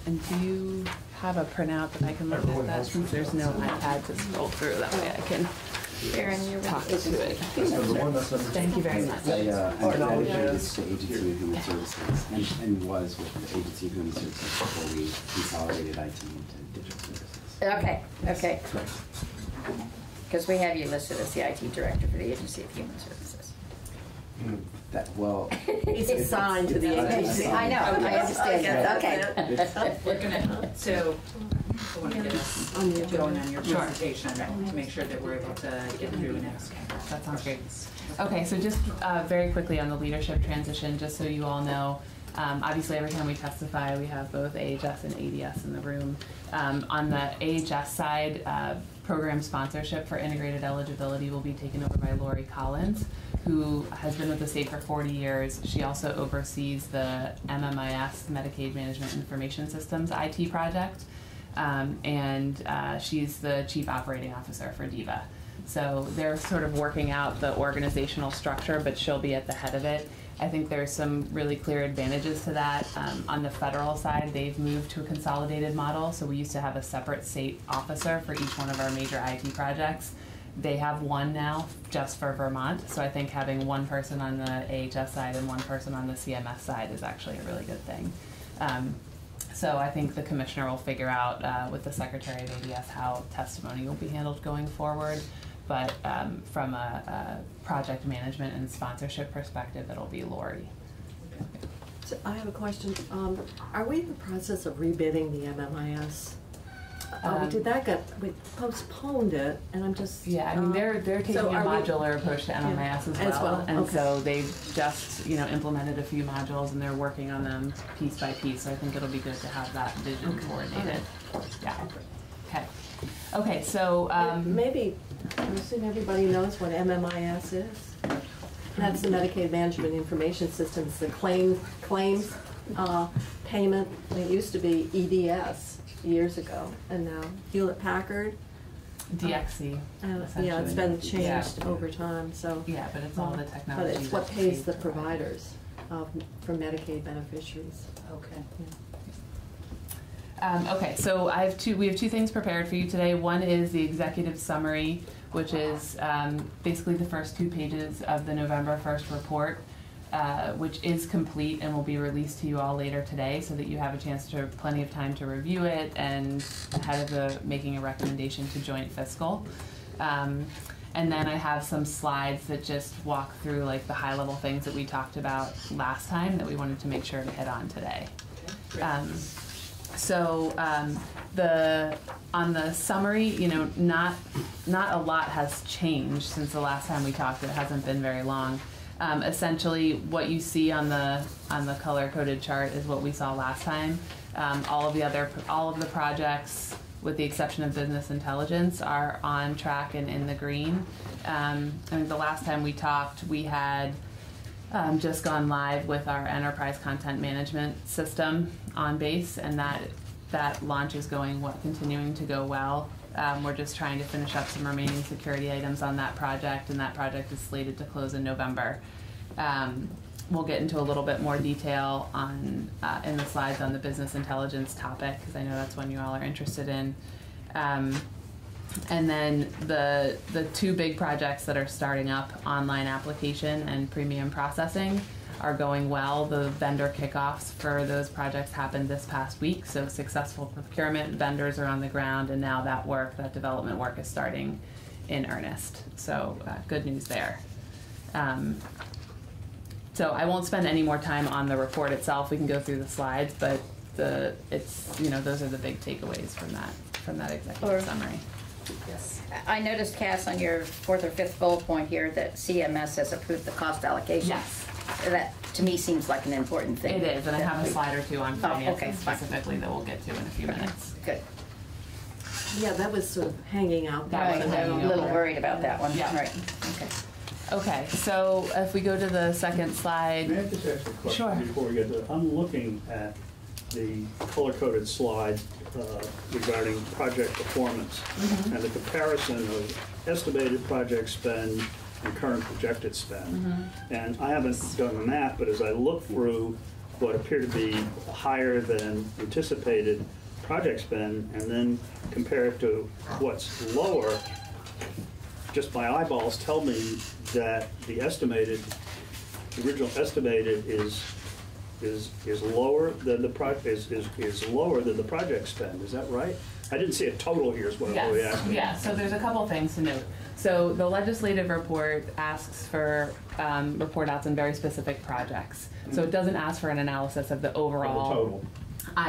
And do you have a printout that I can look Everyone at that since there's no printouts. iPad to scroll through? That way I can Darren, you're talk to it. That's number one, that's number two. Thank you very much. I, uh, I'm Or no, dedicated yes. to Agency of Human Services and, and was with the Agency of Human Services before we consolidated IT into digital services. Okay, okay, because we have you listed as the IT Director for the Agency of Human Services. That, well. <laughs> It's assigned to the agency. I know, I understand that, okay. <laughs> We're gonna, so, I want to get us going on your Sure. presentation to make sure that we're able to get through and ask. That sounds great. Okay, so just uh, very quickly on the leadership transition, just so you all know, um, obviously every time we testify, we have both AHS and ADS in the room. Um, on the AHS side, uh, program sponsorship for integrated eligibility will be taken over by Lori Collins, who has been with the state for 40 years. She also oversees the MMIS, Medicaid Management Information Systems IT project, um, and uh, she's the chief operating officer for DVHA. So they're sort of working out the organizational structure, but she'll be at the head of it. I think there's some really clear advantages to that. Um, on the federal side, they've moved to a consolidated model, so we used to have a separate state officer for each one of our major IT projects. They have one now just for Vermont, so I think having one person on the AHS side and one person on the CMS side is actually a really good thing. Um, so I think the commissioner will figure out uh, with the secretary of ADS how testimony will be handled going forward. But um, from a, a project management and sponsorship perspective, it'll be Lori. So I have a question. Um, Are we in the process of rebidding the MMIS? Uh, we Um, did that get, we postponed it, and I'm just. Yeah, I mean, they're, they're um, taking a are we- modular approach to MMIS as as well. well, And okay. so they've just, you know, implemented a few modules and they're working on them piece by piece. So I think it'll be good to have that vision coordinated. Yeah. Okay. Okay, so, um, Maybe, I assume everybody knows what MMIS is? That's the Medicaid Management Information System, it's the claim, claims, uh, payment, it used to be EDS years ago, and now Hewlett Packard. DXC. Uh, Yeah, it's been essentially. Yeah. changed over time, so. Yeah, but it's all the uh, technology But it's what pays the providers of, for Medicaid beneficiaries. Okay. Um, okay, so I have two. We have two things prepared for you today. One is the executive summary, which is um, basically the first two pages of the November first report, uh, which is complete and will be released to you all later today, so that you have a chance to plenty of time to review it and ahead of the making a recommendation to joint fiscal. Um, and then I have some slides that just walk through like the high level things that we talked about last time that we wanted to make sure to hit on today. Um, so um, the on the summary, you know, not not a lot has changed since the last time we talked. It hasn't been very long. Um, essentially, what you see on the on the color coded chart is what we saw last time. Um, all of the other all of the projects, with the exception of business intelligence, are on track and in the green. Um, I think the last time we talked, we had um, just gone live with our enterprise content management system OnBase, and that that launch is going what continuing to go well. Um, we're just trying to finish up some remaining security items on that project, and that project is slated to close in November. Um, we'll get into a little bit more detail on uh, in the slides on the business intelligence topic because I know that's one you all are interested in. Um, and then the the two big projects that are starting up, online application and premium processing, are going well. The vendor kickoffs for those projects happened this past week, so successful procurement, vendors are on the ground, and now that work, that development work is starting in earnest. So uh, good news there. Um, so I won't spend any more time on the report itself. We can go through the slides, but the it's you know those are the big takeaways from that from that executive Or- summary. Yes. I noticed, Cass, on your fourth or fifth bullet point here, that CMS has approved the cost allocation. Yes. That, to me, seems like an important thing. It is, and I have a slide or two on Oh, okay, specifically that we'll get to in a few minutes. Good. Yeah, that was sort of hanging out That there. Right, was I'm hanging a little over. worried about that one. Yeah. Right, okay. Okay, so if we go to the second slide. May I just ask a Sure. question before we get to, I'm looking at the color-coded slide uh, regarding project performance Mm-hmm. and the comparison of estimated project spend and current projected spend. Mm-hmm. And I haven't done the math, but as I look through what appear to be higher than anticipated project spend and then compare it to what's lower, just my eyeballs tell me that the estimated, the original estimated is, is, is lower than the pro, is, is, is lower than the project spend, is that right? I didn't see a total here is what I'm really asking. yeah, so there's a couple things to note. So the legislative report asks for um, report outs on very specific projects. So it doesn't ask for an analysis of the overall. total.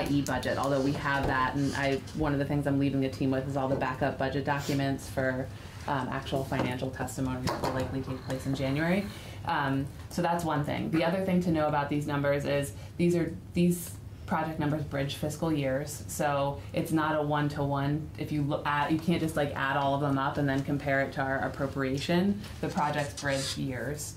IE budget, although we have that, and I, one of the things I'm leaving the team with is all the backup budget documents for um, actual financial testimony that will likely take place in January. Um, so that's one thing. The other thing to know about these numbers is these are these project numbers bridge fiscal years, so it's not a one to one. If you look at, you can't just like add all of them up and then compare it to our appropriation. The projects bridge years.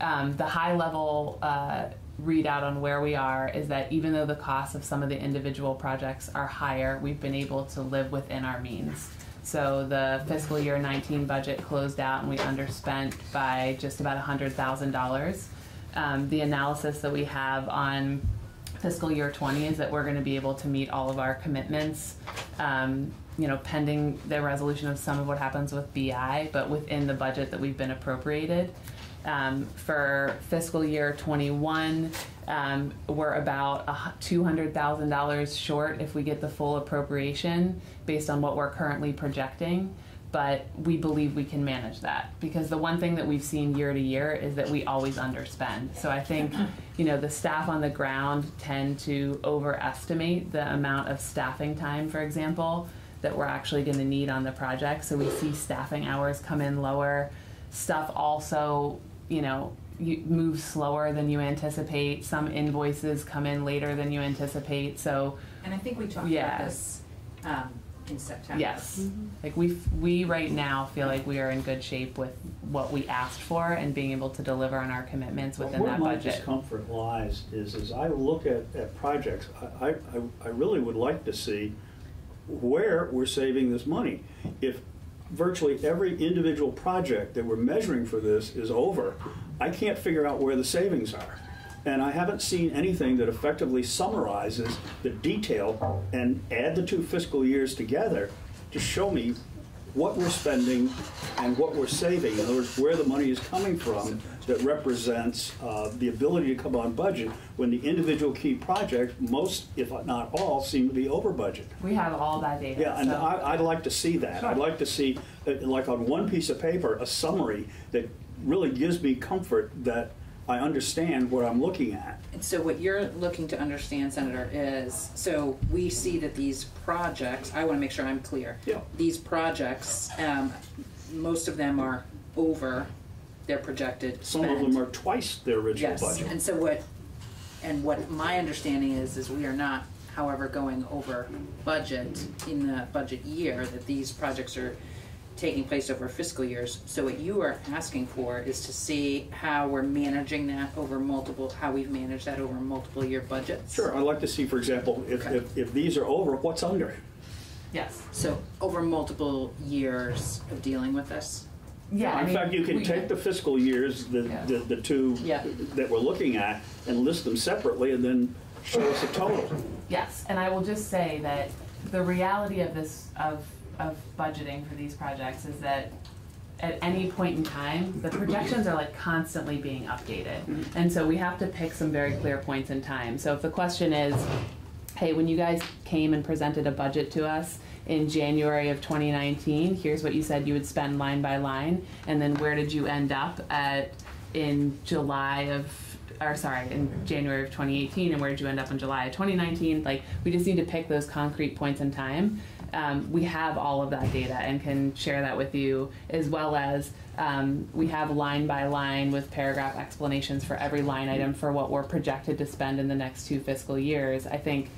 Um, the high level uh, readout on where we are is that even though the costs of some of the individual projects are higher, we've been able to live within our means. So the fiscal year 19 budget closed out and we underspent by just about $100,000. um, the analysis that we have on fiscal year 20 is that we're going to be able to meet all of our commitments, um, you know, pending the resolution of some of what happens with BI, but within the budget that we've been appropriated. Um, for fiscal year 21, um, we're about $200,000 short if we get the full appropriation based on what we're currently projecting. But we believe we can manage that because the one thing that we've seen year to year is that we always underspend. So I think, <laughs> you know, the staff on the ground tend to overestimate the amount of staffing time, for example, that we're actually going to need on the project. So we see staffing hours come in lower. Stuff also, you know, you move slower than you anticipate. Some invoices come in later than you anticipate. So And I think we talked Yeah. about this um, in September. yes, mm-hmm. like we we right now feel like we are in good shape with what we asked for and being able to deliver on our commitments within Where that my discomfort lies is, as I look at, at projects, I, I, I really would like to see where we're saving this money. If virtually every individual project that we're measuring for this is over, I can't figure out where the savings are. And I haven't seen anything that effectively summarizes the detail and add the two fiscal years together to show me what we're spending and what we're saving. In other words, where the money is coming from that represents uh, the ability to come on budget when the individual key projects, most, if not all, seem to be over budget. We have all that data. Yeah, and so- I, I'd like to see that. I'd like to see, uh, like on one piece of paper, a summary that really gives me comfort that I understand what I'm looking at. And so what you're looking to understand, Senator, is, so we see that these projects, I want to make sure I'm clear. Yeah. These projects, um, most of them are over their projected Some of them are twice their original Yes, budget. and so what, and what my understanding is, is we are not, however, going over budget in the budget year, that these projects are taking place over fiscal years. So what you are asking for is to see how we're managing that over multiple, how we've managed that over multiple year budgets? Sure, I'd like to see, for example, if, Okay. if, if these are over, what's under? yes. So over multiple years of dealing with this? Yeah. I In mean, fact, you can we- take the fiscal years, the, Yeah. the, the two Yeah. that we're looking at, and list them separately, and then show us a total. Yes, and I will just say that the reality of this, of, of budgeting for these projects is that at any point in time, the projections are like constantly being updated. Mm-hmm. And so we have to pick some very clear points in time. So if the question is, hey, when you guys came and presented a budget to us in January of 2019, here's what you said you would spend line by line, and then where did you end up at in July of, or sorry, in January of 2018, and where did you end up in July of 2019? Like, we just need to pick those concrete points in time. Um, we have all of that data and can share that with you, as well as um, we have line by line with paragraph explanations for every line item for what we're projected to spend in the next two fiscal years. I think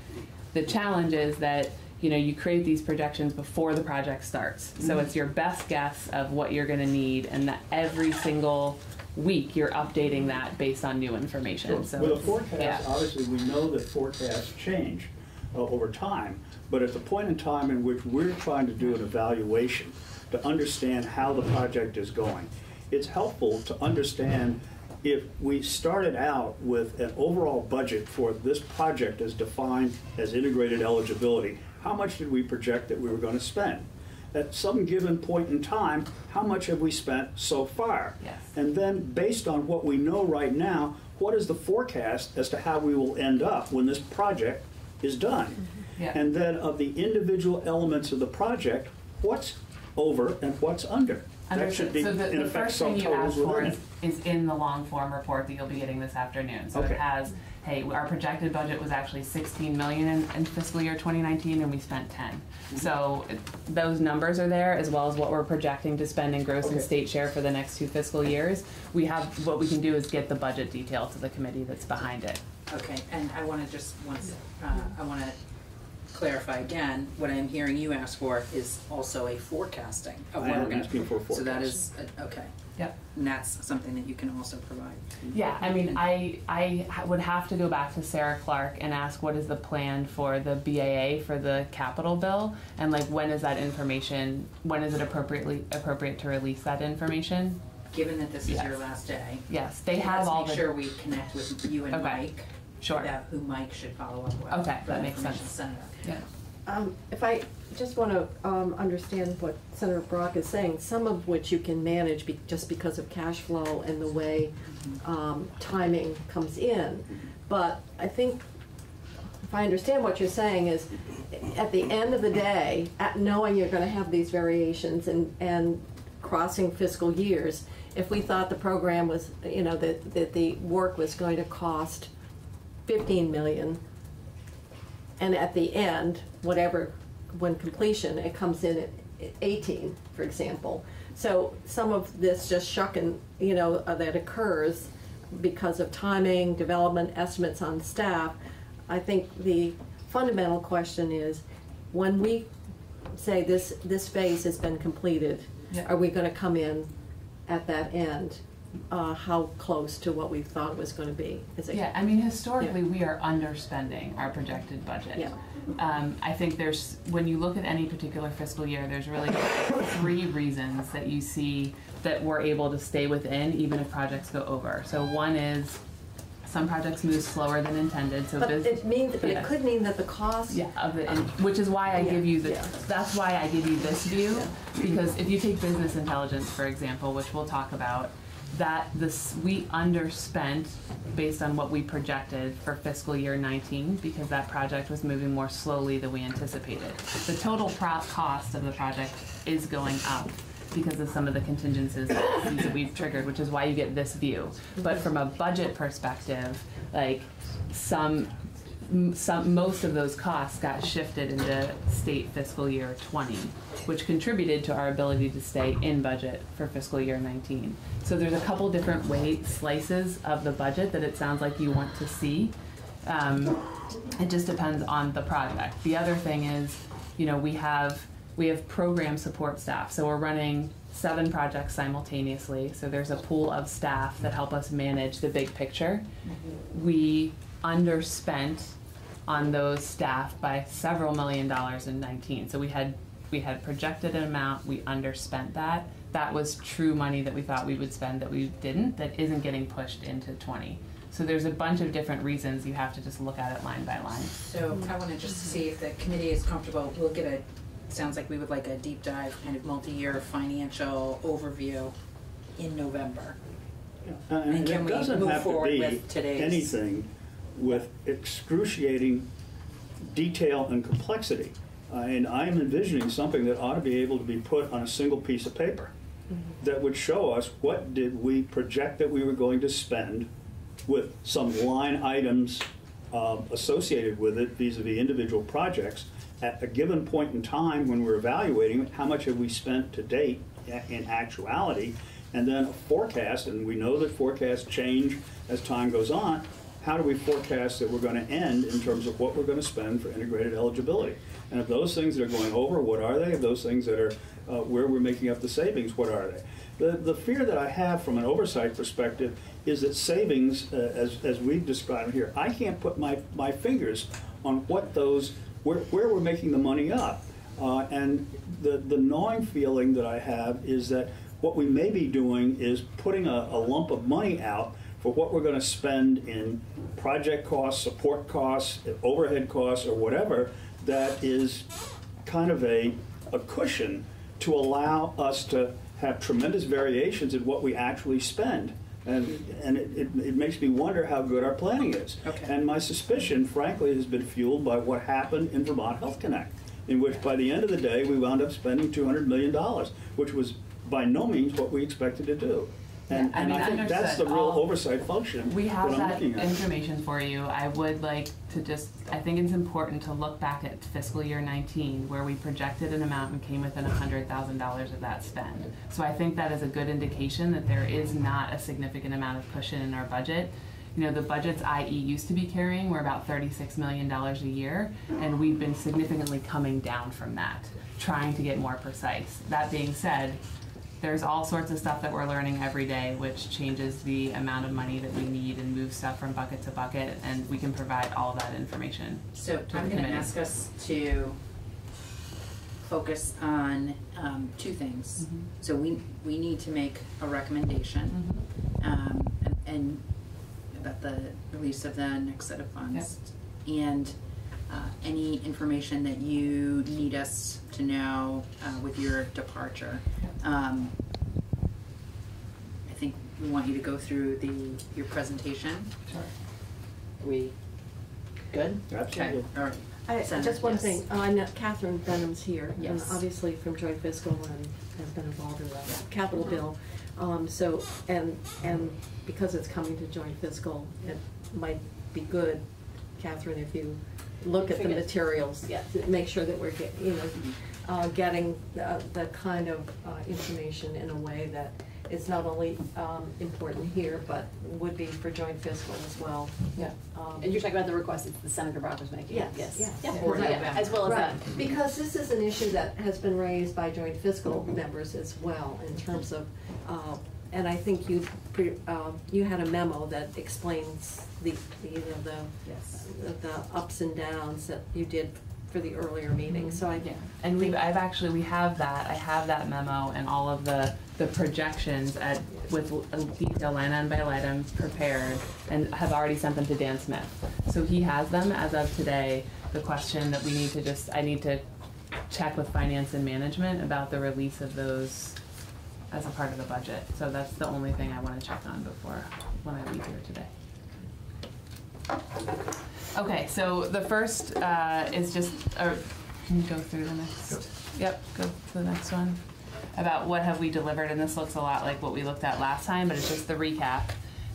the challenge is that you know you create these projections before the project starts. So it's your best guess of what you're going to need and that every single week you're updating that based on new information. So With a forecast, yeah. obviously, we know that forecasts change uh, over time, but at the point in time in which we're trying to do an evaluation to understand how the project is going, it's helpful to understand if we started out with an overall budget for this project as defined as integrated eligibility, how much did we project that we were going to spend? At some given point in time, how much have we spent so far? Yes. And then, based on what we know right now, what is the forecast as to how we will end up when this project is done? Mm-hmm. Yeah. And then, of the individual elements of the project, what's over and what's under? That should be, So the, in the effect, first thing you subtotals asked for within is, it. is in the long form report that you'll be getting this afternoon. So Okay. it has, hey, our projected budget was actually 16 million in, in fiscal year 2019, and we spent 10. Mm-hmm. So it, those numbers are there, as well as what we're projecting to spend in gross and state share for the next two fiscal years. We have what we can do is get the budget detail to the committee that's behind it. Okay, and I want to just, once, uh, I want to clarify again, what I'm hearing you ask for is also a forecasting of I what we're am going asking for a So that is, okay, Yep. and that's something that you can also provide. Yeah, I mean, I I ha- would have to go back to Sarah Clark and ask what is the plan for the BAA for the capital bill, and like when is that information? When is it appropriately appropriate to release that information? given that this is your Yes. last day. Yes, they have all Let's the. make sure we connect with you and Okay. Mike. Sure. About who Mike should follow up with. Okay, that makes sense. center. Yeah. Um, If I just want to um, understand what Senator Brock is saying, some of which you can manage be- just because of cash flow and the way um, timing comes in. But I think, if I understand what you're saying, is at the end of the day, at knowing you're going to have these variations and, and crossing fiscal years, if we thought the program was, you know, that, that the work was going to cost 15 million, and at the end, whatever, when completion, it comes in at eighteen, for example. So some of this just shucking, you know, uh, that occurs because of timing, development, estimates on staff. I think the fundamental question is, when we say this, this phase has been completed, Yeah. are we gonna come in at that end? Uh, how close to what we thought it was gonna be? Is it- Yeah, I mean, historically, we are underspending our projected budget. Yeah. Um, I think there's, when you look at any particular fiscal year, there's really three reasons that you see that we're able to stay within even if projects go over. So one is some projects move slower than intended, so But it means, but it could mean that the cost. Yeah, of it, and, which is why I give you the, Yeah. that's why I give you this view, because if you take business intelligence, for example, which we'll talk about, that this, we underspent based on what we projected for fiscal year nineteen, because that project was moving more slowly than we anticipated. The total pro- cost of the project is going up because of some of the contingencies that <coughs> we've triggered, which is why you get this view. But from a budget perspective, like, some some, most of those costs got shifted into state fiscal year twenty, which contributed to our ability to stay in budget for fiscal year nineteen. So there's a couple different weight slices of the budget that it sounds like you want to see. Um, it just depends on the project. The other thing is, you know, we have, we have program support staff, so we're running seven projects simultaneously, so there's a pool of staff that help us manage the big picture. We underspent on those staff by several million dollars in nineteen, so we had, we had projected an amount, we underspent that. That was true money that we thought we would spend that we didn't, that isn't getting pushed into twenty. So there's a bunch of different reasons you have to just look at it line by line. So I wanna just see if the committee is comfortable, we'll get a, sounds like we would like a deep dive, kind of multi-year financial overview in November. Uh, And And can it we doesn't move have to forward be with today's- anything with excruciating detail and complexity. Uh, And I am envisioning something that ought to be able to be put on a single piece of paper that would show us what did we project that we were going to spend with some line items uh, associated with it vis-à-vis individual projects at a given point in time when we're evaluating how much have we spent to date in actuality, and then a forecast, and we know that forecasts change as time goes on, how do we forecast that we're going to end in terms of what we're going to spend for integrated eligibility? And if those things that are going over, what are they? If those things that are uh, where we're making up the savings, what are they? The, the fear that I have from an oversight perspective is that savings, uh, as, as we've described here, I can't put my, my fingers on what those, where, where we're making the money up. Uh, and the, the gnawing feeling that I have is that what we may be doing is putting a, a lump of money out for what we're going to spend in project costs, support costs, overhead costs, or whatever, that is kind of a, a cushion to allow us to have tremendous variations in what we actually spend. And, and it, it, it makes me wonder how good our planning is. Okay. And my suspicion, frankly, has been fueled by what happened in Vermont Health Connect, in which by the end of the day, we wound up spending $200 million, which was by no means what we expected to do. And, Yeah, I and mean, I think that's the real oversight function We that have I'm that looking at. information for you. I would like to just, I think it's important to look back at fiscal year nineteen, where we projected an amount and came within hundred thousand dollars of that spend. So I think that is a good indication that there is not a significant amount of cushion in our budget. You know, the budgets IE used to be carrying were about thirty-six million dollars a year, and we've been significantly coming down from that, trying to get more precise. That being said, there's all sorts of stuff that we're learning every day, which changes the amount of money that we need and moves stuff from bucket to bucket, and we can provide all that information. So to I'm the gonna committee. ask us to focus on um, two things. So we, we need to make a recommendation um, and- and about the release of the next set of funds. And uh, any information that you need us to know uh, with your departure. Um, I think we want you to go through the, your presentation. Sure. We good? Absolutely. Okay, all right. I, Senator, just one yes. thing, uh, I know Catherine Benham's here, and Yes. obviously from Joint Fiscal and has been involved in the capital bill. Um, so, and, and because it's coming to Joint Fiscal, it might be good, Catherine, if you look at the Figure- materials, Yeah. to make sure that we're get, you know, uh, getting the, the kind of, uh, information in a way that is not only, um, important here, but would be for Joint Fiscal as well. Yeah. Um, And you're talking about the request that the Senator Barbara's making? Yes, Yes. yes. Yeah, For yeah, November. as well as Right, that. because this is an issue that has been raised by joint fiscal members as well, in terms of, uh, and I think you, pre- uh, you had a memo that explains the, the, you know, the, Yes. the ups and downs that you did for the earlier meeting, so I. Yeah, and we've, I've actually, we have that, I have that memo and all of the, the projections at, with a detail line item by line item prepared and have already sent them to Dan Smith. So he has them as of today. The question that we need to just, I need to check with finance and management about the release of those as a part of the budget. So that's the only thing I wanna check on before, when I leave here today. Okay, so the first uh, is just, or can you go through the next? Yep, go to the next one. About what have we delivered, and this looks a lot like what we looked at last time, but it's just the recap.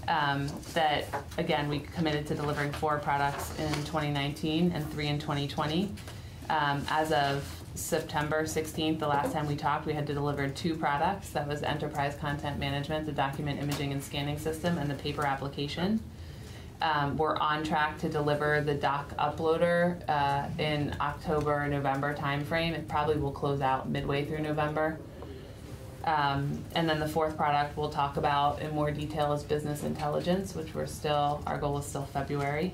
Um, That, again, we committed to delivering four products in 2019 and three in 2020. Um, As of September 16th, the last time we talked, we had to deliver two products. That was Enterprise Content Management, the document imaging and scanning system, and the paper application. Um, we're on track to deliver the doc uploader uh, in October, November timeframe. It probably will close out midway through November. Um, and then the fourth product we'll talk about in more detail is business intelligence, which we're still, our goal is still February.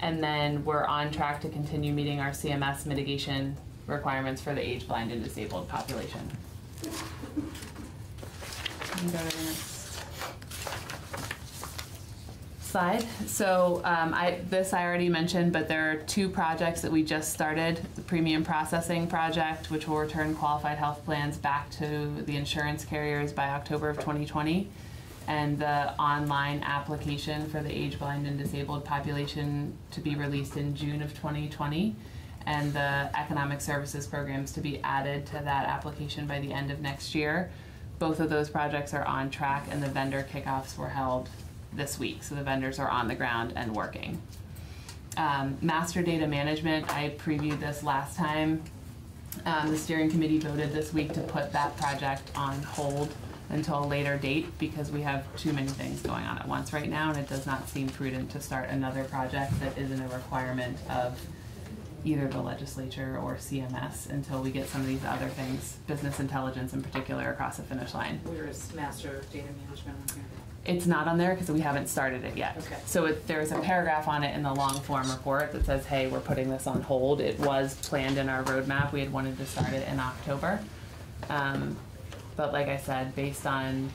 And then we're on track to continue meeting our CMS mitigation requirements for the age blind and disabled population. Slide. So um, I, this I already mentioned, but there are two projects that we just started. The premium processing project, which will return qualified health plans back to the insurance carriers by October of 2020. And the online application for the age blind and disabled population to be released in June of 2020. And the economic services programs to be added to that application by the end of next year. Both of those projects are on track and the vendor kickoffs were held this week, so the vendors are on the ground and working. Um, master data management, I previewed this last time. Um, the steering committee voted this week to put that project on hold until a later date because we have too many things going on at once right now and it does not seem prudent to start another project that isn't a requirement of either the legislature or CMS until we get some of these other things, business intelligence in particular, across the finish line. Where is master of data management on here? It's not on there because we haven't started it yet. Okay. So it, there's a paragraph on it in the long form report that says, hey, we're putting this on hold. It was planned in our roadmap. We had wanted to start it in October. Um, but like I said, based on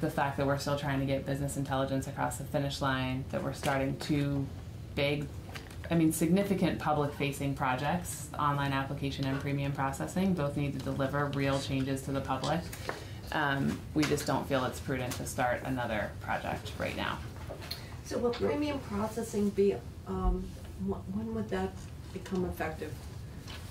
the fact that we're still trying to get business intelligence across the finish line, that we're starting two big, I mean, significant public facing projects, online application and premium processing, both need to deliver real changes to the public. Um, we just don't feel it's prudent to start another project right now. So will premium processing be, um, when would that become effective?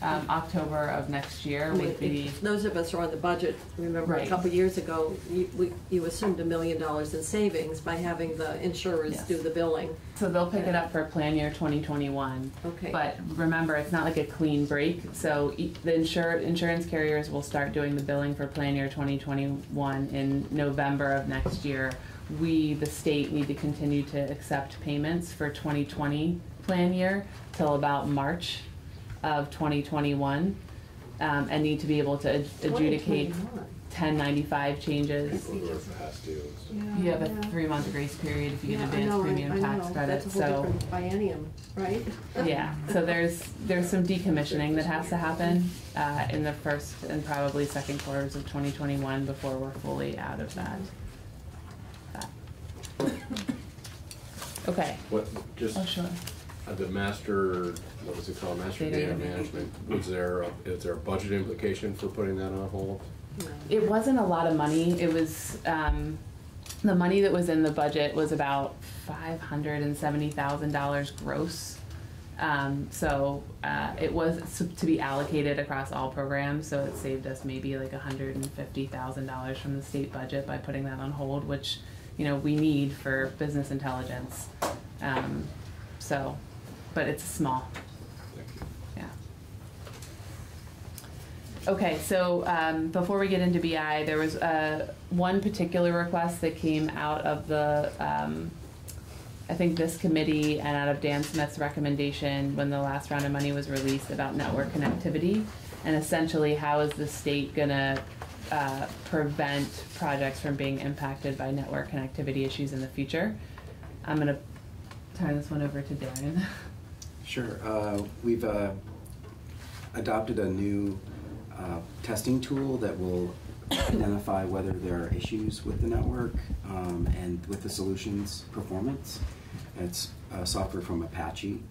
Um, October of next year would be, Those of us who are on the budget, remember a Right. couple years ago, you, we, you assumed a million dollars in savings by having the insurers Yes. do the billing. so they'll pick it up for plan year twenty twenty-one. Okay. But remember, it's not like a clean break, so e- the insure, insurance carriers will start doing the billing for plan year twenty twenty-one in November of next year. We, the state, need to continue to accept payments for twenty twenty plan year till about March of twenty twenty-one. Um, and need to be able to adjudicate 2021. 1095 changes. People who are past due. You have a three month grace period if you get Yeah, I advanced know, I- premium tax know. credit. That's a whole So different biennium, right? <laughs> yeah, so there's there's some decommissioning that has to happen uh, in the first and probably second quarters of 2021 before we're fully out of that. that. Okay. What, just. Oh, sure. Uh, the master, what was it called, master Data management. was there, a- is there a budget implication for putting that on hold? It wasn't a lot of money. It was um, the money that was in the budget was about five hundred and seventy thousand dollars gross. Um, so uh, it was s- to be allocated across all programs. So it saved us maybe like hundred and fifty thousand dollars from the state budget by putting that on hold, which you know we need for business intelligence. Um, so, but it's small. Yeah. Okay, so um, before we get into BI, there was uh, one particular request that came out of the, um, I think this committee and out of Dan Smith's recommendation when the last round of money was released about network connectivity. And essentially, how is the state gonna uh, prevent projects from being impacted by network connectivity issues in the future? I'm gonna turn this one over to Darren. <laughs> Sure. Uh, We've uh, adopted a new uh, testing tool that will identify whether there are issues with the network um, and with the solution's performance. It's software from Apache.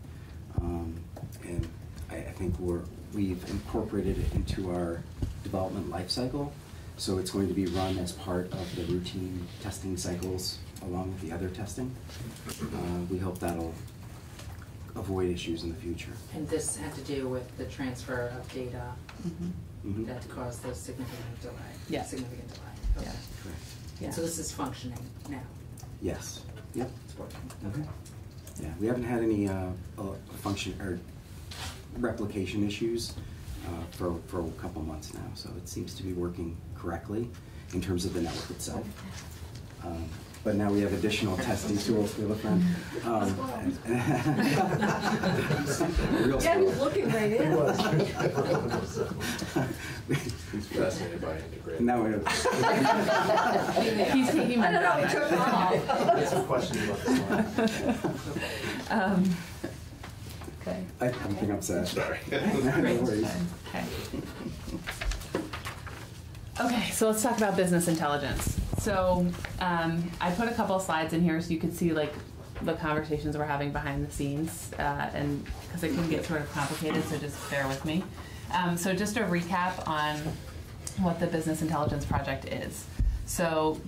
Um, And I I think we're, we've incorporated it into our development lifecycle. So it's going to be run as part of the routine testing cycles along with the other testing. Uh, We hope that'll avoid issues in the future. And this had to do with the transfer of data Mhm. that caused the significant delay? Yeah. Significant delay, okay. Correct. Yeah. So this is functioning now? Yes, yep. It's working, Okay. okay. Yeah, we haven't had any uh, uh, function, or replication issues uh, for, for a couple months now, so it seems to be working correctly in terms of the network itself. Um, But now we have additional testing tools to look on. Um, Real <laughs> <laughs> Yeah, he's slow. looking right in. <laughs> He's fascinated by integrated. Now we have. He's taking my I don't know, he took off. That's a question about this one. Um, okay. I I think I'm sad. Sorry. No worries. Okay. Okay, so let's talk about business intelligence. So um, I put a couple slides in here so you could see like the conversations we're having behind the scenes, uh, and because it can get sort of complicated, so just bear with me. Um, so just a recap on what the business intelligence project is. So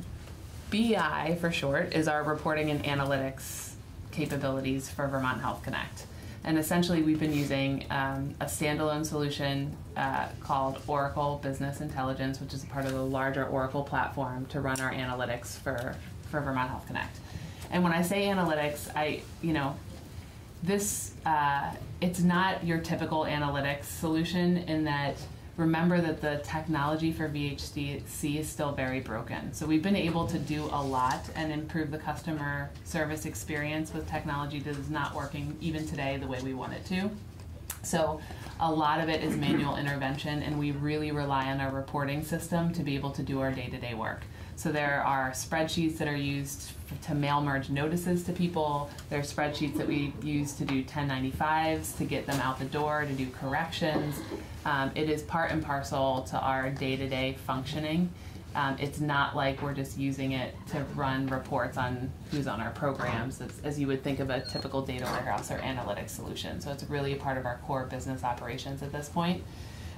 BI for short is our reporting and analytics capabilities for Vermont Health Connect. And essentially, we've been using um, a standalone solution uh, called Oracle Business Intelligence, which is part of the larger Oracle platform to run our analytics for, for Vermont Health Connect. And when I say analytics, I, you know, this, uh, it's not your typical analytics solution in that remember that the technology for VHC is still very broken. So we've been able to do a lot and improve the customer service experience with technology that is not working even today the way we want it to. So a lot of it is manual <clears throat> intervention and we really rely on our reporting system to be able to do our day-to-day work. So there are spreadsheets that are used to mail merge notices to people. There are spreadsheets that we use to do 1095s, to get them out the door, to do corrections. Um, it is part and parcel to our day-to-day functioning. Um, it's not like we're just using it to run reports on who's on our programs, as, as you would think of a typical data warehouse or analytics solution. So it's really a part of our core business operations at this point.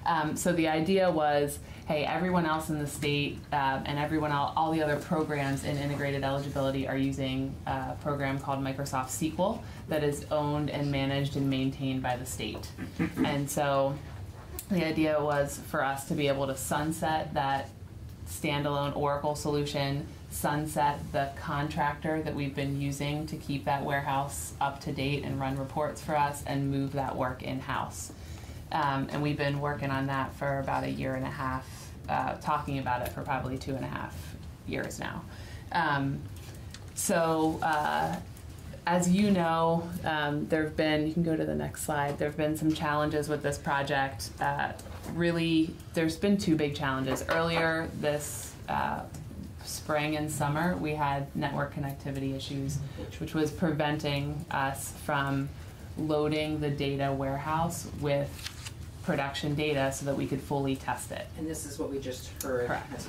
Um, so the idea was, hey, everyone else in the state um, and everyone else, all the other programs in integrated eligibility are using a program called Microsoft SQL that is owned and managed and maintained by the state. And so the idea was for us to be able to sunset that standalone Oracle solution, sunset the contractor that we've been using to keep that warehouse up to date and run reports for us, and move that work in house. Um, and we've been working on that for about a year and a half, uh, talking about it for probably two and a half years now. Um, so uh, as you know, um, there have been, you can go to the next slide, there have been some challenges with this project. Uh, really, there's been two big challenges. Earlier this uh, spring and summer, we had network connectivity issues, which was preventing us from loading the data warehouse with production data so that we could fully test it. And this is what we just heard. Correct.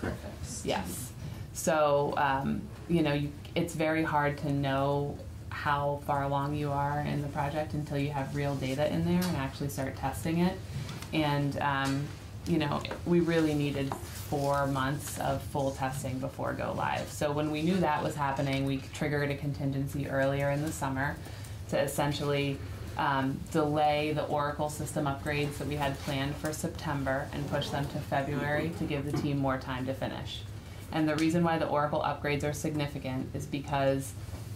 Yes. So, um, you know, you, it's very hard to know how far along you are in the project until you have real data in there and actually start testing it. And, um, you know, we really needed four months of full testing before go live. So when we knew that was happening, we triggered a contingency earlier in the summer to essentially um, delay the Oracle system upgrades that we had planned for September and push them to February to give the team more time to finish. And the reason why the Oracle upgrades are significant is because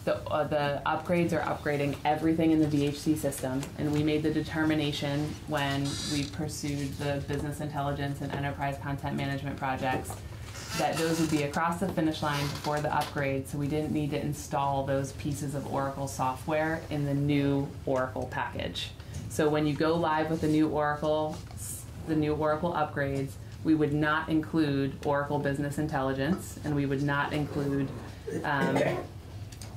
the, uh, the upgrades are upgrading everything in the VHC system. And we made the determination when we pursued the business intelligence and enterprise content management projects that those would be across the finish line before the upgrade, so we didn't need to install those pieces of Oracle software in the new Oracle package. So when you go live with the new Oracle, the new Oracle upgrades, we would not include Oracle Business Intelligence, and we would not include, um,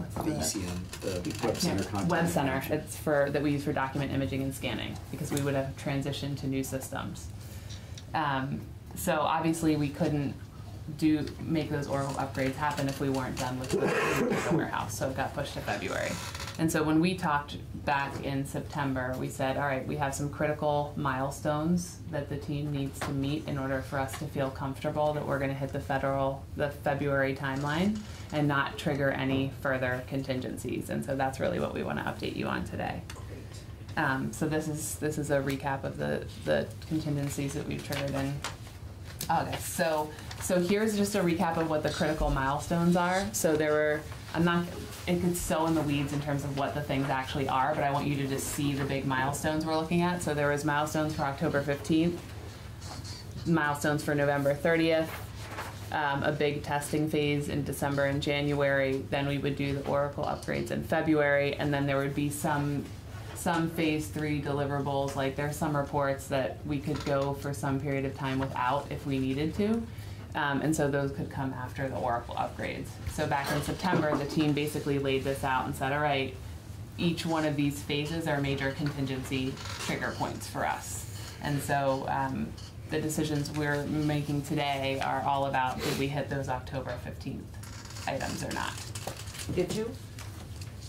what's the- UCM, the Web Center content. Web Center, it's for, that we use for document imaging and scanning, because we would have transitioned to new systems. Um, so obviously, we couldn't do, make those Oracle upgrades happen if we weren't done with the warehouse, so it got pushed to February. And so when we talked back in September, we said, all right, we have some critical milestones that the team needs to meet in order for us to feel comfortable that we're gonna hit the federal, the February timeline and not trigger any further contingencies. And so that's really what we wanna update you on today. Um, so this is, this is a recap of the, the contingencies that we've triggered in August. So, so here's just a recap of what the critical milestones are. So there were, I'm not, it could so in the weeds in terms of what the things actually are, but I want you to just see the big milestones we're looking at. So there was milestones for October fifteenth, milestones for November thirtieth, um, a big testing phase in December and January. Then we would do the Oracle upgrades in February, and then there would be some some phase three deliverables. Like there's some reports that we could go for some period of time without if we needed to. Um, and so those could come after the Oracle upgrades. So back in September, the team basically laid this out and said, all right, each one of these phases are major contingency trigger points for us. And so um, the decisions we're making today are all about did we hit those October 15th items or not? Did you?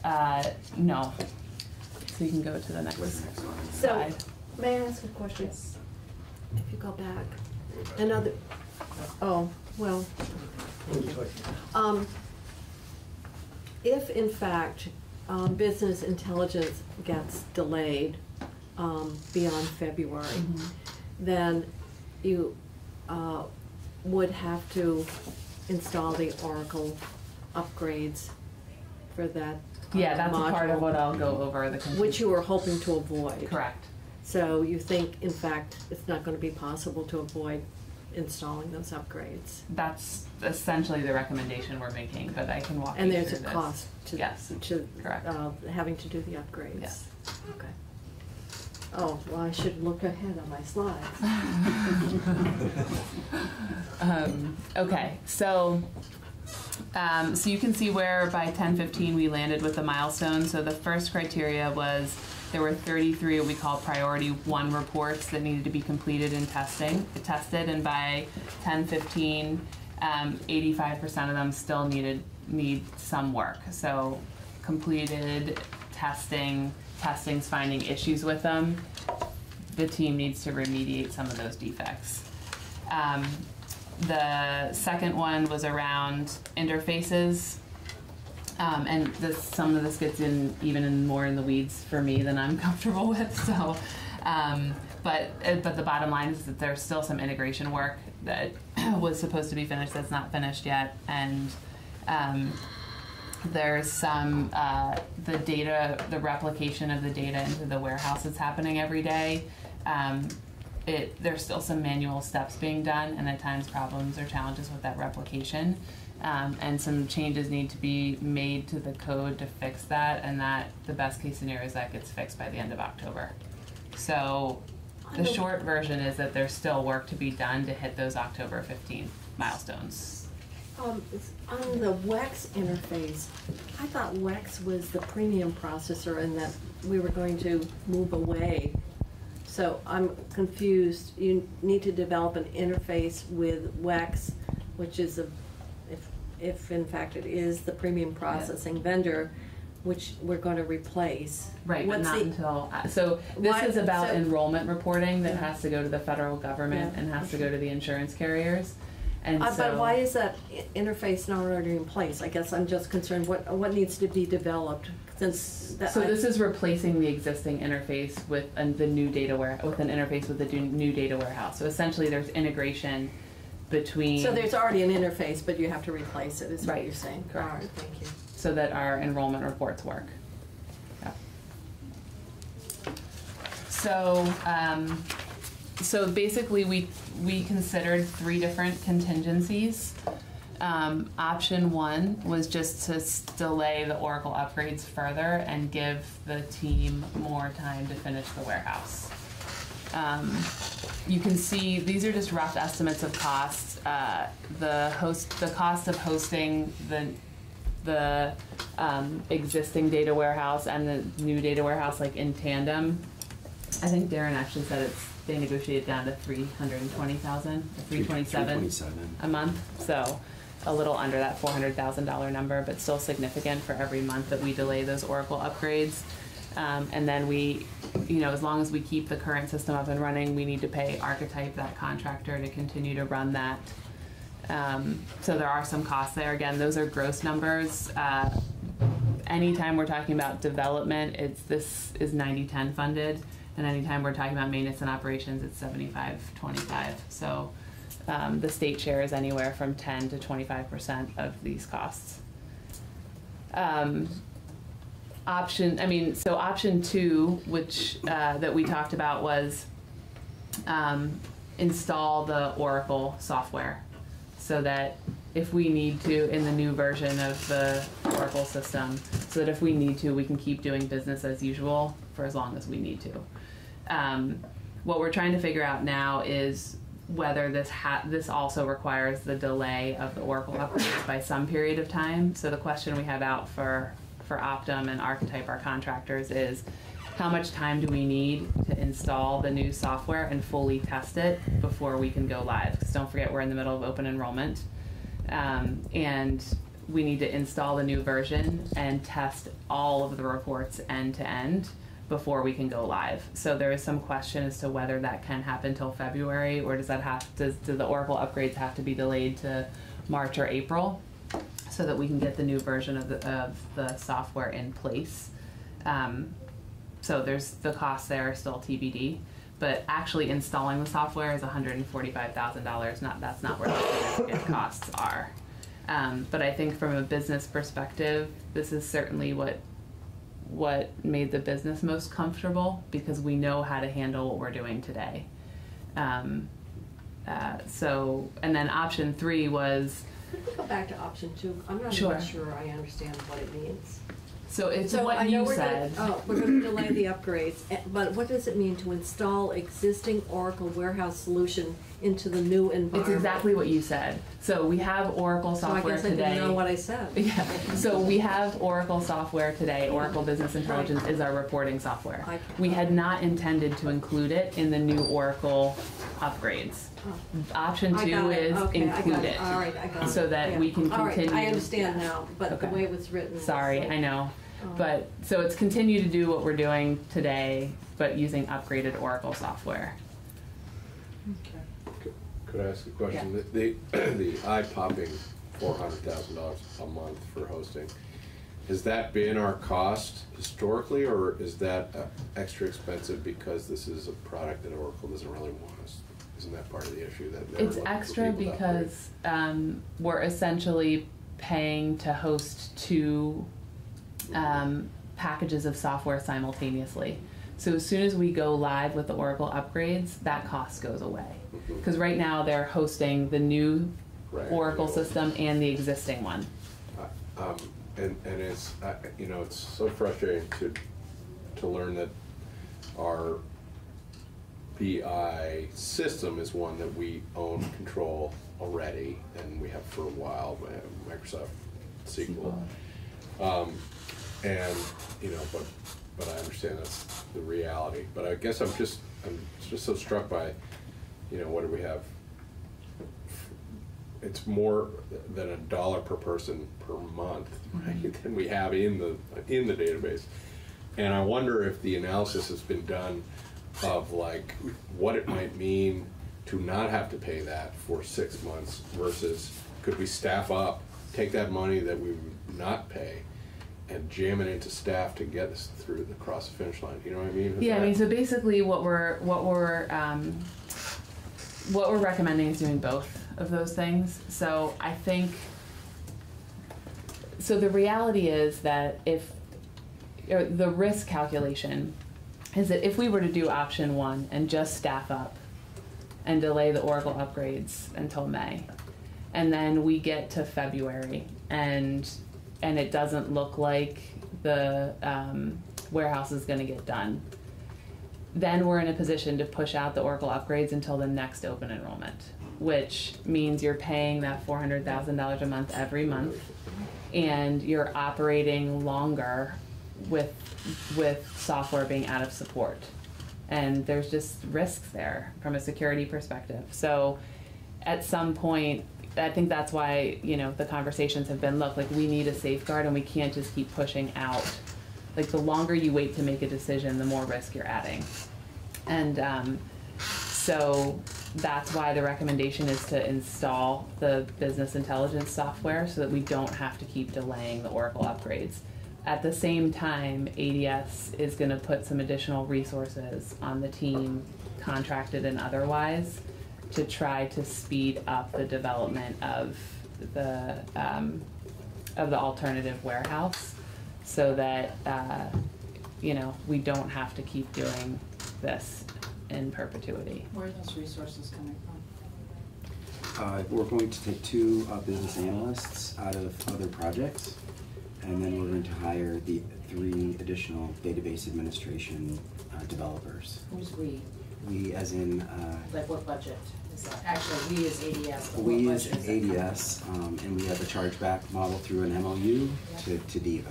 Uh, no. So you can go to the next slide. So, slide. may I ask a question? Yes. If you go back, another, oh, well, thank you. Um, if in fact, um, business intelligence gets delayed, um, beyond February, Mm-hmm. then you, uh, would have to install the Oracle upgrades for that. uh, Yeah, that's a part of module, what I'll go over the. Which you were hoping to avoid. Correct. So you think, in fact, it's not gonna be possible to avoid installing those upgrades? That's essentially the recommendation we're making, but I can walk you through this. And there's a cost to, Yes, to, correct. uh, having to do the upgrades? Yes. Okay. Oh, well, I should look ahead on my slides. <laughs> <laughs> Um, okay, so, um, so you can see where by ten fifteen we landed with the milestone. So the first criteria was there were thirty-three what we call priority one reports that needed to be completed and testing, tested, and by ten fifteen, um, eighty-five percent of them still needed, need some work. So completed testing, testing's finding issues with them. The team needs to remediate some of those defects. Um, the second one was around interfaces. Um, and this, some of this gets in even in more in the weeds for me than I'm <laughs> comfortable with. So, um, but uh, but the bottom line is that there's still some integration work that <clears throat> was supposed to be finished that's not finished yet, and um, there's some uh, the data, the replication of the data into the warehouse that's happening every day. Um, it there's still some manual steps being done, and at times problems or challenges with that replication. Um, and some changes need to be made to the code to fix that, and that the best case scenario is that gets fixed by the end of October. So the short version is that there's still work to be done to hit those October 15th milestones. Um, on the WEX interface, I thought WEX was the premium processor and that we were going to move away. So I'm confused. You need to develop an interface with WEX, which is a, if, in fact it is the premium processing vendor, which we're gonna replace. Right, but not the- until, uh, so this Why- is about so- enrollment reporting that Yeah. has to go to the federal government Yeah. and has to go to the insurance carriers. And Uh, so. But why is that interface not already in place? I guess I'm just concerned, what, what needs to be developed since that. So I- this is replacing the existing interface with the new data ware, with an interface with the new data warehouse. So essentially, there's integration between. So there's already an interface, but you have to replace it, is what Right, you're saying? correct. All right, thank you. So that our enrollment reports work. Yeah. So, um, so basically, we, we considered three different contingencies. Um, option one was just to s- delay the Oracle upgrades further and give the team more time to finish the warehouse. Um, you can see, these are just rough estimates of costs. Uh, the host, the cost of hosting the, the, um, existing data warehouse and the new data warehouse like in tandem. I think Darren actually said it's, they negotiated down to three hundred twenty thousand, three twenty-seven 327. a month, so a little under that four hundred thousand dollar number, but still significant for every month that we delay those Oracle upgrades. Um, and then we, you know, as long as we keep the current system up and running, we need to pay Archetype, that contractor, to continue to run that. Um, so there are some costs there. Again, those are gross numbers. Uh, anytime we're talking about development, it's, this is 90-10 funded. And anytime we're talking about maintenance and operations, it's 75-25. So um, the state share is anywhere from 10 to 25% of these costs. Um, option, I mean, so option two, which, uh, that we talked about was, um, install the Oracle software. So that if we need to, in the new version of the Oracle system, so that if we need to, we can keep doing business as usual for as long as we need to. Um, what we're trying to figure out now is whether this ha- this also requires the delay of the Oracle upgrades by some period of time. So the question we have out for for Optum and Archetype, our contractors, is how much time do we need to install the new software and fully test it before we can go live? Because don't forget, we're in the middle of open enrollment, um, and we need to install the new version and test all of the reports end to end before we can go live. So there is some question as to whether that can happen till February, or does that have does do the Oracle upgrades have to be delayed to March or April, so that we can get the new version of the of the software in place. Um, so there's the costs there are still TBD, but actually installing the software is one hundred and forty-five thousand dollars. Not that's not where the significant <laughs> costs are. Um, but I think from a business perspective, this is certainly what what made the business most comfortable because we know how to handle what we're doing today. Um, uh, so, and then option three was Could we go back to option two? I'm not Sure. even sure I understand what it means. so it's So what I know you we're gonna- said. Oh, we're gonna delay the upgrades, eh, but what does it mean to install existing Oracle warehouse solution into the new environment? It's exactly what you said. So we have Oracle So I software guess I today. didn't know what I said. <laughs> Yeah. So we have Oracle software today. Oracle Business Intelligence is our reporting software. We had not intended to include it in the new Oracle upgrades. Option I two got it. is Okay, I got include it. it. All right, I got it. So that Yeah. we can All right, continue. I understand now, but the Okay. way it was written. was Sorry, like- I know. Oh. But, so it's continue to do what we're doing today, but using upgraded Oracle software. Could I ask a question? The, the, <clears throat> the eye-popping four hundred thousand dollars a month for hosting, has that been our cost historically, or is that uh, extra expensive because this is a product that Oracle doesn't really want us? Isn't that part of the issue that It's extra people to upgrade? because um, we're essentially paying to host two um, packages of software simultaneously. So as soon as we go live with the Oracle upgrades, that cost goes away. Because right now they're hosting the new Right. Oracle system and the existing one. Um, and, and it's, uh, you know, it's so frustrating to, to learn that our BI system is one that we own, control already, and we have for a while, Microsoft SQL. Um, and, you know, but, but I understand that's the reality, but I guess I'm just, I'm just so struck by, you know, what do we have? It's more than a dollar per person per month, right, <laughs> than we have in the, in the database. And I wonder if the analysis has been done of like, what it might mean to not have to pay that for six months versus could we staff up, take that money that we would not pay and jam it into staff to get us through the cross the finish line, you know what I mean? Is Yeah, I mean, so basically what we're, what we're, um, what we're recommending is doing both of those things. So I think, so the reality is that if, the risk calculation is that if we were to do option one and just staff up and delay the Oracle upgrades until May, and then we get to February and and it doesn't look like the um, warehouse is going to get done, then we're in a position to push out the Oracle upgrades until the next open enrollment, which means you're paying that four hundred thousand dollars a month every month, and you're operating longer with with software being out of support, and there's just risks there from a security perspective. So, at some point. I think that's why you know the conversations have been look like we need a safeguard and we can't just keep pushing out like the longer you wait to make a decision the more risk you're adding and um, so that's why the recommendation is to install the business intelligence software so that we don't have to keep delaying the oracle upgrades at the same time ADS is going to put some additional resources on the team contracted and otherwise to try to speed up the development of the um, of the alternative warehouse so that uh, you know we don't have to keep doing this in perpetuity. Where are those resources coming from? Uh, we're going to take two uh, business analysts out of other projects, and then we're going to hire the three additional database administration uh, developers. Who's we? We, as in, uh, Like what budget is that? Actually, we as ADS, we budget as is that? ADS, um, and we have a chargeback model through an MOU to, to DVHA.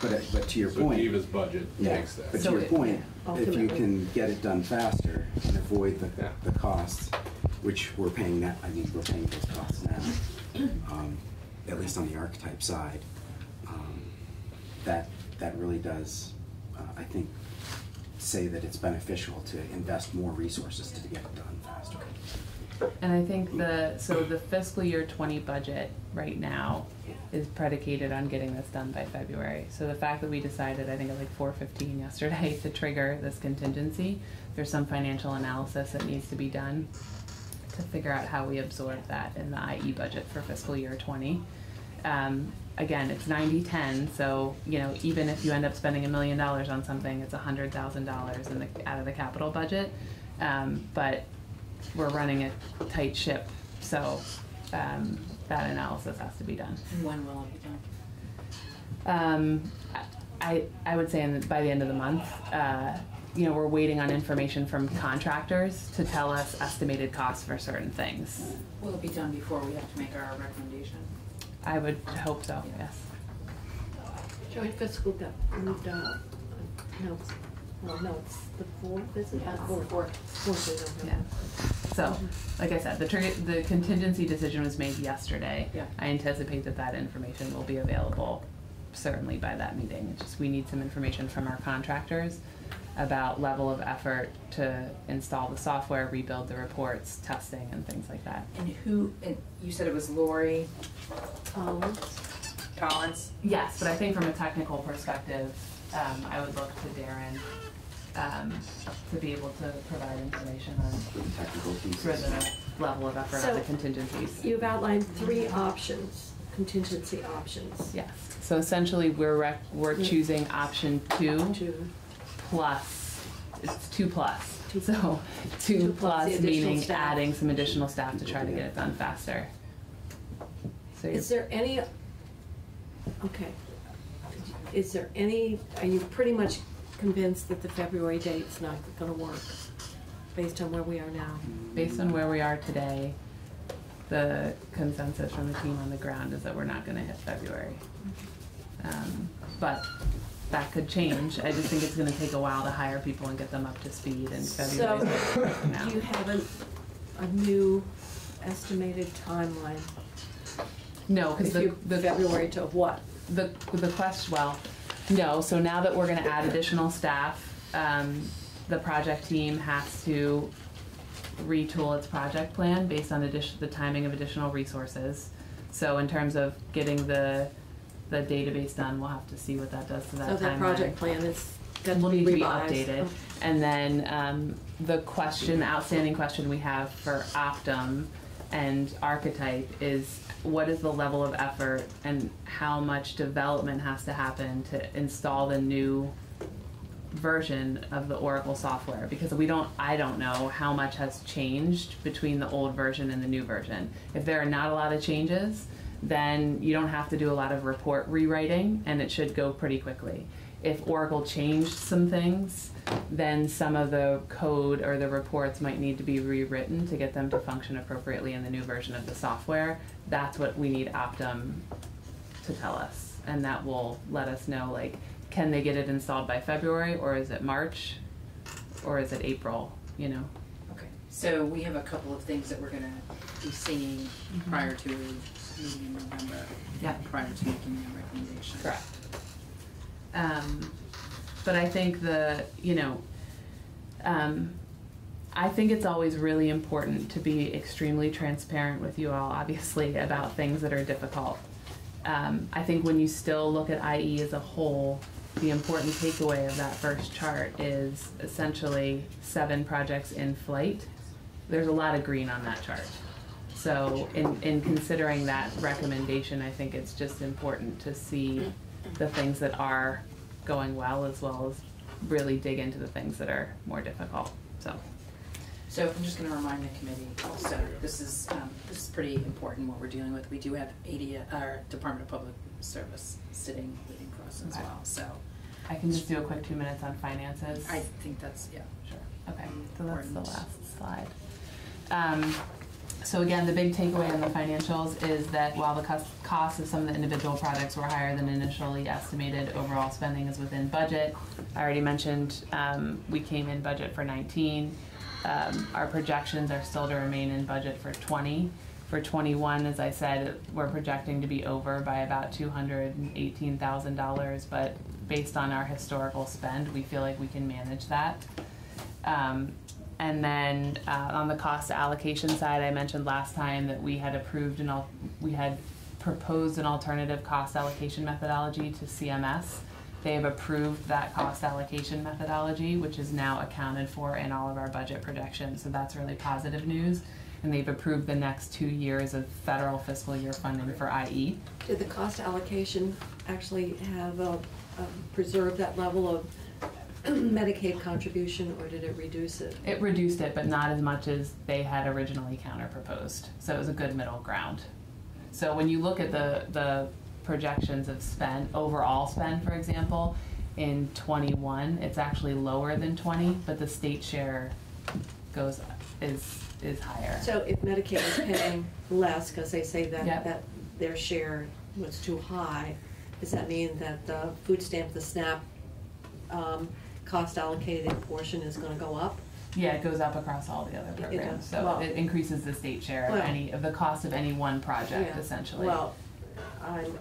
But, uh, but to your So point. DVHA's budget Yeah, takes that. but to your it- point, if you can get it done faster and avoid the, Yeah. the costs, which we're paying that, I mean, we're paying those costs now, um, at least on the archetype side, um, that, that really does, uh, I think, say that it's beneficial to invest more resources to get it done faster. And I think the so the fiscal year twenty budget right now is predicated on getting this done by February. So the fact that we decided, I think at like four fifteen yesterday, <laughs> to trigger this contingency, there's some financial analysis that needs to be done to figure out how we absorb that in the IE budget for fiscal year twenty. Um, again, it's 90-10, so you know even if you end up spending a million dollars on something, it's a hundred thousand dollars in the out of the capital budget. Um, but we're running a tight ship, so um, that analysis has to be done. And when will it be done? Um, I, I would say in, by the end of the month, uh, you know, we're waiting on information from contractors to tell us estimated costs for certain things. Will it be done before we have to make our recommendation? I would hope so, yes. Joint fiscal got moved out. No, well, no, it's the fourth, is it? Yeah, Uh, Fourth, fourth. fourth is Yeah. So, like I said, the trigger, the contingency decision was made yesterday. Yeah. I anticipate that that information will be available certainly by that meeting. It's just we need some information from our contractors about level of effort to install the software, rebuild the reports, testing, and things like that. And who, and you said it was Lori Collins. Collins? Yes, but I think from a technical perspective, um, I would look to Darren, um, to be able to provide information on For the technical for pieces. the level of effort on the contingencies. You've outlined three options, contingency options. Yes, so essentially, we're rec- we're choosing option two Two, plus, it's two plus. So two Two plus plus the additional meaning staff. adding some additional staff to try to get it done faster. So you're- Is there any, okay, is there any, are you pretty much convinced that the February date's not gonna work, based on where we are now? based on where we are today, the consensus from the team on the ground is that we're not gonna hit February. Um, But that could change. I just think it's gonna take a while to hire people and get them up to speed and So, do you have a, a new estimated timeline? No, because If the, you- the. February to what? The, the question, well, no, so now that we're gonna add additional staff, um, the project team has to retool its project plan based on addition, the timing of additional resources. So in terms of getting the, the database done, we'll have to see what that does to that So timeline. that project plan is, got to will be need to be revised. updated. And then, um, the question, outstanding question we have for Optum and Archetype is what is the level of effort and how much development has to happen to install the new version of the Oracle software? Because we don't, I don't know how much has changed between the old version and the new version. If there are not a lot of changes, then you don't have to do a lot of report rewriting and it should go pretty quickly. If Oracle changed some things, then some of the code or the reports might need to be rewritten to get them to function appropriately in the new version of the software. That's what we need Optum to tell us. And that will let us know, like, can they get it installed by February or is it March? Or is it April, you know? Okay, so we have a couple of things that we're gonna be seeing Mhm. prior to meeting in November. Yeah. Prior to making the recommendation. Correct. Um, but I think the, you know, um, I think it's always really important to be extremely transparent with you all, obviously, about things that are difficult. Um, I think when you still look at IE as a whole, the important takeaway of that first chart is essentially seven projects in flight. There's a lot of green on that chart. So in, in considering that recommendation, I think it's just important to see the things that are going well as well as really dig into the things that are more difficult, so. So I'm just gonna remind the committee also, this is, um, this is pretty important what we're dealing with. We do have AD, our Department of Public Service sitting, waiting for us as Okay. well, so. I can just do a quick two minutes on finances. I think that's, yeah, sure. Okay, so that's the Important. last slide. Um, so again, the big takeaway on the financials is that while the cost, of some of the individual projects were higher than initially estimated, overall spending is within budget. I already mentioned, um, we came in budget for nineteen. Um, our projections are still to remain in budget for twenty. For twenty-one, as I said, we're projecting to be over by about two hundred and eighteen thousand dollars, but based on our historical spend, we feel like we can manage that. Um, and then uh, on the cost allocation side, I mentioned last time that we had approved an al- we had proposed an alternative cost allocation methodology to CMS. They have approved that cost allocation methodology, which is now accounted for in all of our budget projections. So that's really positive news. And they've approved the next two years of federal fiscal year funding for. IE. Did the cost allocation actually have, uh, um, preserve that level of Medicaid contribution, or did it reduce it? It reduced it, but not as much as they had originally counter proposed. So it was a good middle ground. So when you look at the, the projections of spend, overall spend, for example, in twenty-one, it's actually lower than twenty, but the state share goes, is, is higher. So if Medicaid is paying less, because they say that, Yep. that their share was too high, does that mean that the food stamp, the SNAP, um, cost allocated portion is gonna go up? Yeah, it goes up across all the other It programs, does. so Well- it increases the state share of Well- any, of the cost of any one project Yeah. essentially. Well, I'm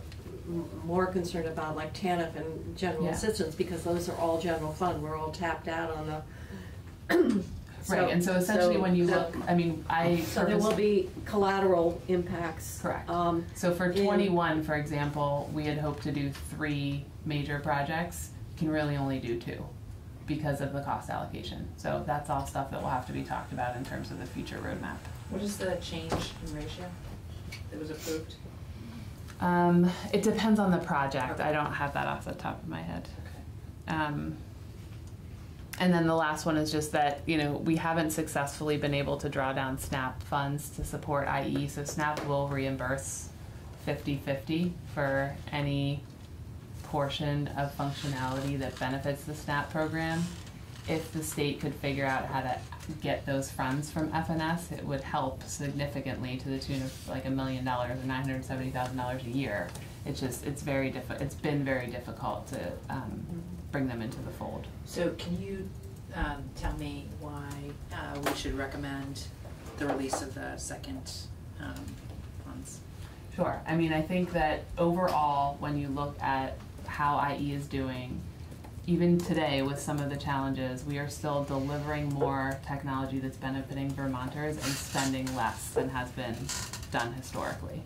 m- more concerned about like TANF and general Yeah. assistance, because those are all general fund, we're all tapped out on the. Right, and so essentially when you look, I mean, I. So there will be collateral impacts. Correct. Um, So for in- twenty-one, for example, we had hoped to do three major projects, can really only do two because of the cost allocation. So that's all stuff that will have to be talked about in terms of the future roadmap. What is the change in ratio that was approved? Um, it depends on the project, I don't have that off the top of my head. Um, and then the last one is just that, you know, we haven't successfully been able to draw down SNAP funds to support IE, so SNAP will reimburse 50-50 for any portion of functionality that benefits the SNAP program. If the state could figure out how to get those funds from FNS, it would help significantly to the tune of like a million dollars or nine hundred seventy thousand dollars a year. It's just, it's very diffi- it's been very difficult to, um, bring them into the fold. So can you um, tell me why uh, we should recommend the release of the second um, funds? Sure. I mean, I think that overall, when you look at how IE is doing, even today with some of the challenges, we are still delivering more technology that's benefiting Vermonters and spending less than has been done historically.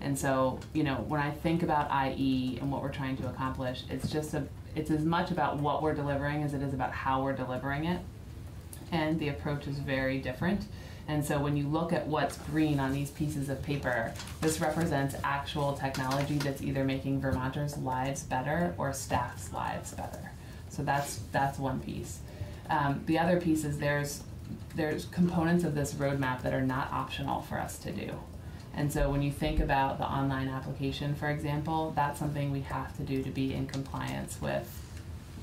And so, you know, when I think about IE and what we're trying to accomplish, it's just a, it's as much about what we're delivering as it is about how we're delivering it. And the approach is very different. And so when you look at what's green on these pieces of paper, this represents actual technology that's either making Vermonters' lives better or staff's lives better. So that's that's one piece. Um, the other piece is there's there's components of this roadmap that are not optional for us to do. And so when you think about the online application, for example, that's something we have to do to be in compliance with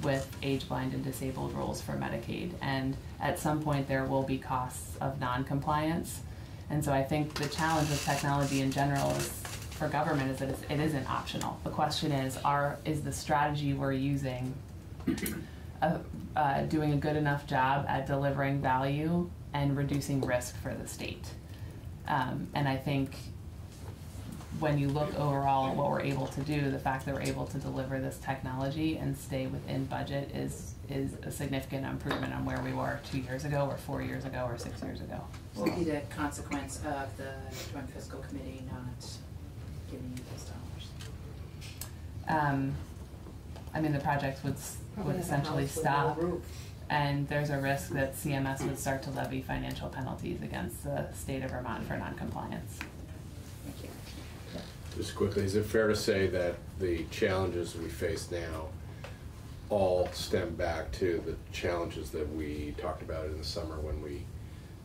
with age blind and disabled rules for Medicaid. And at some point there will be costs of non-compliance. And so I think the challenge with technology in general is for government is that it's, it isn't optional. The question is, are is the strategy we're using <coughs> uh, uh, doing a good enough job at delivering value and reducing risk for the state? Um, and I think when you look overall at what we're able to do, the fact that we're able to deliver this technology and stay within budget is is a significant improvement on where we were two years ago, or four years ago, or six years ago. What would be the consequence of the joint fiscal committee not giving you those dollars? Um, I mean, the project would Probably would essentially house no stop. And there's a risk that CMS would start to levy financial penalties against the state of Vermont for noncompliance. Just quickly, is it fair to say that the challenges we face now all stem back to the challenges that we talked about in the summer when we,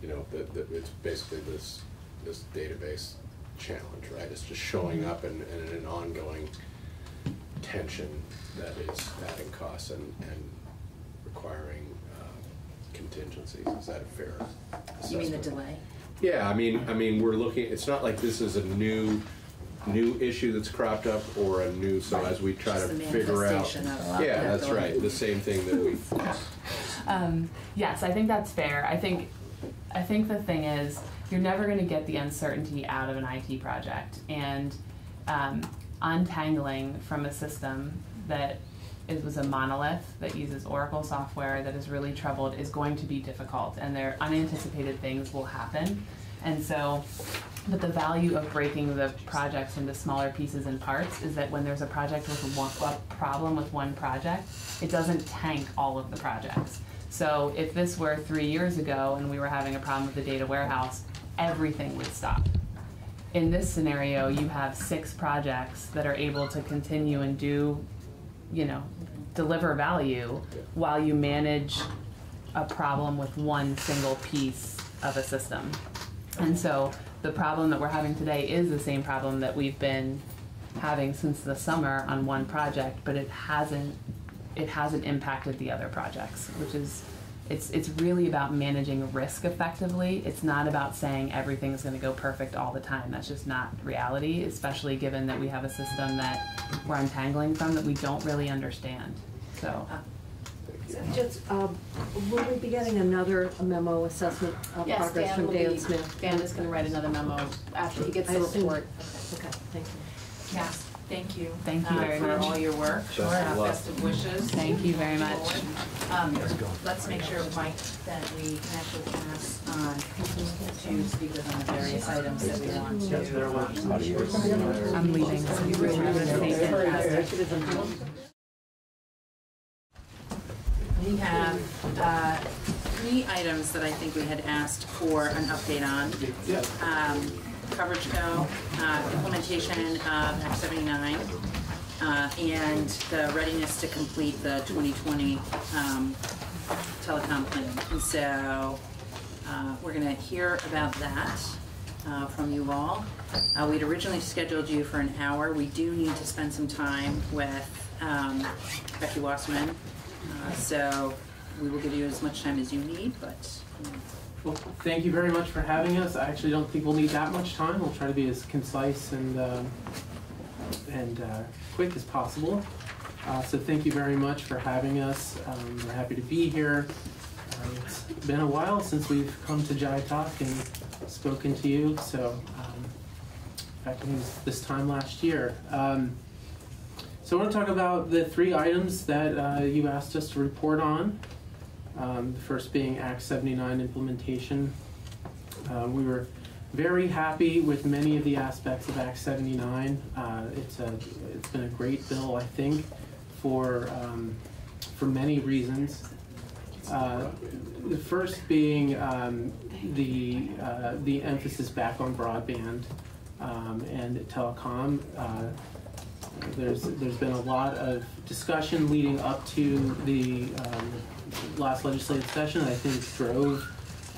you know, that, that it's basically this, this database challenge, right? It's just showing up and, and an ongoing tension that is adding costs and, and requiring uh, contingencies. Is that a fair You mean the delay? Yeah, I mean, I mean, we're looking, it's not like this is a new, new issue that's cropped up or a new, so as we try to Just the figure out. manifestation of Yeah, that's right, the same thing that we, <laughs> Um, yes, I think that's fair. I think, I think the thing is, you're never going to get the uncertainty out of an IT project, and um, untangling from a system that it was a monolith that uses Oracle software that is really troubled is going to be difficult, and there unanticipated things will happen, and so. But the value of breaking the projects into smaller pieces and parts is that when there's a project with one, a problem with one project, it doesn't tank all of the projects. So if this were three years ago and we were having a problem with the data warehouse, everything would stop. In this scenario, you have six projects that are able to continue and do, you know, deliver value while you manage a problem with one single piece of a system. And so the problem that we're having today is the same problem that we've been having since the summer on one project, but it hasn't it hasn't impacted the other projects, which is it's it's really about managing risk effectively. It's not about saying everything is going to go perfect all the time. That's just not reality, especially given that we have a system that we're untangling from that we don't really understand. So uh, Just, um, will we be getting another memo assessment of Yes, progress Dan from will Dan be, Smith? Dan is gonna write another memo after he gets I the assume- report. Okay, thank you. Yes, thank you. Thank you uh, very for much. all your work. Best of Uh. Best of wishes. Thank you very much. Um, Let's make sure, Mike, that we can actually pass on to speak with on the various items that we want to. I'm leaving. So you really have a safe and fantastic. We have uh, three items that I think we had asked for an update on. Um, CoverageCo, uh, implementation of Act 79, uh, and the readiness to complete the 2020 um, telecom plan. And so, uh, we're gonna hear about that, uh, from you all. Uh, we'd originally scheduled you for an hour. We do need to spend some time with, um, Becky Wasserman. Uh, so we will give you as much time as you need, but, you know, Well, thank you very much for having us. I actually don't think we'll need that much time. We'll try to be as concise and, um, and uh, quick as possible. Uh, So thank you very much for having us. Um, We're happy to be here. Uh, It's been a while since we've come to JITOC and spoken to you, so, um, in fact, I think it was this time last year. Um, So I want to talk about the three items that uh, you asked us to report on. Um, the first being Act 79 implementation. Uh, we were very happy with many of the aspects of Act 79. Uh, it's a it's been a great bill, I think, for um, for many reasons. Uh, the first being um, the uh, the emphasis back on broadband um, and telecom. There's there's been a lot of discussion leading up to the um, last legislative session. I think drove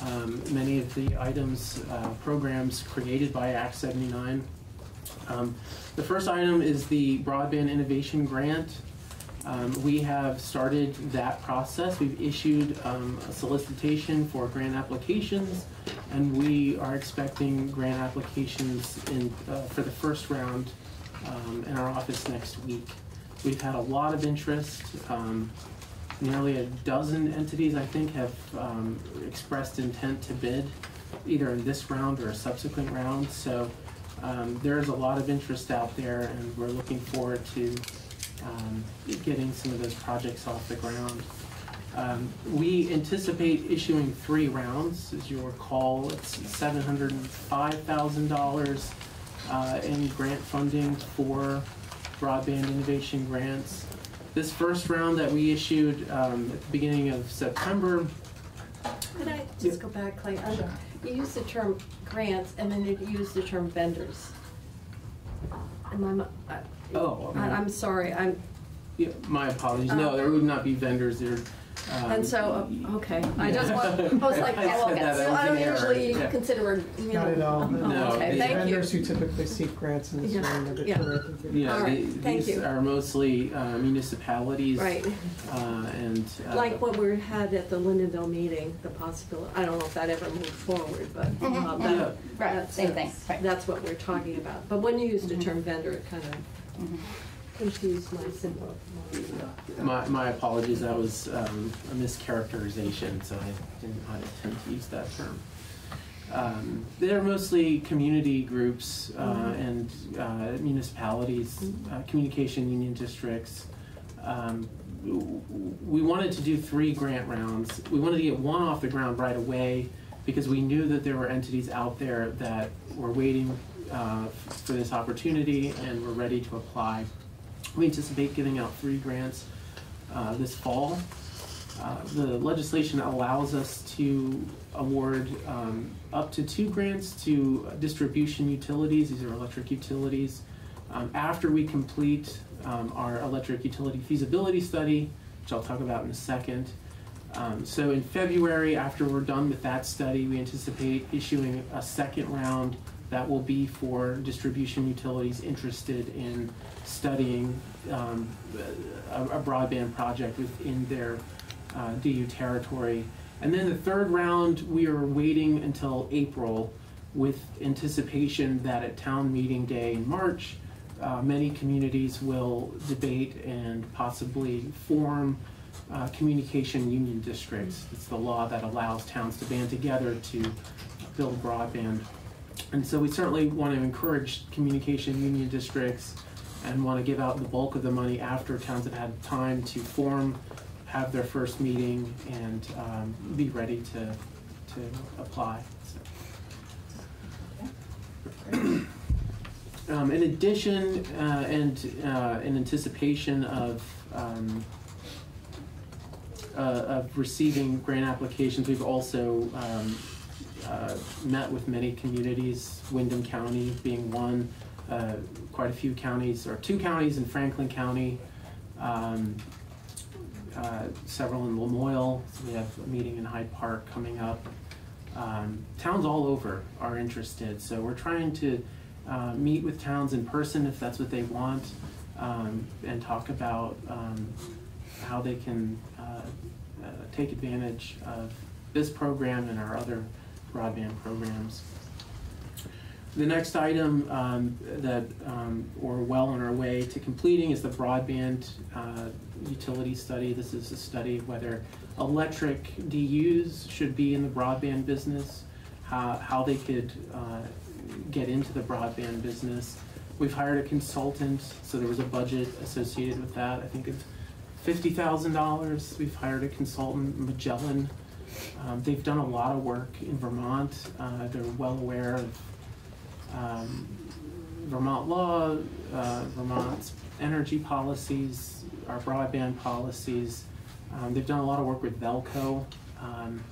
um, many of the items, uh, programs created by Act 79. Um, the first item is the Broadband Innovation Grant. Um, we have started that process. We've issued um, a solicitation for grant applications, and we are expecting grant applications in uh, for the first round um, in our office next week. We've had a lot of interest. Um, nearly a dozen entities, I think, have um, expressed intent to bid, either in this round or a subsequent round. So um, there's a lot of interest out there, and we're looking forward to um, getting some of those projects off the ground. Um, we anticipate issuing three rounds. As you'll recall, it's $705,000 uh, in grant funding for broadband innovation grants. This first round that we issued um, at the beginning of September, Could I just go back, Clay? Um, You used the term grants and then you used the term vendors. Am I, I- Oh, I- I'm sorry, I'm, yeah, my apologies. No, there would not be vendors there. Um, and so, uh, okay, I just want, I was like, <laughs> I well, said that, that I an don't error, usually yeah. consider, you know. Not at all. oh, No, Okay, the thank you. Vendors who typically seek grants in this Yeah, round are yeah. corrected. Yeah, All right, the- thank these you. are mostly uh, municipalities. Right. Uh, and. uh, Like what we had at the Lyndonville meeting, the possibility, I don't know if that ever moved forward, but. uh, Mhm. that- Yeah. Right, that's- same thing, right. That's what we're talking about. But when you used the term vendor, it kind of. Confused my simple. My, my apologies, that was um, a mischaracterization, so I did not intend to use that term. Um, They're mostly community groups uh, and uh, municipalities, uh, communication union districts. Um, We wanted to do three grant rounds. We wanted to get one off the ground right away because we knew that there were entities out there that were waiting uh, for this opportunity and were ready to apply. We anticipate giving out three grants uh, this fall. Uh, The legislation allows us to award um, up to two grants to distribution utilities, these are electric utilities, um, after we complete um, our electric utility feasibility study, which I'll talk about in a second. Um, So in February, after we're done with that study, we anticipate issuing a second round that will be for distribution utilities interested in studying um, a a broadband project within their uh, DU territory. And then the third round, we are waiting until April with anticipation that at town meeting day in March, uh, many communities will debate and possibly form uh, communication union districts. It's the law that allows towns to band together to build broadband. And so we certainly want to encourage communication union districts and want to give out the bulk of the money after towns have had time to form, have their first meeting, and um, be ready to, to apply. So. Um, in addition, uh, and uh, in anticipation of um, uh, of receiving grant applications, we've also um, uh, met with many communities, Windham County being one, uh, quite a few counties, or two counties in Franklin County, um, uh, several in Lamoille, so we have a meeting in Hyde Park coming up. Um, Towns all over are interested, so we're trying to uh, meet with towns in person if that's what they want, um, and talk about um, how they can uh, uh, take advantage of this program and our other broadband programs. The next item um, that um, we're well on our way to completing is the broadband uh, utility study. This is a study of whether electric DUs should be in the broadband business, how, how they could uh, get into the broadband business. We've hired a consultant, so there was a budget associated with that. I think it's fifty thousand dollars. We've hired a consultant, Magellan. Um, they've done a lot of work in Vermont. Uh, they're well aware of um, Vermont law, uh, Vermont's energy policies, our broadband policies. Um, they've done a lot of work with Velco um,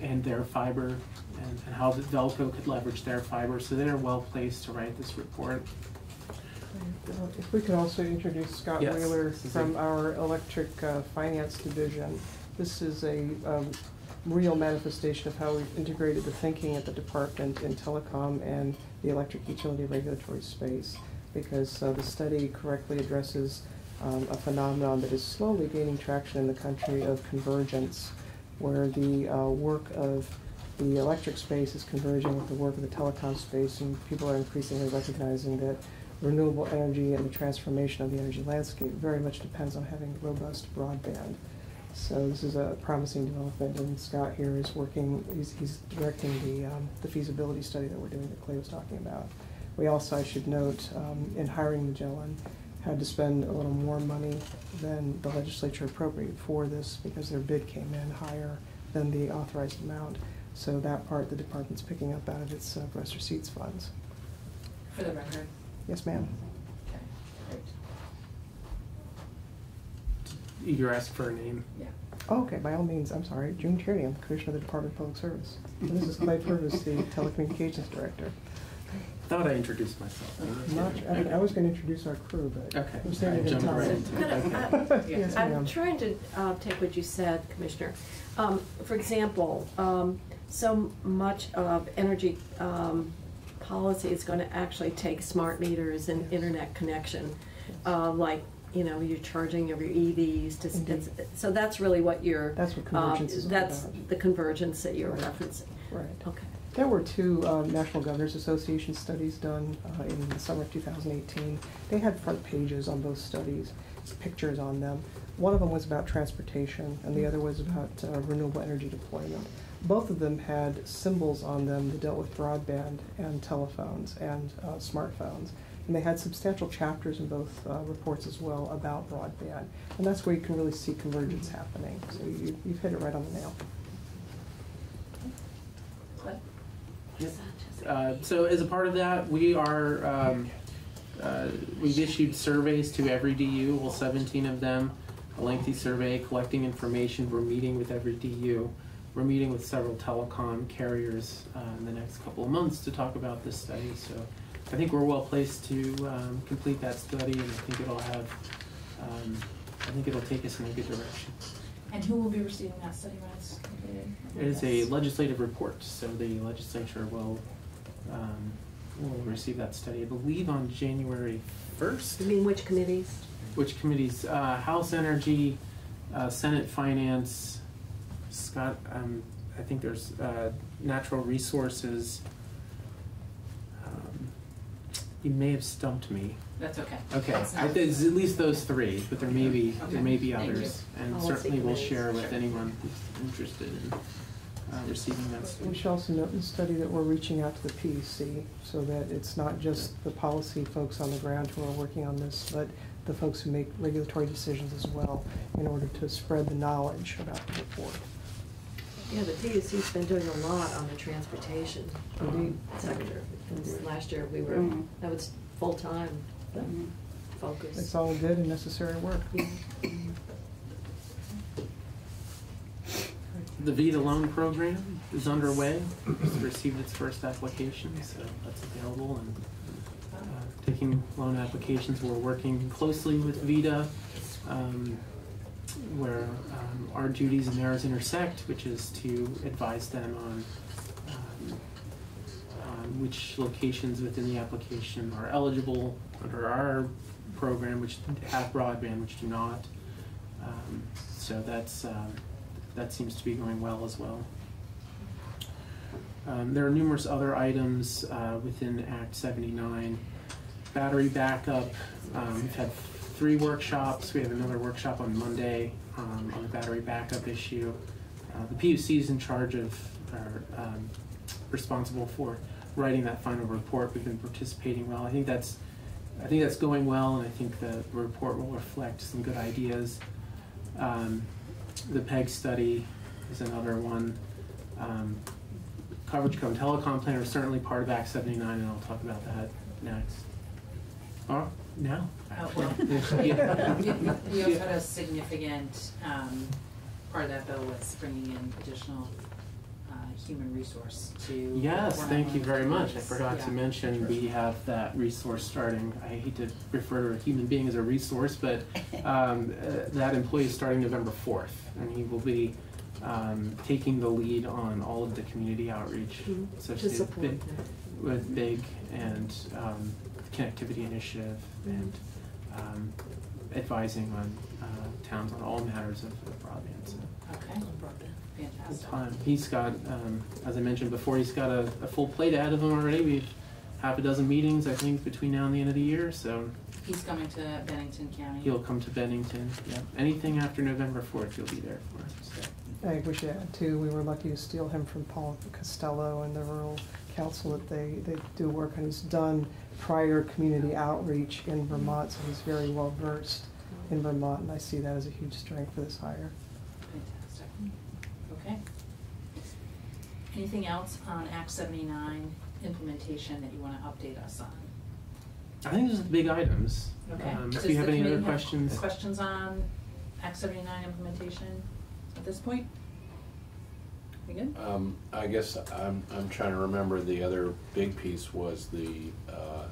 and their fiber and, and how the Velco could leverage their fiber. So they're well placed to write this report. If we could also introduce Scott Yes, Whaler from our Electric uh, Finance Division. This is a um, real manifestation of how we've integrated the thinking at the department in telecom and the electric utility regulatory space. Because uh, the study correctly addresses um, a phenomenon that is slowly gaining traction in the country of convergence, where the uh, work of the electric space is converging with the work of the telecom space, and people are increasingly recognizing that renewable energy and the transformation of the energy landscape very much depends on having robust broadband. So this is a promising development, and Scott here is working, he's, he's directing the, um, the feasibility study that we're doing that Clay was talking about. We also, I should note, um, in hiring Magellan, had to spend a little more money than the legislature appropriated for this because their bid came in higher than the authorized amount. So that part, the department's picking up out of its uh, gross receipts funds. For the record. Yes, ma'am. You're asked for a name. Yeah. Oh, okay, by all means, I'm sorry, June Tierney, I'm the Commissioner of the Department of Public Service. And this is Clay Purvis, the Telecommunications Director. Thought I introduced myself. Not, I mean, I was gonna introduce our crew, but Okay. I'm standing in Jumped right into Could I- <laughs> Yes, I'm trying to uh, take what you said, Commissioner. Um, For example, um, so much of energy um, policy is going to actually take smart meters and internet connection, uh, like, you know, you're charging of your EVs to, it's- so that's really what you're. That's what uh, convergence is That's about. the convergence that you're Right. referencing. Right. Okay. There were two uh, National Governors Association studies done uh, in the summer of 2018. They had front pages on both studies, pictures on them. One of them was about transportation, and the other was about uh, renewable energy deployment. Both of them had symbols on them that dealt with broadband and telephones and uh, smartphones. And they had substantial chapters in both uh, reports as well about broadband. And that's where you can really see convergence happening. So you, you've hit it right on the nail. Uh, so as a part of that, we are, um, uh, we've issued surveys to every DU, all seventeen of them, a lengthy survey collecting information. We're meeting with every DU. We're meeting with several telecom carriers uh, in the next couple of months to talk about this study. So I think we're well placed to um, complete that study, and I think it'll have, um, I think it'll take us in a good direction. And who will be receiving that study when it's completed? It is a legislative report, so the legislature will, um, will receive that study, I believe, on January first. You mean which committees? Which committees? Uh, House Energy, uh, Senate Finance, Scott, um, I think there's, uh, Natural Resources. You may have stumped me. That's okay. Okay, That's I not- think at least those three, but there may be, there may be Thank others. you. And Policy certainly we'll committees. share with Sure. anyone who's interested in uh, receiving that study. We study. should also note in the study that we're reaching out to the PUC so that it's not just the policy folks on the ground who are working on this, but the folks who make regulatory decisions as well in order to spread the knowledge about the report. Yeah, the PUC's been doing a lot on the transportation Indeed. sector. And Last year, we were, that was full-time Mhm. focus. It's all good and necessary work. The VEDA Loan Program is underway. It's received its first application, so that's available and uh, taking loan applications. We're working closely with VEDA um, where um, our duties and theirs intersect, which is to advise them on which locations within the application are eligible under our program, which have broadband, which do not. Um, so that's um, that seems to be going well as well. Um, there are numerous other items uh, within Act 79. Battery backup. Um, we've had three workshops. We have another workshop on Monday um, on the battery backup issue. Uh, the PUC is in charge of, or um, responsible for writing that final report. We've been participating well. I think that's, I think that's going well, and I think the report will reflect some good ideas. Um, the PEG study is another one. Um, CoverageCo telecom plan are certainly part of Act 79, and I'll talk about that next. Oh, now? <laughs> Oh, well, <laughs> Yeah. we we also had a significant, um, part of that bill was bringing in additional, human resource to. Yes, thank you very much. I communities. forgot to mention, we have that resource starting. I hate to refer to a human being as a resource, but <laughs> um, uh, that employee is starting November 4th, and he will be um, taking the lead on all of the community outreach Mhm. To associated support big- with BIG and um, connectivity initiative and um, advising on uh, towns on all matters of of broadband. So Okay, good fantastic. time. He's got, um, as I mentioned before, he's got a, a full plate ahead of him already. We've half a dozen meetings, I think, between now and the end of the year. So He's coming to Bennington County. he'll come to Bennington. Yeah, anything after November fourth, he'll be there for. So. I think we should add too, we were lucky to steal him from Paul Costello and the rural council that they, they do work on. He's done prior community outreach in Vermont, so he's very well versed in Vermont, and I see that as a huge strength for this hire. Fantastic. Okay. Anything else on Act seventy-nine implementation that you wanna update us on? I think those are the big items. Okay. Um, if Does you have any other committee questions. Questions on Act seventy-nine implementation at this point? We good? Um, I guess I'm, I'm trying to remember, the other big piece was the, uh,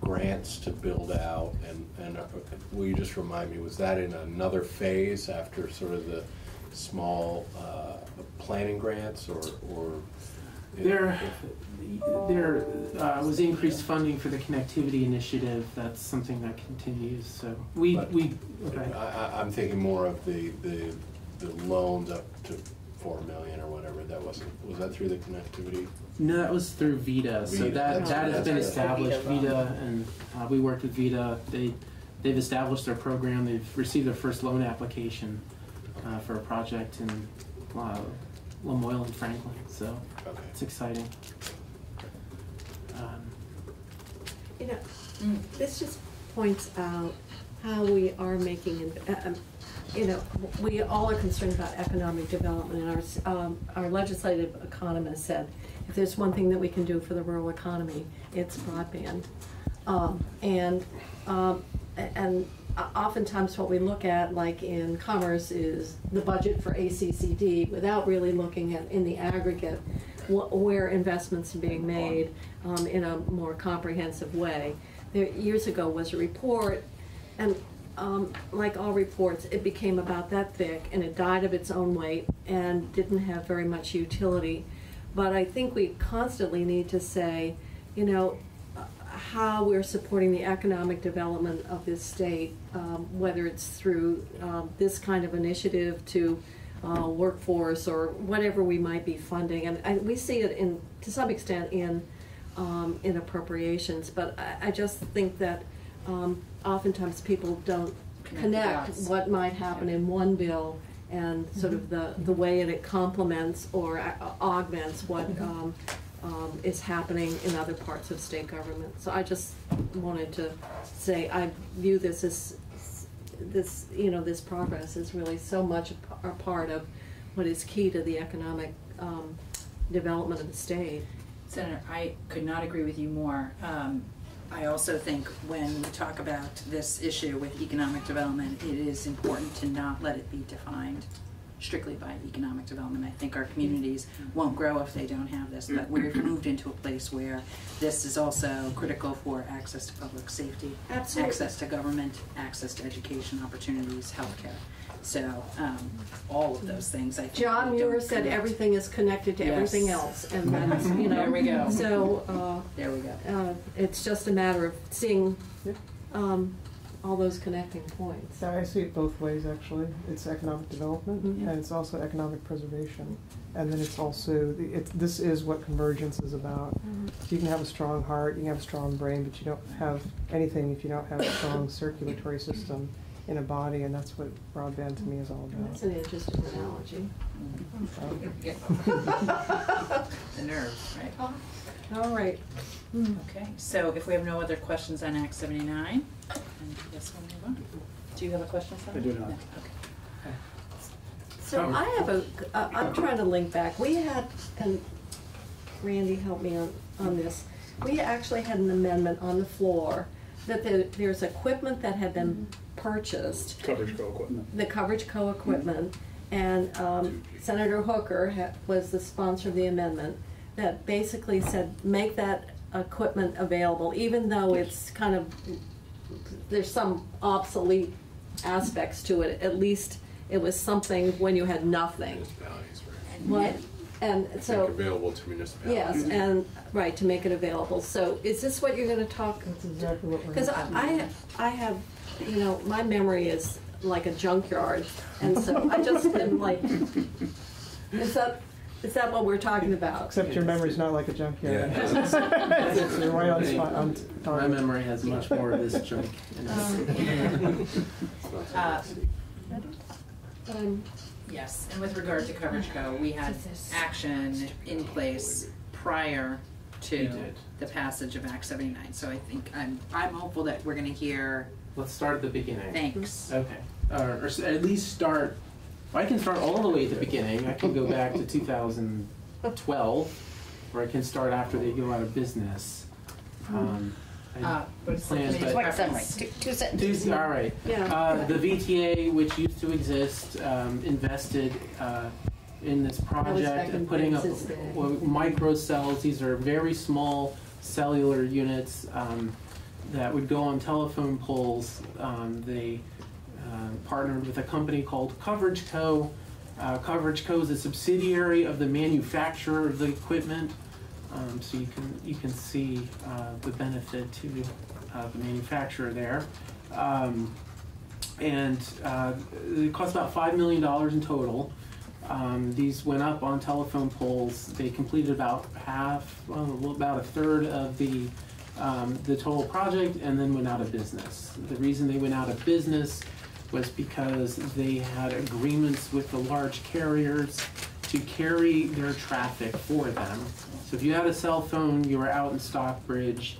grants to build out, and, and uh, will you just remind me, was that in another phase after sort of the small, uh, planning grants, or, or? There, there uh, was increased funding for the connectivity initiative. That's something that continues, so we, But- we, I, okay. I, I'm thinking more of the, the, the loans up to four million or whatever, that wasn't, was that through the connectivity? No, that was through VEDA, so that, that's- that has that's been good. established, VEDA. VEDA, and, uh, we worked with VEDA, they, they've established their program, they've received their first loan application, uh, for a project in, uh, Lamoille and Franklin, so Okay. it's exciting. Um, You know, Mm. this just points out how we are making, uh, um, you know, we all are concerned about economic development, and our, s- um, our legislative economist said, if there's one thing that we can do for the rural economy, it's broadband. Um, and, um, a- and o- oftentimes what we look at, like in commerce, is the budget for ACCD, without really looking at, in the aggregate, wh- where investments are being made um, in a more comprehensive way. There, years ago was a report, and um, like all reports, it became about that thick, and it died of its own weight and didn't have very much utility. But I think we constantly need to say, you know, uh, how we're supporting the economic development of this state, um, whether it's through um, this kind of initiative to uh, workforce or whatever we might be funding. And, and we see it in, to some extent, in um, in appropriations. But I, I just think that um, oftentimes people don't Connect what might happen in one bill and sort of the, the way that it complements or augments what um, um, is happening in other parts of state government. So I just wanted to say, I view this as, this, you know, this progress is really so much a part of what is key to the economic um, development of the state. Senator, I could not agree with you more. Um, I also think when we talk about this issue with economic development, it is important to not let it be defined strictly by economic development. I think our communities won't grow if they don't have this, but we've moved into a place where this is also critical for access to public safety, Absolutely. access to government, access to education opportunities, healthcare. So, um, all of those things, I think. John Muir said connect. everything is connected to everything else, and that's, you know. There we go. So, uh, There we go. uh, it's just a matter of seeing, um, all those connecting points. Yeah, I see it both ways actually. It's economic development mm-hmm. and it's also economic preservation. And then it's also, it, this is what convergence is about. Mm-hmm. You can have a strong heart, you can have a strong brain, but you don't have anything if you don't have a strong circulatory system in a body, and that's what broadband to me is all about. That's an interesting analogy. the nerves, right? All right. Okay, so if we have no other questions on Act 79, and we won't. Do you have a question, Senator? I do not. No, Okay. So I have a. Uh, I'm trying to link back. We had, and Randy helped me on, on this. We actually had an amendment on the floor that there's equipment that had been mm-hmm. purchased CoverageCo equipment. the CoverageCo equipment, and um, Senator Hooker was the sponsor of the amendment that basically said, make that equipment available, even though it's kind of there's some obsolete aspects to it, at least it was something when you had nothing. Municipalities, right? What? And I think so, available to municipalities. yes, mm-hmm. and, right, to make it available. So is this what you're gonna talk? That's exactly what we're. Because I, I, I have, you know, my memory is like a junkyard, and so I just am like, is that, is that what we're talking about? Except your memory's not like a junkyard. Yeah. <laughs> It's right on spot, on My memory has much more of this junk in it. <laughs> Uh, Um, Yes, and with regard to CoverageCo., we had action in place prior to the passage of Act seventy-nine, so I think, I'm, I'm hopeful that we're gonna hear Let's start at the beginning. thanks. Okay, or, or at least start, I can start all the way at the beginning, I can go back to two thousand twelve, or I can start after they go out of business. Um, I- Uh, but it's the plans, committee's but- summary, two, two sentences. Two, all right. Yeah. Uh, the VTA, which used to exist, um, invested, uh, in this project of putting up Francis' well, micro cells. These are very small cellular units, um, that would go on telephone poles. Um, they, uh, partnered with a company called CoverageCo. Uh, CoverageCo. is a subsidiary of the manufacturer of the equipment. Um, so you can, you can see, uh, the benefit to, uh, the manufacturer there. Um, and, uh, it cost about five million dollars in total. Um, these went up on telephone poles. They completed about half, well, about a third of the, um, the total project and then went out of business. The reason they went out of business was because they had agreements with the large carriers to carry their traffic for them. So if you had a cell phone, you were out in Stockbridge,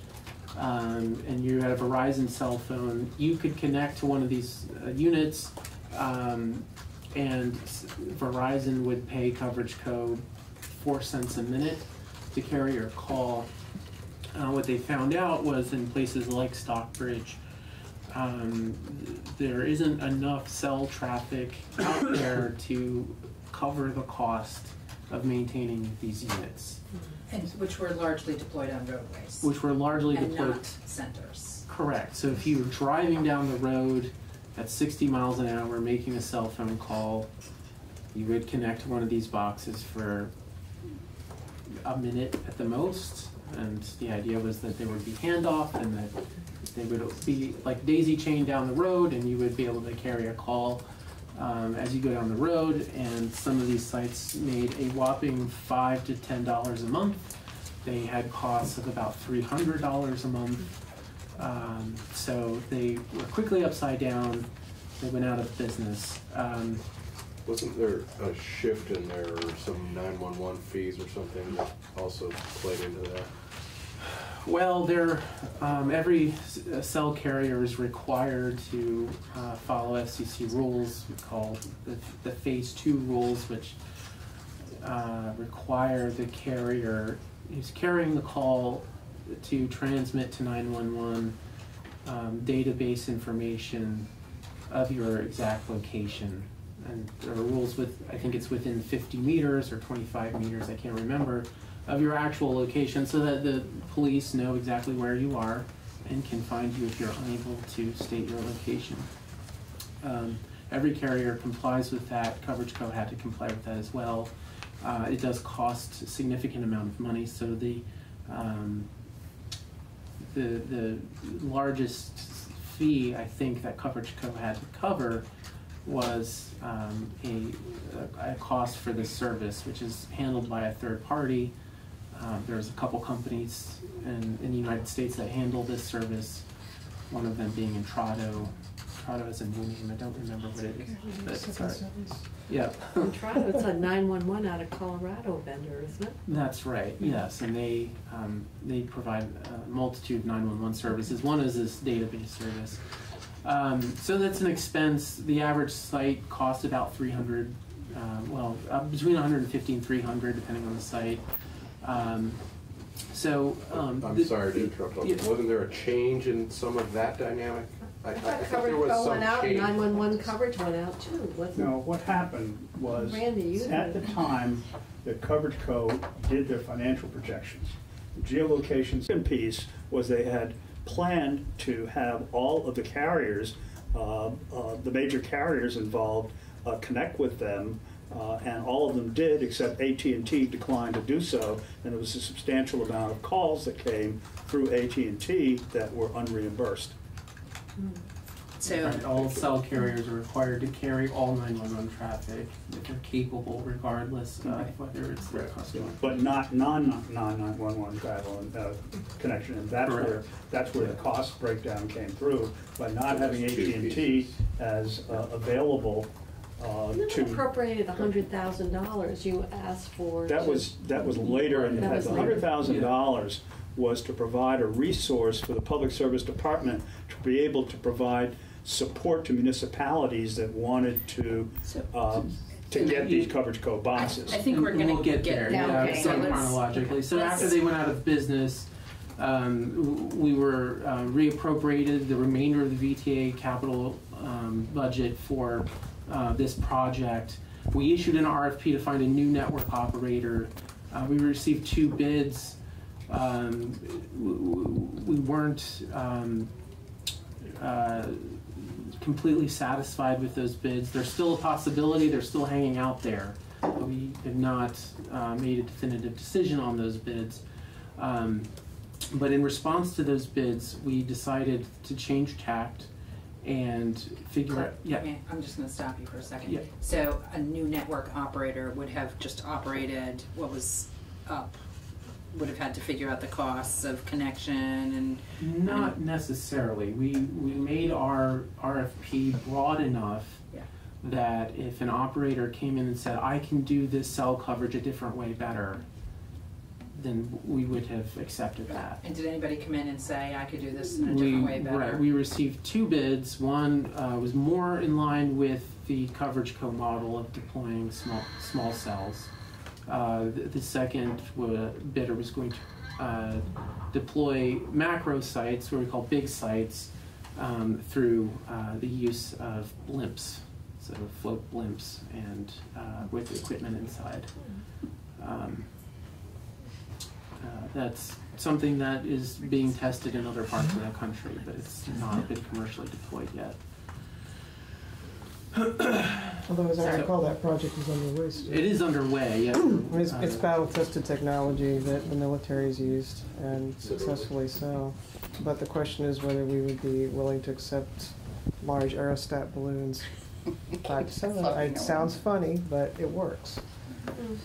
um, and you had a Verizon cell phone, you could connect to one of these uh, units, um, and Verizon would pay CoverageCo. four cents a minute to carry your call. Uh, what they found out was in places like Stockbridge, um, there isn't enough cell traffic out <coughs> there to cover the cost of maintaining these units, And which were largely deployed on roadways. which were largely And deployed. not centers. Correct. So if you were driving down the road at 60 miles an hour making a cell phone call, you would connect to one of these boxes for a minute at the most. And the idea was that there would be handoff and that they would be like daisy chain down the road and you would be able to carry a call um, as you go down the road. And some of these sites made a whopping five to ten dollars a month. They had costs of about three hundred dollars a month. Um, so they were quickly upside down. They went out of business. Um, Wasn't there a shift in there or some nine-one-one fees or something that also played into that? Well, they're, um, every uh, cell carrier is required to uh, follow FCC rules called the, the Phase Two rules, which uh, require the carrier who's carrying the call to transmit to 911 um, database information of your exact location. And there are rules with, I think it's within fifty meters or twenty-five meters, I can't remember, of your actual location, so that the police know exactly where you are and can find you if you're unable to state your location. Um, every carrier complies with that, CoverageCo had to comply with that as well. Uh, it does cost a significant amount of money, so the, um, the, the largest fee, I think, that CoverageCo had to cover was, um, a, a cost for this service, which is handled by a third party. Um, there's a couple companies in, in the United States that handle this service, one of them being Intrado. Intrado has a new name, I don't remember what it is, but sorry. Yeah. Intrado, it's a <laughs> nine-one-one out of Colorado vendor, isn't it? That's right, yes, and they, um, they provide a multitude of nine-one-one services. One is this database service. Um, so that's an expense, the average site costs about three hundred, uh, well, uh, between hundred and fifty and three hundred, depending on the site. Um, so, um. I'm the- sorry to interrupt, Yeah. wasn't there a change in some of that dynamic? I, I I I thought thought coverage there was some went out, and change. nine-one-one coverage went out too, wasn't? No, what happened was, Randy, at the time, the Coverage Co. did their financial projections. The Geolocation's piece was they had planned to have all of the carriers, uh, uh, the major carriers involved, uh, connect with them, uh, and all of them did, except AT&T declined to do so, and there was a substantial amount of calls that came through AT&T that were unreimbursed. So, Right, all cell carriers are required to carry all nine-one-one traffic, if they're capable regardless of whether it's their customer. But not non, non nine-one-one travel and, uh, connection, and that's where, that's where the cost breakdown came through, by not So having AT&T as, uh, available, uh, You to. appropriated a hundred thousand dollars, you asked for. That was, that was later, and That was the later. hundred thousand dollars was to provide a resource for the Public Service Department to be able to provide support to municipalities that wanted to, um, to And get then these CoverageCo boxes. I think we're gonna We'll get get there, there. yeah, Okay, so so let's- chronologically. So let's- after they went out of business, um, w- we were uh, reappropriated the remainder of the VTA capital um, budget for uh, this project. We issued an RFP to find a new network operator. Uh, we received two bids. Um, we weren't um, uh, completely satisfied with those bids. There's still a possibility, they're still hanging out there. We have not uh, made a definitive decision on those bids. Um, But in response to those bids, we decided to change tact and figure out, yeah. Yeah, I'm just gonna stop you for a second. Yeah. So a new network operator would have just operated what was up, would have had to figure out the costs of connection and. Not necessarily. We, we made our RFP broad enough Yeah. that if an operator came in and said, I can do this cell coverage a different way better, then we would have accepted that. And did anybody come in and say, I could do this in a We, different way better? right, we received two bids. One uh, was more in line with the CoverageCo-model of deploying small, small cells. Uh, the, the second bidder was going to uh, deploy macro sites, what we call big sites, um, through uh, the use of blimps, so float blimps, and uh, with equipment inside. Um, uh, that's something that is being tested in other parts of the country, but it's not been commercially deployed yet. <coughs> Although, as I So- recall, that project is underway still. It is underway, yeah. <coughs> It's, it's Uh, battle-tested technology that the military has used, and successfully so. But the question is whether we would be willing to accept large aerostat balloons. Five to seven, it sounds funny, but it works.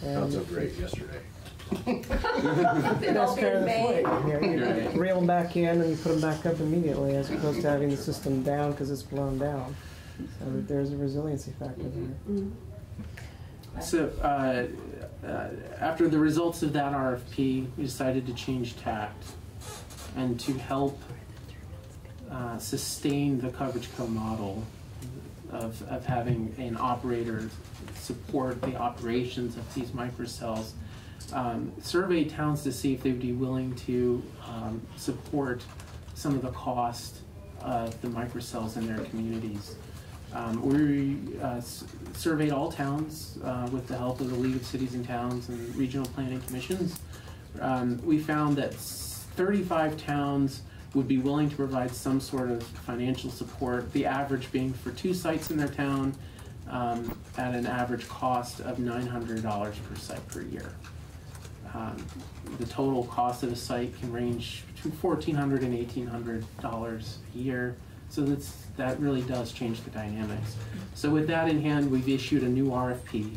Sounds so great yesterday. That's kind of the point. You know, you reel them back in and you put them back up immediately, as opposed to having the system down because it's blown down. So there's a resiliency factor there. So, uh, uh, after the results of that RFP, we decided to change tact and to help uh, sustain the CoverageCo-model of, of having an operator support the operations of these microcells. Um, survey towns to see if they would be willing to um, support some of the cost of the microcells in their communities. Um, we uh, surveyed all towns uh, with the help of the League of Cities and Towns and regional planning commissions. Um, we found that s- 35 towns would be willing to provide some sort of financial support, the average being for two sites in their town um, at an average cost of $900 per site per year. Um, the total cost of a site can range between $1,400 and $1,800 a year. So that's, that really does change the dynamics. So with that in hand, we've issued a new RFP.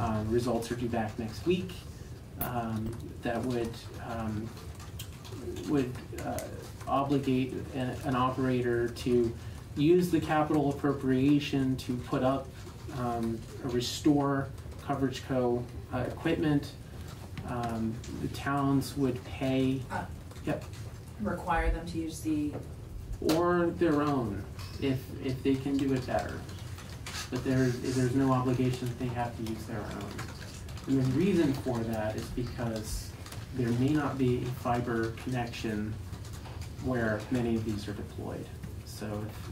Um, results are due back next week. Um, that would, um, would uh, obligate an, an operator to use the capital appropriation to put up, um, or restore CoverageCo. uh, equipment. Um, the towns would pay, Uh, yep, Require them to use the, or their own, if, if they can do it better. But there, there's no obligation that they have to use their own. And the reason for that is because there may not be a fiber connection where many of these are deployed. So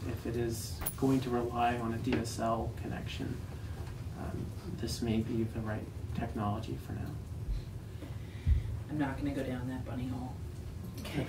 if, if it is going to rely on a DSL connection, um, this may be the right technology for now. I'm not gonna go down that bunny hole. Okay.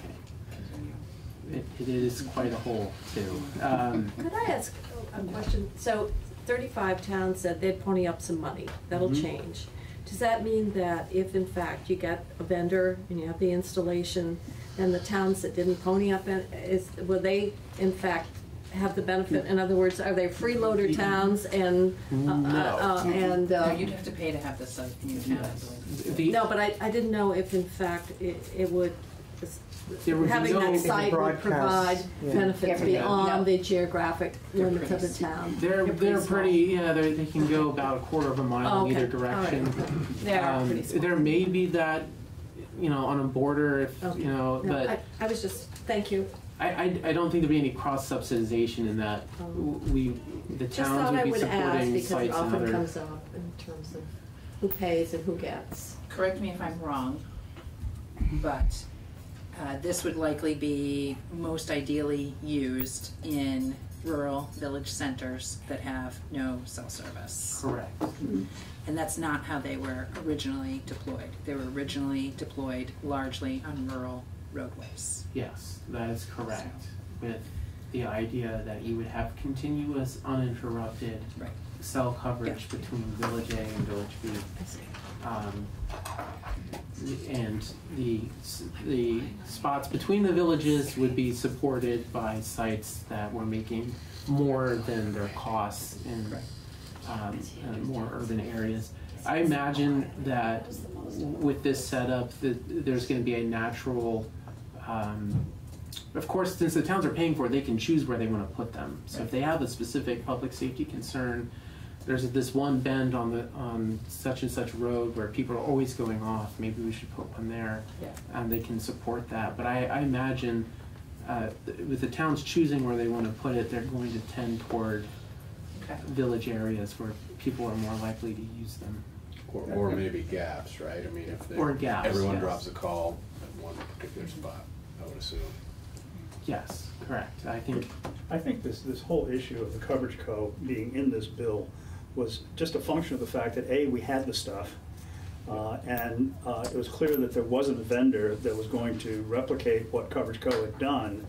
It, it is quite a hole too. Um, Could I ask a question? So thirty-five towns said they'd pony up some money, that'll Mhm. change. Does that mean that if in fact you get a vendor and you have the installation, and the towns that didn't pony up, it- is, will they in fact have the benefit? In other words, are they freeloader towns and, uh, uh, uh, and, No, uh, you'd have to pay to have the site your town, I believe. the- no, but I, I didn't know if in fact it, it would, There would be having no- that site would broadcast, provide yeah. benefits Yeah. beyond the geographic They're limits of the pretty town. They're, They're they're small. pretty, yeah, they they can go about a quarter of a mile in Okay, either all right. direction. They are Um, pretty small. There may be that, you know, on a border if, Okay. you know, No, but I, I was just, thank you. I, I, I don't think there'd be any cross subsidization in that. Oh. We, the Just towns thought would I be would ask supporting because it sites and often other. comes up in terms of who pays and who gets. Correct me if I'm wrong, but uh, this would likely be most ideally used in rural village centers that have no cell service. Correct. And that's not how they were originally deployed. They were originally deployed largely on rural roadways. Yes, that is correct, with the idea that you would have continuous uninterrupted Right. cell coverage between Village A and Village B. I see. Um, and the, the spots between the villages would be supported by sites that were making more than their costs in, um, uh, more urban areas. I imagine that with this setup, that there's gonna be a natural, um, of course, since the towns are paying for it, they can choose where they wanna put them. So if they have a specific public safety concern, there's this one bend on the, on such and such road where people are always going off, maybe we should put one there. Yeah. And they can support that, but I, I imagine, uh, with the towns choosing where they wanna put it, they're going to tend toward Okay. village areas where people are more likely to use them. Or, or maybe gaps, right? I mean, if they- Or gaps, everyone yes. drops a call at one particular spot, I would assume. Yes, correct, I think, I think this, this whole issue of the CoverageCo being in this bill was just a function of the fact that, A, we had the stuff, uh, and uh, it was clear that there wasn't a vendor that was going to replicate what CoverageCo. had done,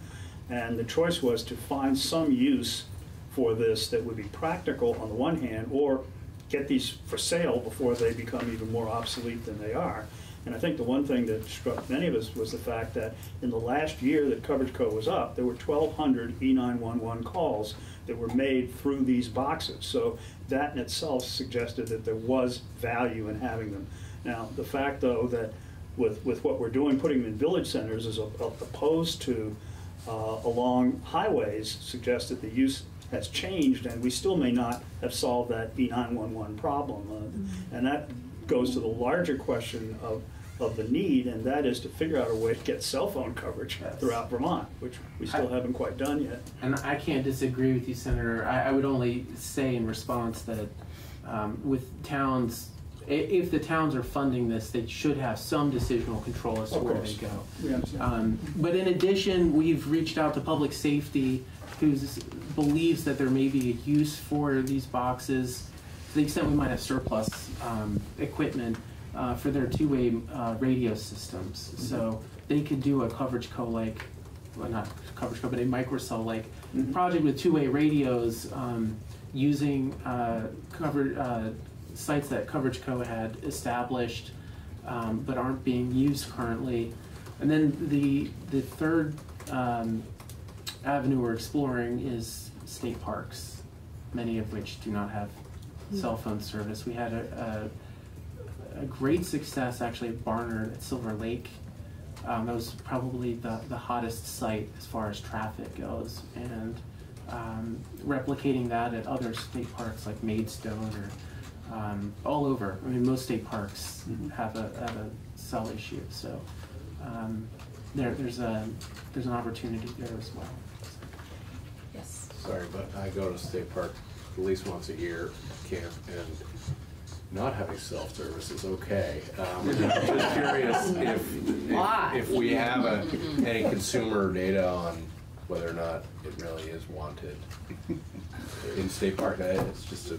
and the choice was to find some use for this that would be practical on the one hand, or get these for sale before they become even more obsolete than they are. And I think the one thing that struck many of us was the fact that in the last year that CoverageCo. was up, there were 1,200 E911 calls that were made through these boxes. So that in itself suggested that there was value in having them. Now, the fact, though, that with, with what we're doing, putting them in village centers as op- opposed to uh, along highways suggests that the use has changed, and we still may not have solved that E911 problem. Uh, And that goes to the larger question of, of the need, and that is to figure out a way to get cell phone coverage throughout Vermont, which we still haven't quite done yet. and I can't disagree with you, Senator. I, I would only say in response that um, with towns if the towns are funding this, they should have some decisional control as to Of where they go. We understand. Um, But in addition, we've reached out to public safety, who believes that there may be a use for these boxes, to the extent we might have surplus um, equipment uh, for their two-way uh, radio systems. So they could do a CoverageCo-like, well, not CoverageCo, but a microcell-like project with two-way radios um, using uh, cover, uh, sites that CoverageCo had established um, but aren't being used currently. And then the the third um, avenue we're exploring is state parks, many of which do not have cell phone service. We had a, a, a great success actually at Barnard at Silver Lake. Um, that was probably the, the hottest site as far as traffic goes, and um, replicating that at other state parks like Maidstone or um, all over. I mean, most state parks have a have a cell issue, so um, there there's a there's an opportunity there as well. Yes. Sorry, but I go to state park at least once a year, camp, and not having self-service is okay. Um, I'm <laughs> just curious if, if, if we have a, any consumer data on whether or not it really is wanted in state park. It's just a Uh,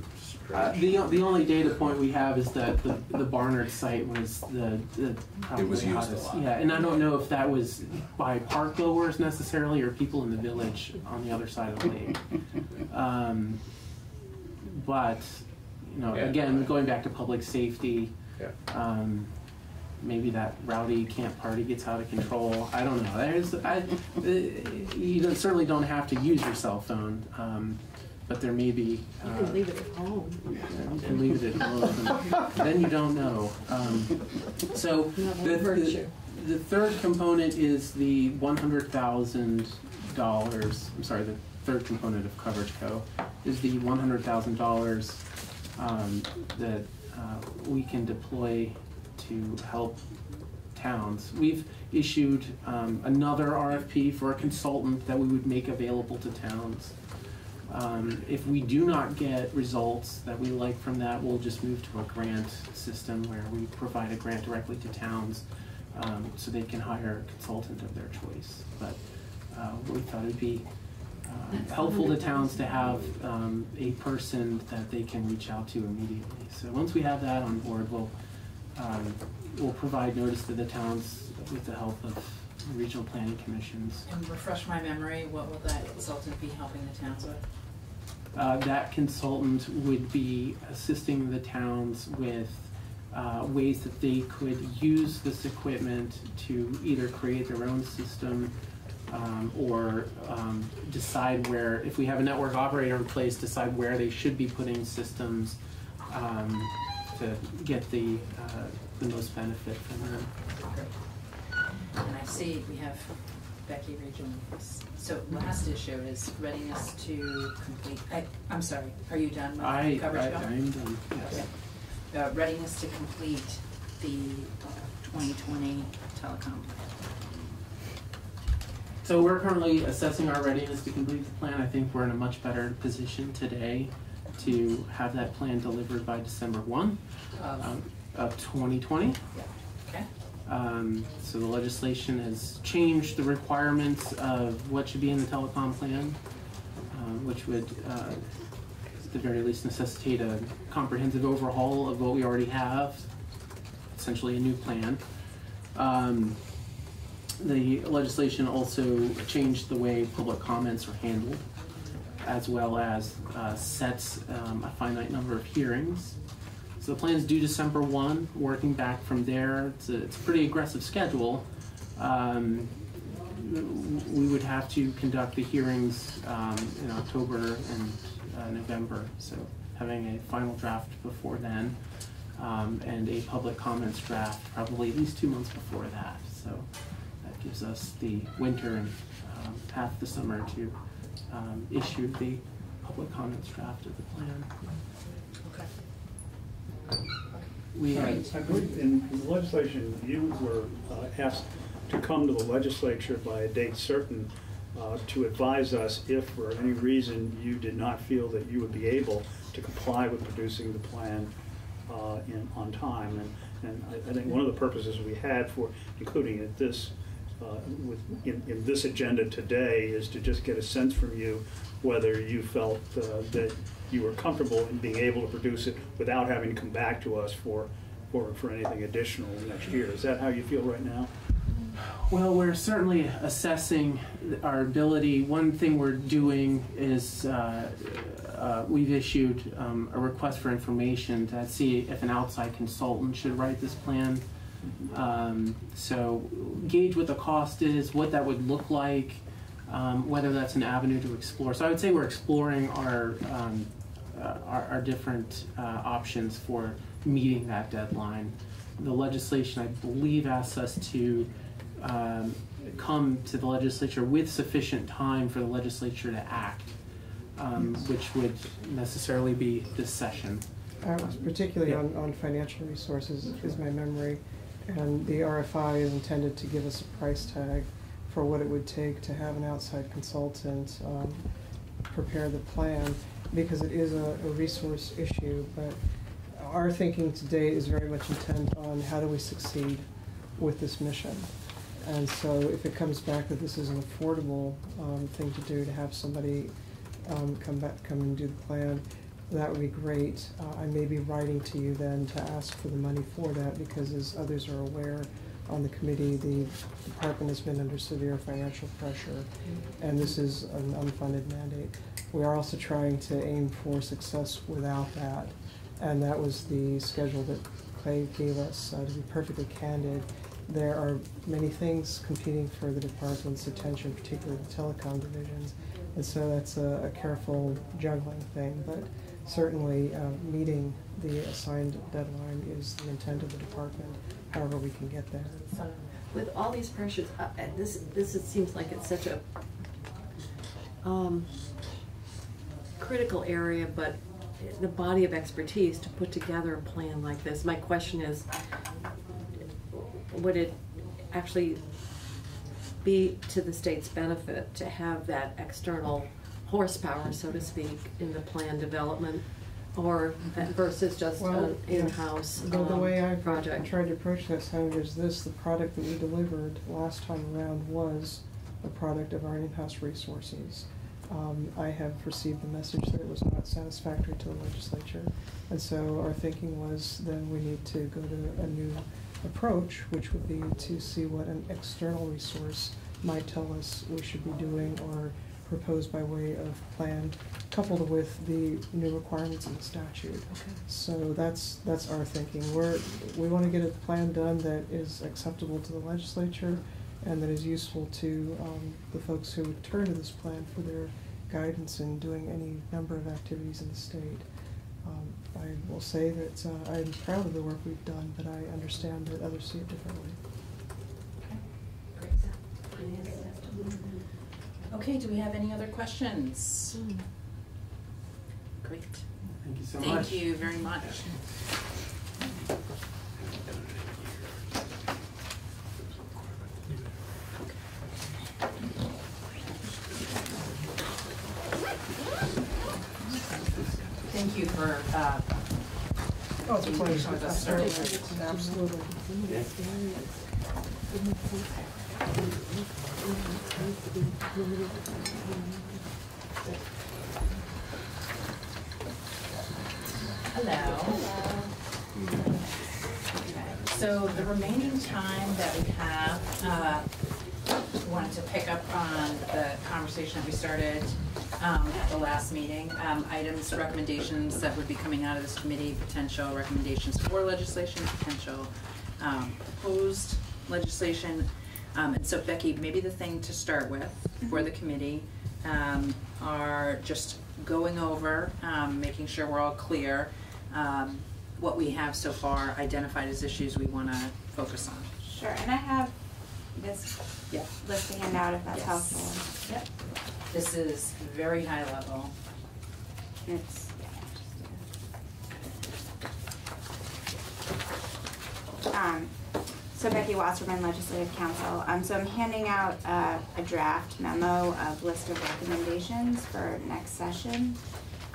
stretch. the, the only data point we have is that the, the Barnard site was the, the probably It was used a hottest. lot. Yeah, and I don't know if that was by park goers necessarily or people in the village on the other side of the lake. Um, but, you know, Yeah. again, going back to public safety, Yeah. um, maybe that rowdy camp party gets out of control. I don't know. There's, I, uh, you don't, certainly don't have to use your cell phone, um, but there may be. You uh, can leave it at home. yeah, you can leave it at home, then you don't know. Um, so the, the, the third component is the one hundred thousand dollars. I'm sorry, the third component of CoverageCo. is the one hundred thousand dollars um, that uh, we can deploy to help towns. We've issued um, another RFP for a consultant that we would make available to towns. Um, if we do not get results that we like from that, we'll just move to a grant system where we provide a grant directly to towns um, so they can hire a consultant of their choice. But uh, we thought it'd be helpful to towns to have um, a person that they can reach out to immediately. So once we have that on board, we'll um, we'll provide notice to the towns with the help of regional planning commissions. And refresh my memory, what will that consultant be helping the towns with? Uh, that consultant would be assisting the towns with uh, ways that they could use this equipment to either create their own system um, or um, decide where, if we have a network operator in place, decide where they should be putting systems um, to get the, uh, the most benefit from them. And I see we have Becky us. So last issue is readiness to complete, I, I'm sorry, are you done with I, I, coverage? Bill? I'm done, yes. Okay. Uh, readiness to complete the twenty twenty telecom plan. So we're currently assessing our readiness to complete the plan. I think we're in a much better position today to have that plan delivered by December one Of- um, of twenty twenty. Okay, Um, so the legislation has changed the requirements of what should be in the telecom plan, um, which would, uh, at the very least necessitate a comprehensive overhaul of what we already have, essentially a new plan. The legislation also changed the way public comments are handled, as well as uh, sets um, a finite number of hearings. So the plan's due December one, working back from there, it's a, it's a pretty aggressive schedule. Um, we would have to conduct the hearings, um, in October and, uh, November, so having a final draft before then, um, and a public comments draft probably at least two months before that, so gives us the winter and, um, half the summer to, um, issue the public comments draft of the plan. okay. We, I believe in the legislation, you were uh, asked to come to the legislature by a date certain uh, to advise us if for any reason you did not feel that you would be able to comply with producing the plan uh, in, on time. And, and I, I think one of the purposes we had for including it this, uh, with, in, in this agenda today is to just get a sense from you whether you felt uh, that you were comfortable in being able to produce it without having to come back to us for, for, for anything additional next year. Is that how you feel right now? Well, we're certainly assessing our ability. One thing we're doing is uh, uh, we've issued um, a request for information to see if an outside consultant should write this plan. Um, so gauge what the cost is, what that would look like, um, whether that's an avenue to explore. So I would say we're exploring our um, uh, our, our different uh, options for meeting that deadline. The legislation, I believe, asks us to um, come to the legislature with sufficient time for the legislature to act, um, which would necessarily be this session. Uh, particularly Yeah. on, on financial resources is my memory. And the RFI is intended to give us a price tag for what it would take to have an outside consultant um, prepare the plan, because it is a, a resource issue. But our thinking today is very much intent on how do we succeed with this mission. And so if it comes back that this is an affordable um, thing to do, to have somebody um, come back, come and do the plan, that would be great. Uh, I may be writing to you then to ask for the money for that, because as others are aware on the committee, the department has been under severe financial pressure, and this is an unfunded mandate. We are also trying to aim for success without that, and that was the schedule that Clay gave us. Uh, To be perfectly candid, there are many things competing for the department's attention, particularly the telecom divisions, and so that's a, a careful juggling thing, but certainly, uh, meeting the assigned deadline is the intent of the department, however we can get there. With all these pressures, uh, this, this, it seems like it's such a, um, critical area, but the body of expertise to put together a plan like this. My question is, would it actually be to the state's benefit to have that external horsepower, so to speak, in the plan development? Or versus just Well, an in-house The, the um, way I project? tried to approach this, is this, the product that we delivered last time around was a product of our in-house resources. Um, I have received the message that it was not satisfactory to the legislature, and so our thinking was then we need to go to a new approach, which would be to see what an external resource might tell us we should be doing or proposed by way of plan, coupled with the new requirements in the statute. So that's, that's our thinking. We're, we want to get a plan done that is acceptable to the legislature and that is useful to um, the folks who would turn to this plan for their guidance in doing any number of activities in the state. Um, I will say that uh, I'm proud of the work we've done, but I understand that others see it differently. Okay, do we have any other questions? Great. Thank you so much. Thank you very much. Thank you for, uh, Oh, it's a being pleasure. patient with us, Absolutely. Hello. So the remaining time that we have, uh, wanted to pick up on the conversation that we started um, at the last meeting. Um, Items, recommendations that would be coming out of this committee, potential recommendations for legislation, potential um, proposed legislation. Um, And so Becky, maybe the thing to start with for the committee um, are just going over, um, making sure we're all clear, um, what we have so far identified as issues we want to focus on. Sure, and I have this Yeah. list to hand out if that's Yes. helpful. Yep. This is very high level. It's, um, so Becky Wasserman, Legislative Council. Um, so I'm handing out uh, a draft memo of list of recommendations for next session.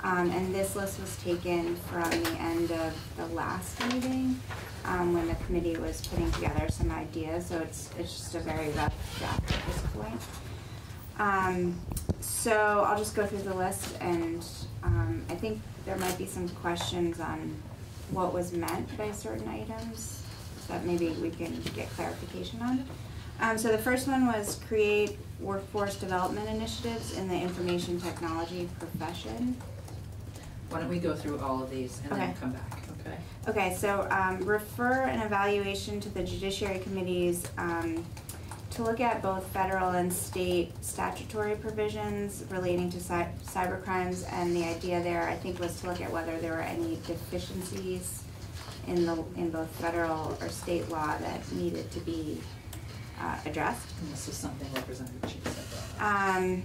Um, and this list was taken from the end of the last meeting, um, when the committee was putting together some ideas, so it's, it's just a very rough draft at this point. Um, so I'll just go through the list and, um, I think there might be some questions on what was meant by certain items that maybe we can get clarification on. Um, so the first one was create workforce development initiatives in the information technology profession. Why don't we go through all of these and then come back, okay? Okay, so, um, refer an evaluation to the judiciary committees, um, to look at both federal and state statutory provisions relating to cy- cyber crimes, and the idea there, I think, was to look at whether there were any deficiencies in the, in both federal or state law that needed to be, uh, addressed. And this is something Representative brought up. Um,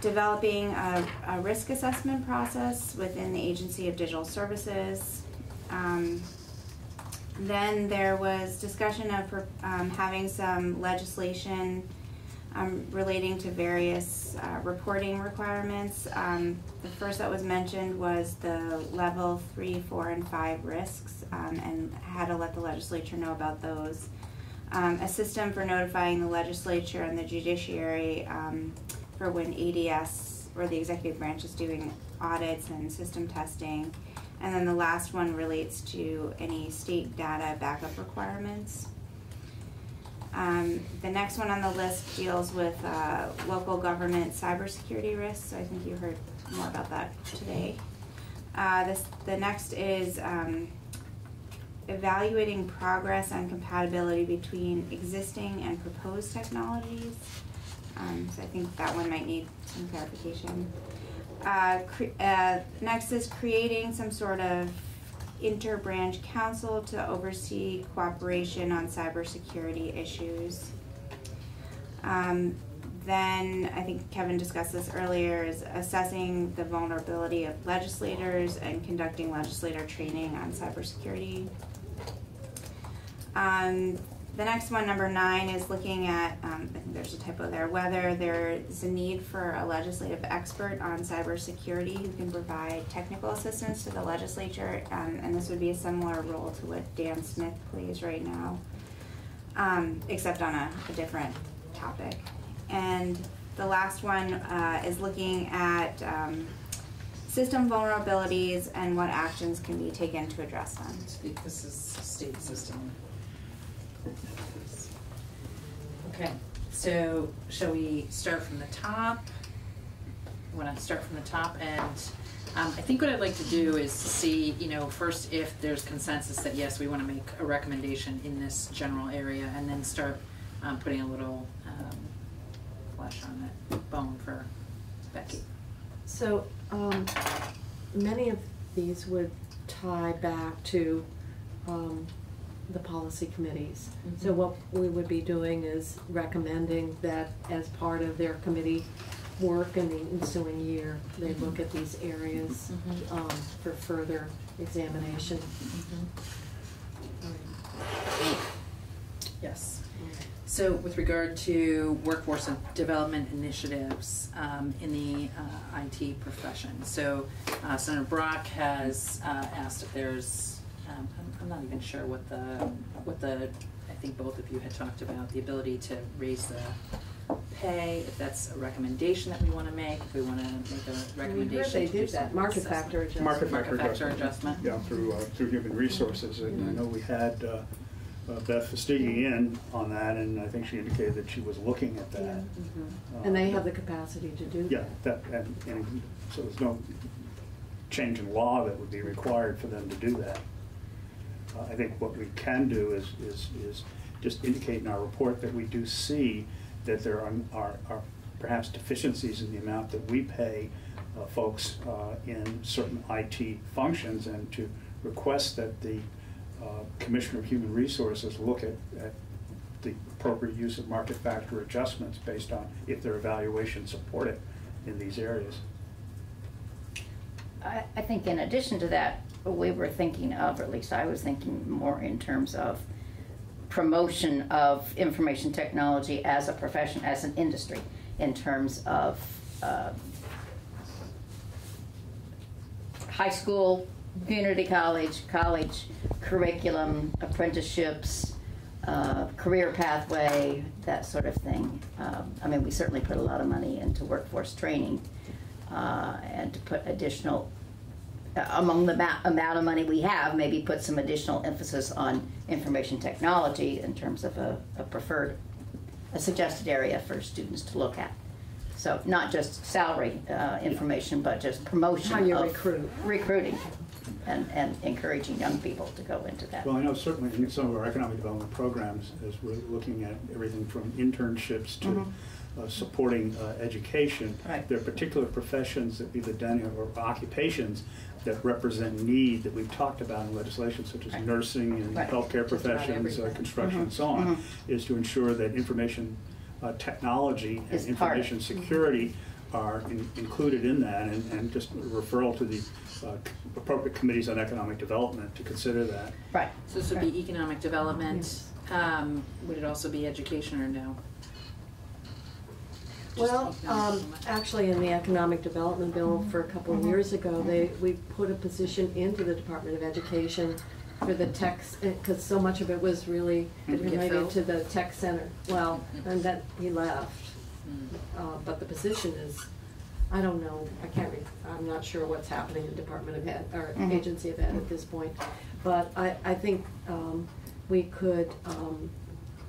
developing a, a risk assessment process within the Agency of Digital Services. Um, then there was discussion of, um, having some legislation, um, relating to various, uh, reporting requirements. Um, the first that was mentioned was the level three, four, and five risks, um, and how to let the legislature know about those. Um, a system for notifying the legislature and the judiciary, um, for when ADS or the executive branch is doing audits and system testing. And then the last one relates to any state data backup requirements. Um, the next one on the list deals with, uh, local government cybersecurity risks, I think you heard more about that today. Uh, this, the next is, um, evaluating progress and compatibility between existing and proposed technologies. Um, so I think that one might need some clarification. Uh, uh, next is creating some sort of inter-branch council to oversee cooperation on cybersecurity issues. Um, then, I think Kevin discussed this earlier, is assessing the vulnerability of legislators and conducting legislator training on cybersecurity. Um, the next one, number nine, is looking at, um, I think there's a typo there, whether there's a need for a legislative expert on cybersecurity who can provide technical assistance to the legislature, um, and this would be a similar role to what Dan Smith plays right now, um, except on a, a different topic. And the last one, uh, is looking at, um, system vulnerabilities and what actions can be taken to address them. This is state system. Okay, so shall we start from the top? Want to start from the top and um, I think what I'd like to do is see, you know, first if there's consensus that yes, we want to make a recommendation in this general area and then start um, putting a little um, flesh on that bone for Becky. So, um, many of these would tie back to, um, the policy committees. So Mhm. what we would be doing is recommending that as part of their committee work in the ensuing year, they look at these areas, Mhm. um, for further examination. Yes. So with regard to workforce development initiatives um, in the uh, IT profession, so uh, Senator Brock has uh, asked if there's, not even sure what the, what the, I think both of you had talked about, the ability to raise the pay, if that's a recommendation that we want to make, if we want to make a recommendation they to did do that, some market assessment. factor adjustment. Market Market factor factor adjustment. adjustment. Yeah, through, uh, through human resources, and I know we had uh, uh, Beth Fastiggi in on that, and I think she indicated that she was looking at that. Mhm. Uh, And they have the capacity to do that. Yeah, that, and, and so there's no change in law that would be required for them to do that. Uh, I think what we can do is, is, is just indicate in our report that we do see that there are, are, are perhaps deficiencies in the amount that we pay uh, folks uh, in certain IT functions, and to request that the uh, Commissioner of Human Resources look at, at the appropriate use of market factor adjustments based on if their evaluations support it in these areas. I, I think in addition to that, we were thinking of, or at least I was thinking more in terms of promotion of information technology as a profession, as an industry, in terms of, uh, high school, community college, college curriculum, apprenticeships, uh, career pathway, that sort of thing. Um, I mean, we certainly put a lot of money into workforce training uh, and to put additional, among the amount of money we have, maybe put some additional emphasis on information technology in terms of a, a preferred, a suggested area for students to look at. So not just salary uh, information, but just promotion How you of recruit. recruiting and, and encouraging young people to go into that. Well, I know certainly in some of our economic development programs, as we're looking at everything from internships to Mhm. uh, supporting uh, education, Right. there are particular professions that either the den- or occupations that represent need that we've talked about in legislation, such as Right. nursing and Right. healthcare Just about professions, uh, everything. construction, and Mhm. so on, Mhm. is to ensure that information uh, technology and Is part of it. information security are in- included in that, and and just referral to the uh, appropriate committees on economic development to consider that. Right. So this would be economic development, um, would it also be education or no? Well, um, actually, in the economic development bill for a couple of years ago, they, we put a position into the Department of Education for the tech, because so much of it was really Did it get related to the tech center. Well, and then he left. Uh, but the position is, I don't know, I can't, re- I'm not sure what's happening in Department of Ed, or Mhm. Agency of Ed at this point. But I, I think, um, we could, um,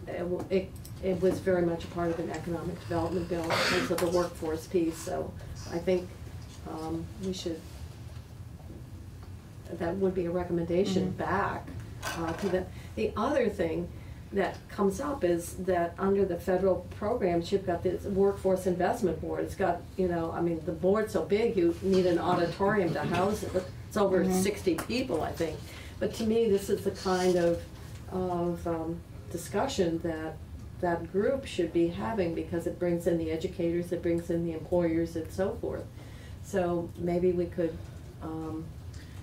it, it, it was very much a part of an economic development bill in terms of the workforce piece, so I think, um, we should, that would be a recommendation Mhm. back, uh, to the, the other thing that comes up is that under the federal programs, you've got this workforce investment board, it's got, you know, I mean, the board's so big, you need an auditorium to house it, it's over Mhm. sixty people, I think. But to me, this is the kind of, of, um, discussion that that group should be having because it brings in the educators, it brings in the employers and so forth. So maybe we could, um,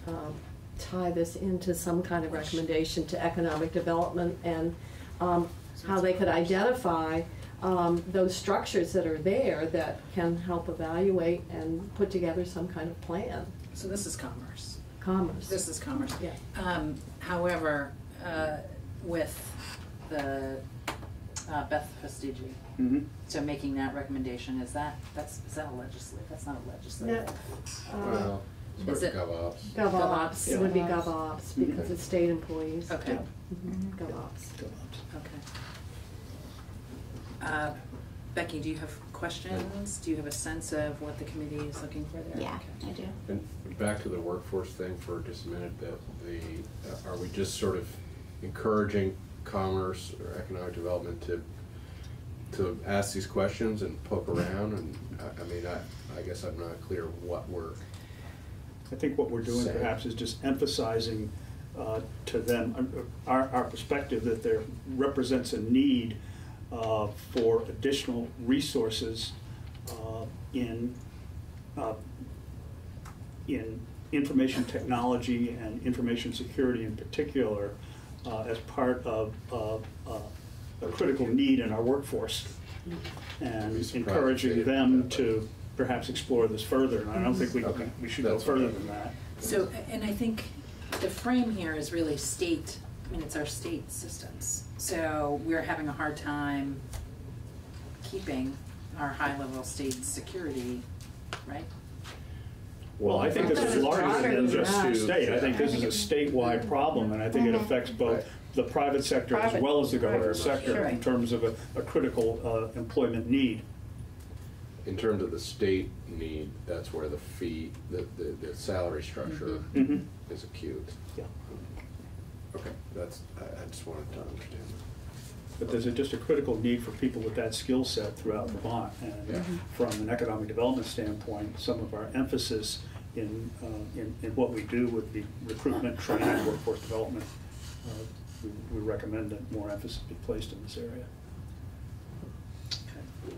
um, tie this into some kind of recommendation to economic development and, um, how they could identify, um, those structures that are there that can help evaluate and put together some kind of plan, So this is commerce. commerce. This is commerce. Yeah. Um, however, uh, with the, uh, Beth Fastiggi, Mhm. so making that recommendation, is that, that's, is that a legislative, that's not a legislative? Uh, Well, Is it- GovOps. GovOps, it would be Yeah. GovOps because it's state employees. Okay. Mhm, GovOps. Okay. Uh, Becky, do you have questions? Do you have a sense of what the committee is looking for there? Yeah, Okay. I do. And back to the workforce thing for just a minute, that the, uh, are we just sort of encouraging commerce or economic development to, to ask these questions and poke around? And, I, I mean, I, I guess I'm not clear what we're, I think what we're doing Say. perhaps is just emphasizing uh, to them, uh, our, our perspective that there represents a need uh, for additional resources uh, in, uh, in information technology and information security in particular uh, as part of of, uh, a critical need in our workforce. And encouraging them didn't. to perhaps explore this further. And I don't think we, Okay. we should go further okay. than that. So, and I think the frame here is really state, I mean, it's our state systems. So we're having a hard time keeping our high-level state security, right? Well, I think this is larger than just that. state. I think this is a statewide problem, and I think it affects both the private sector as Private. well as the government Very much. sector in Sure. terms of a, a critical uh, employment need. in terms of the state need, that's where the fee, the, the, the salary structure Mhm. is acute. Yeah. Okay, that's, I, I just wanted to understand that. But there's a- just a critical need for people with that skill set throughout Vermont. Yeah. And from an economic development standpoint, some of our emphasis in, uh, in, in what we do would be recruitment, training, workforce development. Uh, We we recommend that more emphasis be placed in this area. Okay.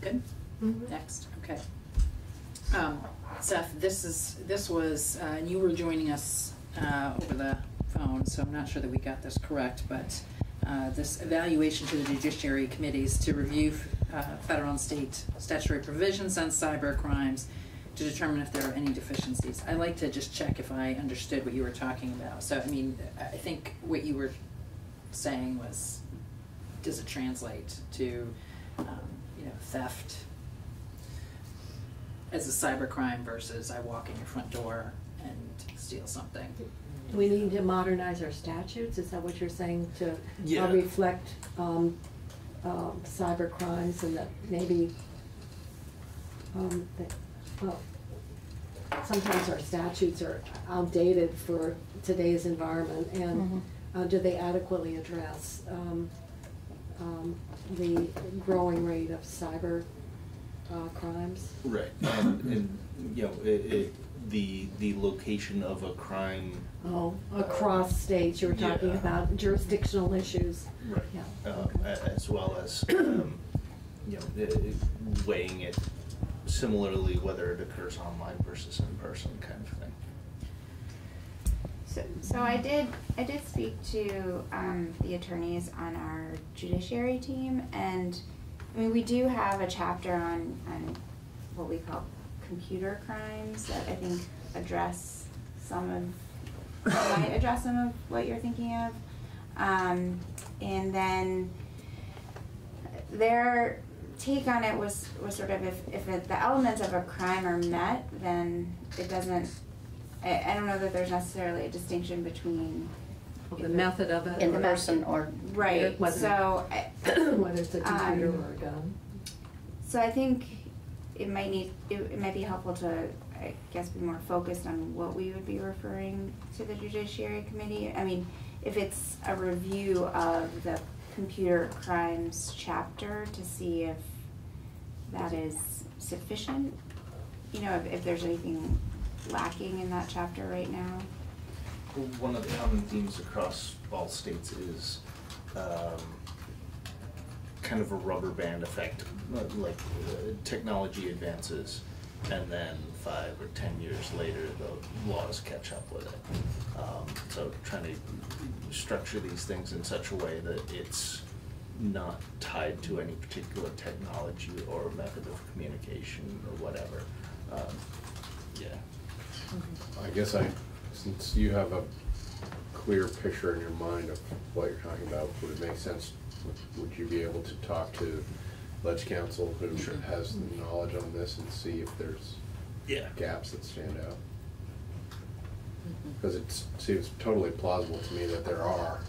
Good? Next, okay. Um, Seth, this is, this was, uh, and you were joining us uh, over the phone, so I'm not sure that we got this correct, but uh, this evaluation to the judiciary committees to review uh, federal and state statutory provisions on cyber crimes to determine if there are any deficiencies. I like to just check if I understood what you were talking about. So, I mean, I I think what you were saying was, does it translate to, um, you know, theft as a cyber crime versus I walk in your front door and steal something? We need to modernize our statutes? Is that what you're saying, to uh, Yeah. reflect um, um, cyber crimes and that maybe, um, that- well, sometimes our statutes are outdated for today's environment, and uh, do they adequately address um, um, the growing rate of cyber uh, crimes? Right, um, and, you know, it, it, the, the location of a crime. Oh, across states, you were talking Yeah. about jurisdictional issues. Right. Yeah. Uh, a- as well as, <clears throat> um, you know, it- it- weighing it similarly whether it occurs online versus in person kind of thing. So, so I did, I did speak to, um, the attorneys on our judiciary team, and, I mean, we do have a chapter on, on what we call computer crimes that I think address some of, might <coughs> address some of what you're thinking of. Um, and then their take on it was, was sort of if, if it- the elements of a crime are met, then it doesn't, I, I don't know that there's necessarily a distinction between. The method of it. In or- person or- Right, Whether- so. I- <coughs> Whether it's a <coughs> computer um, or a gun. So I think it might need, it, it might be helpful to, I guess, be more focused on what we would be referring to the judiciary committee. I mean, if it's a review of the computer crimes chapter to see if that is sufficient, you know, if, if there's anything lacking in that chapter right now. One of the common themes across all states is, um, kind of a rubber band effect, like uh, technology advances, and then five or ten years later, the laws catch up with it. Um, so trying to structure these things in such a way that it's not tied to any particular technology or method of communication or whatever. Um, yeah. I guess I, since you have a clear picture in your mind of what you're talking about, would it make sense, would you be able to talk to Ledge Council who has the knowledge on this and see if there's Yeah. gaps that stand out? Because it seems totally plausible to me that there are,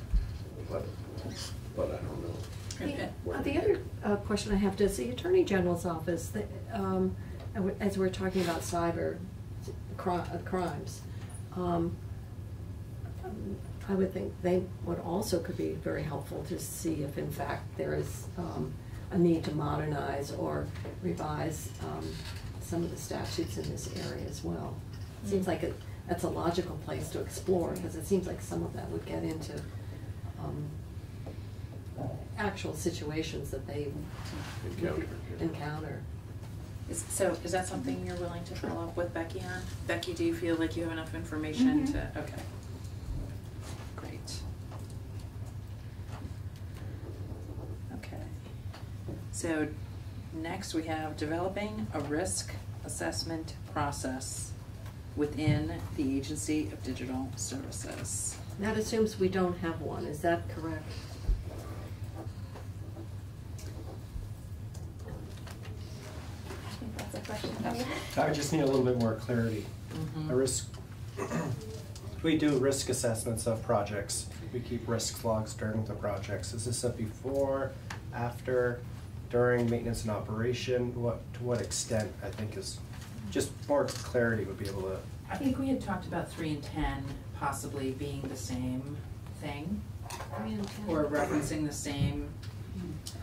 but, but I don't know. Uh, The other uh, question I have, does the Attorney General's office, the, um, and we- as we're talking about cyber cri- uh, crimes, um, I would think they would also could be very helpful to see if in fact there is um, a need to modernize or revise um, some of the statutes in this area as well. Seems like it, that's a logical place to explore, because it seems like some of that would get into um, actual situations that they Encounter, encounter. Is, so is that something you're willing to follow up with Becky on? Becky, do you feel like you have enough information Mhm. to, okay. Great. Okay. So next we have developing a risk assessment process within the Agency of Digital Services. That assumes we don't have one, is that correct? I think that's a question. I just need a little bit more clarity. Mhm. A risk, we do risk assessments of projects. We keep risk logs during the projects. Is this a before, after, during maintenance and operation? What, to what extent, I think is, just more clarity would be able to, I think we had talked about three and ten possibly being the same thing. Or referencing the same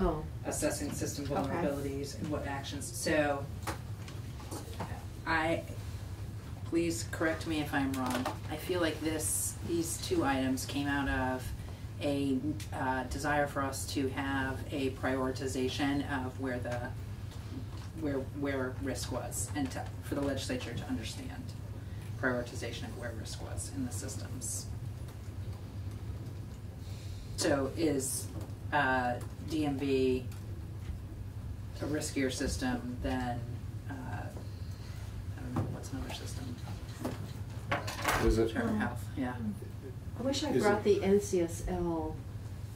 Oh. assessing system Okay. vulnerabilities and what actions, so I, please correct me if I'm wrong, I feel like this, these two items came out of a uh, desire for us to have a prioritization of where the, where, where risk was, and to, for the legislature to understand prioritization of where risk was in the systems. So is uh, DMV a riskier system than, uh, I don't know, what's another system? Was it? Sure, health, yeah. I wish I Is brought it- the NCSL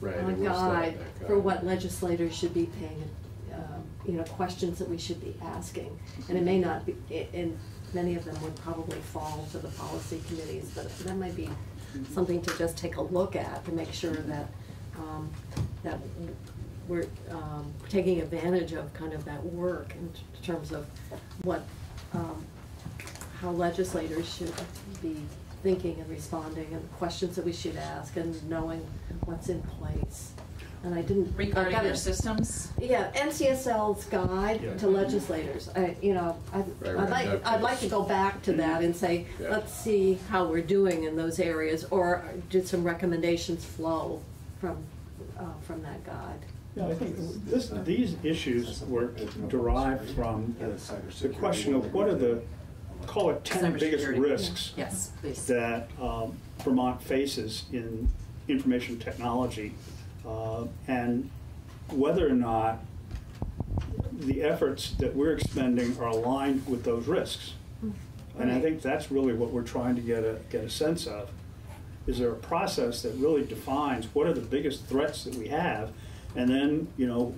Right, uh, it was that- guide that for guide. what legislators should be paying, um, you know, questions that we should be asking. And it may not be, a- and many of them would probably fall to the policy committees, but that might be something to just take a look at to make sure that, um, that we're, um, taking advantage of kind of that work in t- terms of what, um, how legislators should be thinking and responding and questions that we should ask and knowing what's in place. And I didn't. I Regarding got their it. systems? Yeah, NCSL's guide to legislators, I, you know, I'd, Right, I'd right, like, I'd like to go back to that and say, Yeah. let's see how we're doing in those areas, or did some recommendations flow from, uh, from that guide? Yeah, I think this, these issues were derived from the question of what are the, call it ten biggest Cybersecurity. risks Yes, please. that um, Vermont faces in information technology, uh, and whether or not the efforts that we're expending are aligned with those risks. And I think that's really what we're trying to get a, get a sense of. Is there a process that really defines what are the biggest threats that we have? And then, you know,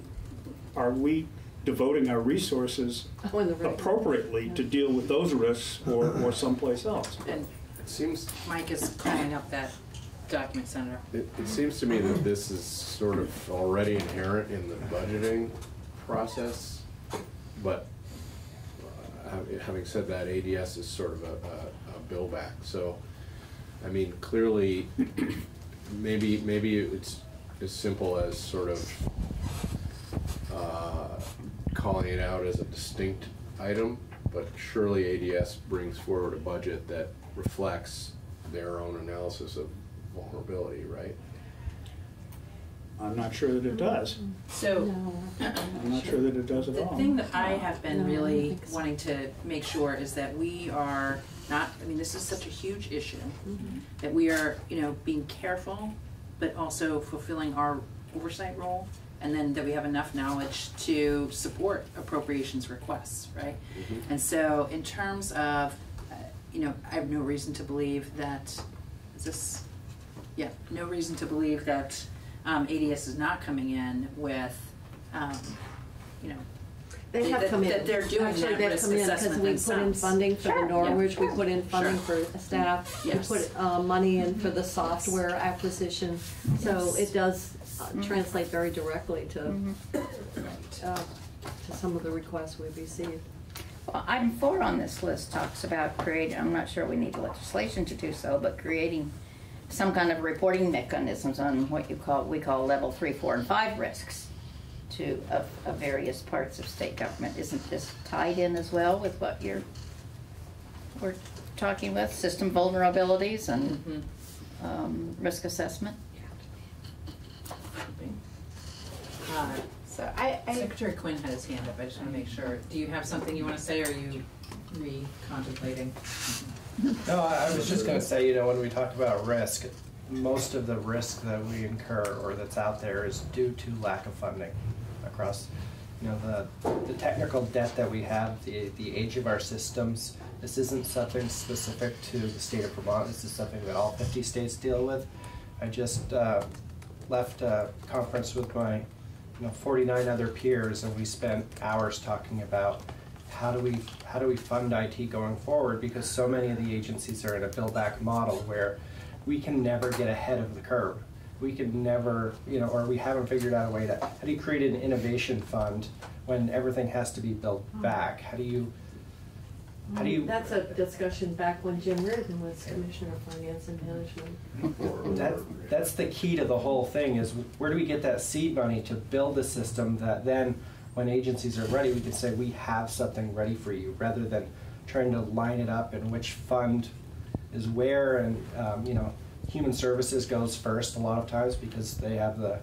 are we devoting our resources Oh, right- appropriately to deal with those risks or, or <laughs> someplace else? And It seems, Mike is calling up that document, center. it, it seems to me that this is sort of already inherent in the budgeting process, but uh, having said that, ADS is sort of a, a, a billback, so, I mean, clearly, <coughs> maybe, maybe it's as simple as sort of, uh, calling it out as a distinct item, but surely ADS brings forward a budget that reflects their own analysis of vulnerability, right? I'm not sure that it does. So, I'm not sure that it does at all. The all. thing that I have been No, I don't really think so. wanting to make sure is that we are not, I mean, this is such a huge issue, Mm-hmm. that we are, you know, being careful, but also fulfilling our oversight role, and then that we have enough knowledge to support appropriations requests, right? And so in terms of, uh, you know, I have no reason to believe that, is this, yeah, no reason to believe that um, ADS is not coming in with, um, you know, They have that- come in. that they're doing Actually, that they've risk come in assessment Because we put in themselves. funding for the Sure, yeah. Norwich, we put in funding Sure. for staff, we Yes. put uh, money in for the software acquisition. So Yes. it does uh, translate very directly to, Mm-hmm. uh, to some of the requests we've received. Well, item four on this list talks about creating, I'm not sure we need legislation to do so, but creating some kind of reporting mechanisms on what you call, we call level three, four, and five risks to, of, of various parts of state government. Isn't this tied in as well with what you're, we're talking with, system vulnerabilities and, Mhm. um, risk assessment? Uh, So I, I, Secretary Quinn had his hand up, I just wanna make sure, do you have something you wanna say, or are you re-contemplating? No, I I was just gonna say, you know, when we talk about risk, most of the risk that we incur or that's out there is due to lack of funding across, you know, the, the technical debt that we have, the, the age of our systems. This isn't something specific to the state of Vermont, this is something that all fifty states deal with. I just, uh, left a conference with my, you know, forty-nine other peers, and we spent hours talking about how do we, how do we fund IT going forward? Because so many of the agencies are in a billback model where we can never get ahead of the curve. We can never, you know, or we haven't figured out a way to, how do you create an innovation fund when everything has to be built mm-hmm. back? How do you, how do you? That's a discussion back when Jim Reardon was Commissioner of Finance and Management. That, that's the key to the whole thing is where do we get that seed money to build a system that then, when agencies are ready, we can say, we have something ready for you, rather than trying to line it up and which fund is where and, um, you know, human services goes first a lot of times because they have the,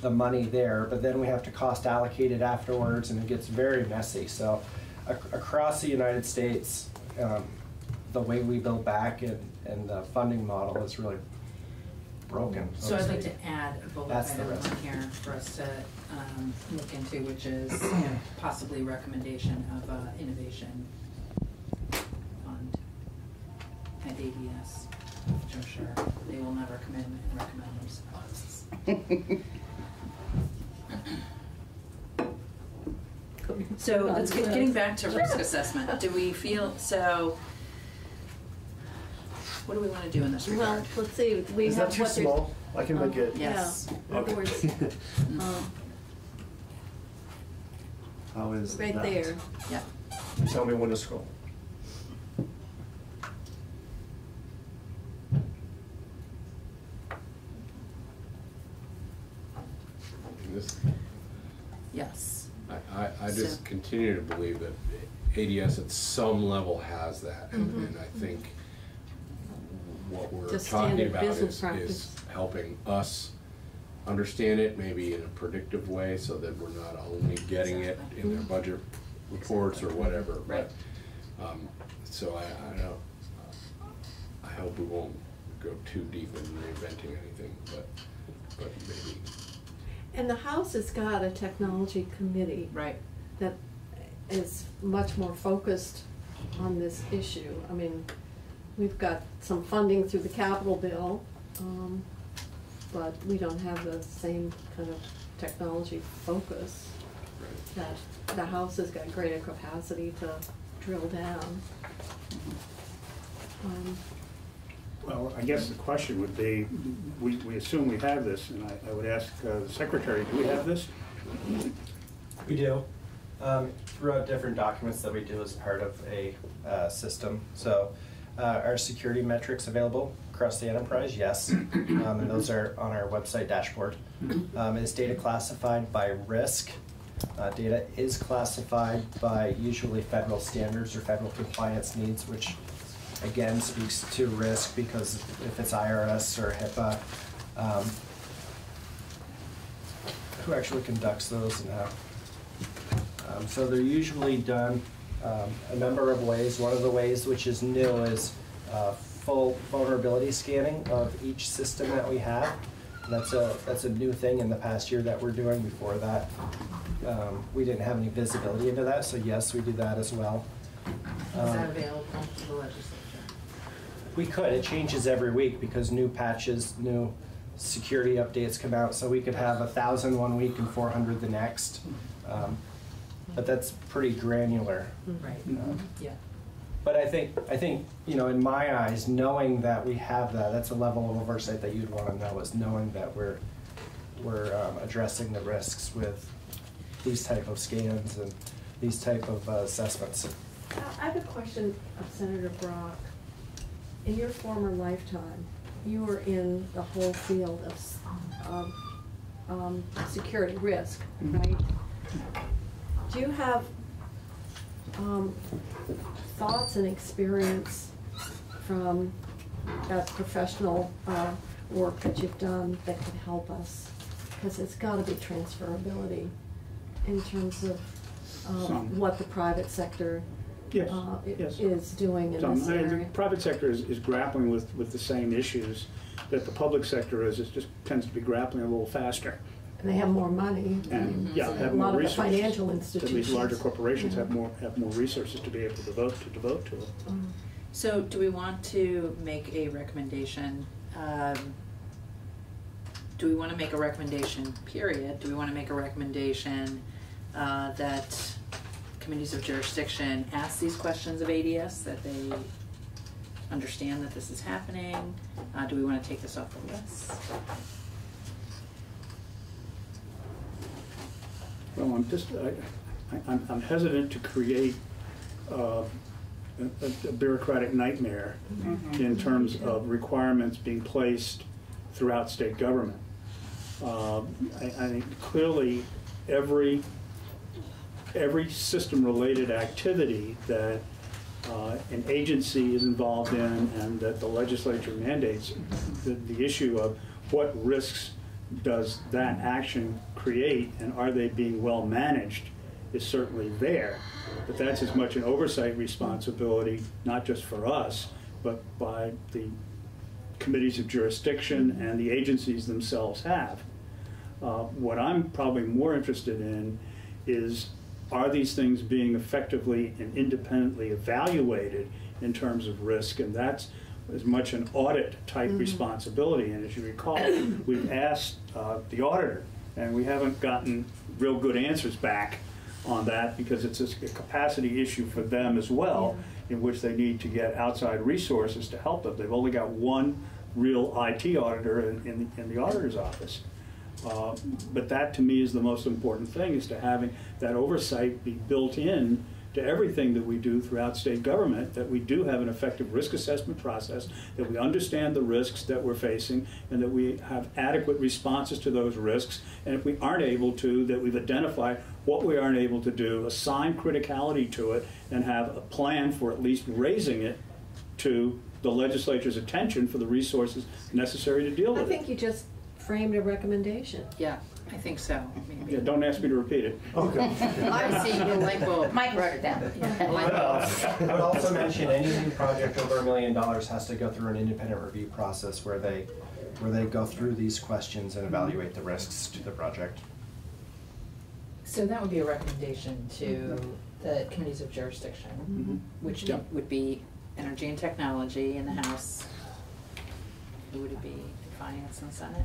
the money there, but then we have to cost allocate it afterwards and it gets very messy. So ac- across the United States, um, the way we build back and, and the funding model is really broken. So I'd like to add a bullet That's item on here for us to um, look into, which is you <clears throat> know, possibly recommendation of uh, innovation fund at ADS, which I'm sure they will never come in and recommend themselves. <laughs> So let's get, getting back to risk assessment, do we feel, so, what do we wanna do in this regard? Well, let's see, we Is have that too what they're- small? I can make it. Yes. Yeah, in other words, uh, How is right that? there. Yeah. Tell me when to scroll. This, Yes. I, I, just So- continue to believe that ADS at some level has that, and, Mhm. and I think what we're Just talking about is, is helping us understand it maybe in a predictive way, so that we're not only getting it in their budget reports or whatever, Right. but, um, so I, I don't, I hope we won't go too deep in reinventing anything, but, but maybe And the House has got a technology committee. Right. That is much more focused on this issue. I mean, we've got some funding through the capital bill, um, but we don't have the same kind of technology focus. That the House has got greater capacity to drill down. Um, Well, I guess the question would be, we, we assume we have this, and I, I would ask uh, the secretary, do we have this? We do. Um, throughout different documents that we do as part of a uh, system. So, uh, our security metrics available across the enterprise, yes, um, and those are on our website dashboard. Um, is data classified by risk? Uh, data is classified by usually federal standards or federal compliance needs, which again speaks to risk because if it's IRS or HIPAA, um, who actually conducts those and how? Um, so they're usually done um, a number of ways. One of the ways which is new is uh, full vulnerability scanning of each system that we have. That's a that's a new thing in the past year that we're doing. Before that, um, we didn't have any visibility into that. So yes, we do that as well. Is that Um, available to the legislature? We could. It changes every week because new patches, new security updates come out. So we could have a thousand one week and four hundred the next. Um, but that's pretty granular. Right, Um, yeah. But I think I think you know, in my eyes, knowing that we have that, that's a level of oversight that you'd want to know is knowing that we're we're um, addressing the risks with these type of scans and these type of uh, assessments. I have a question of Senator Brock. In your former lifetime, you were in the whole field of, um, security risk, right? Do you have, um, thoughts and experience from that professional, uh, work that you've done that could help us? Because it's gotta be transferability in terms of, um, what the private sector Yes, uh, yes. is doing in Some, this I mean, area. The private sector is, is grappling with, with the same issues that the public sector is, it just tends to be grappling a little faster. And they have more money. And, yeah, A have lot more of the resources. financial At least institutions. larger corporations have more, have more resources to be able to devote, to devote to it. So do we want to make a recommendation? um, Do we want to make a recommendation, period? Do we want to make a recommendation uh, that committees of jurisdiction ask these questions of ADS, that they understand that this is happening? Uh, Do we want to take this off the list? Well, I'm just, I, I- I'm, I'm hesitant to create uh, a a bureaucratic nightmare in terms of requirements being placed throughout state government. Uh, I, I think clearly, every, every system-related activity that uh, an agency is involved in and that the legislature mandates, the, the issue of what risks does that action create and are they being well managed is certainly there. But that's as much an oversight responsibility, not just for us, but by the committees of jurisdiction and the agencies themselves have. Uh, What I'm probably more interested in is, are these things being effectively and independently evaluated in terms of risk? And that's as much an audit-type responsibility. And as you recall, <coughs> we've asked uh, the auditor, and we haven't gotten real good answers back on that because it's a capacity issue for them as well, in which they need to get outside resources to help them. They've only got one real IT auditor in, in the- in the auditor's office. Uh, But that, to me, is the most important thing, is to having that oversight be built in to everything that we do throughout state government, that we do have an effective risk assessment process, that we understand the risks that we're facing, and that we have adequate responses to those risks. And if we aren't able to, that we've identified what we aren't able to do, assign criticality to it, and have a plan for at least raising it to the legislature's attention for the resources necessary to deal I with it. I think you just framed a recommendation. Yeah, I think so, maybe. Yeah, don't ask me to repeat it. <laughs> Okay. I'm seeing the light bulb. Mike wrote it down. I would also mention any new project over a million dollars has to go through an independent review process where they, where they go through these questions and evaluate the risks to the project. So that would be a recommendation to the committees of jurisdiction, Mhm. which Yeah. would be energy and technology in the House. Who would it be, finance and Senate?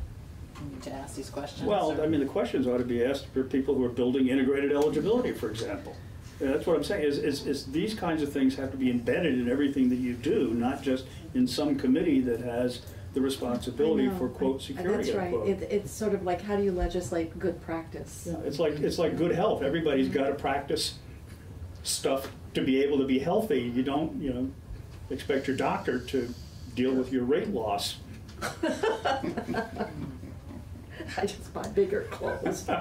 We need to ask these questions. Well, or- I mean, the questions ought to be asked for people who are building integrated eligibility, for example. Yeah, that's what I'm saying, is, is, is these kinds of things have to be embedded in everything that you do, not just in some committee that has the responsibility for quote uh, security, That's right. It, it's sort of like, how do you legislate good practice? It's like, it's like good health, everybody's gotta practice stuff to be able to be healthy. You don't, you know, expect your doctor to deal with your weight loss. <laughs> <laughs> <laughs> I just buy bigger clothes. <laughs>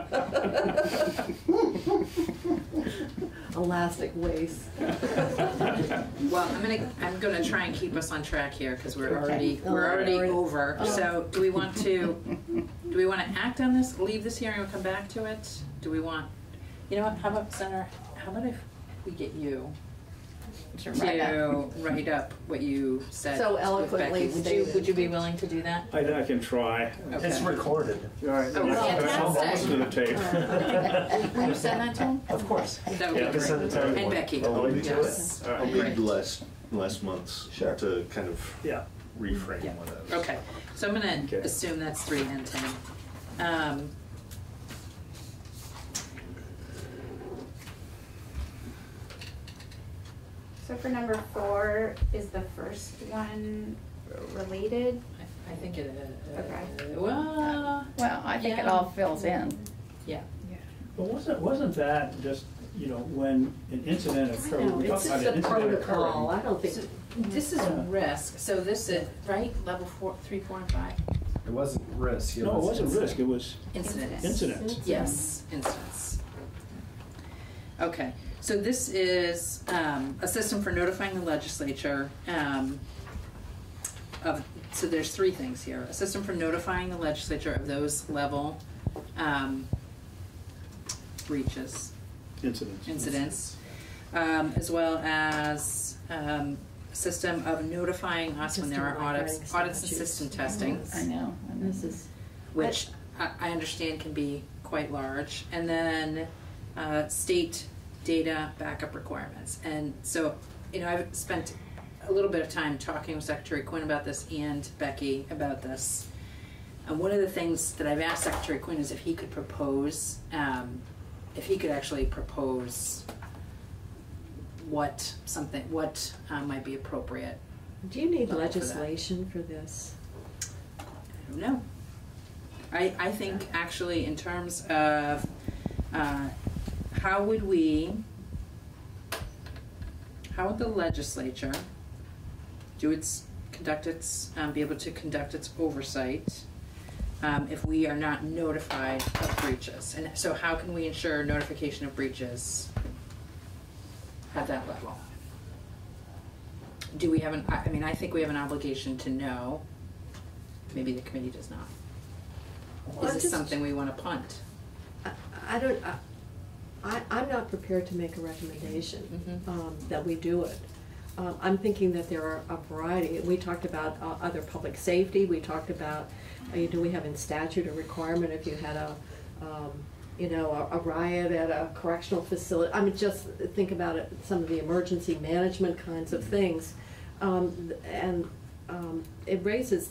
Elastic waist. <laughs> Well, I'm gonna, I'm gonna try and keep us on track here, because we're Okay. already, Oh, we're already already. over. Oh. So, do we want to, do we want to act on this, leave this hearing and come back to it? Do we want, you know what, how about, Senator, how about if we get you To write up. write up what you said So eloquently Would you, would you be willing to do that? I, I can try. Okay. It's recorded. All right. Oh, I'll fantastic. listen to the tape. Will you send that to him? <laughs> Of course. That would Yeah. be great. it to everyone. And Becky, I'll link to it. yes. All right. I'll Great. need less, less months Sure. to kind of Yeah. reframe Yeah. what I was. Okay, so I'm gonna Okay. assume that's three and ten. Um, So for number four, is the first one related? I, I think it, uh, Okay. well, Well, I think it Yeah. all fills in. yeah. But wasn't, wasn't that just, you know, when an incident occurred? No, we it's talked about just an a incident protocol. occurring. I don't think. So This is Yeah. risk, so this is, right, level four, three, four, and five? It wasn't risk. No, it wasn't incident. risk, it was Incidents. incidents. Yes, incidents. Okay, so this is um, a system for notifying the legislature um, of, so there's three things here. A system for notifying the legislature of those level um, breaches, Incidents. incidents, um, as well as um, a system of notifying us when there are audits, audits and system testing I know. I know. This is. which I, I understand can be quite large, and then uh, state data backup requirements. And so, you know, I've spent a little bit of time talking with Secretary Quinn about this and Becky about this. And one of the things that I've asked Secretary Quinn is if he could propose, um, if he could actually propose what something, what uh, might be appropriate. Do you need level for legislation for this? I don't know. I, I think actually in terms of, uh, how would we, how would the legislature do its, conduct its, um, be able to conduct its oversight, um, if we are not notified of breaches? And so how can we ensure notification of breaches at that level? Do we have an, I, mean, I think we have an obligation to know, maybe the committee does not. Well, Is I'm this just- something we wanna punt? I, I don't, I, I, I'm not prepared to make a recommendation, Mhm. um, that we do it. uh, I'm thinking that there are a variety. We talked about uh, other public safety, we talked about, uh, do we have in statute a requirement if you had a, um, you know, a a riot at a correctional facility? I mean, just think about it, some of the emergency management kinds of things. Um, And um, it raises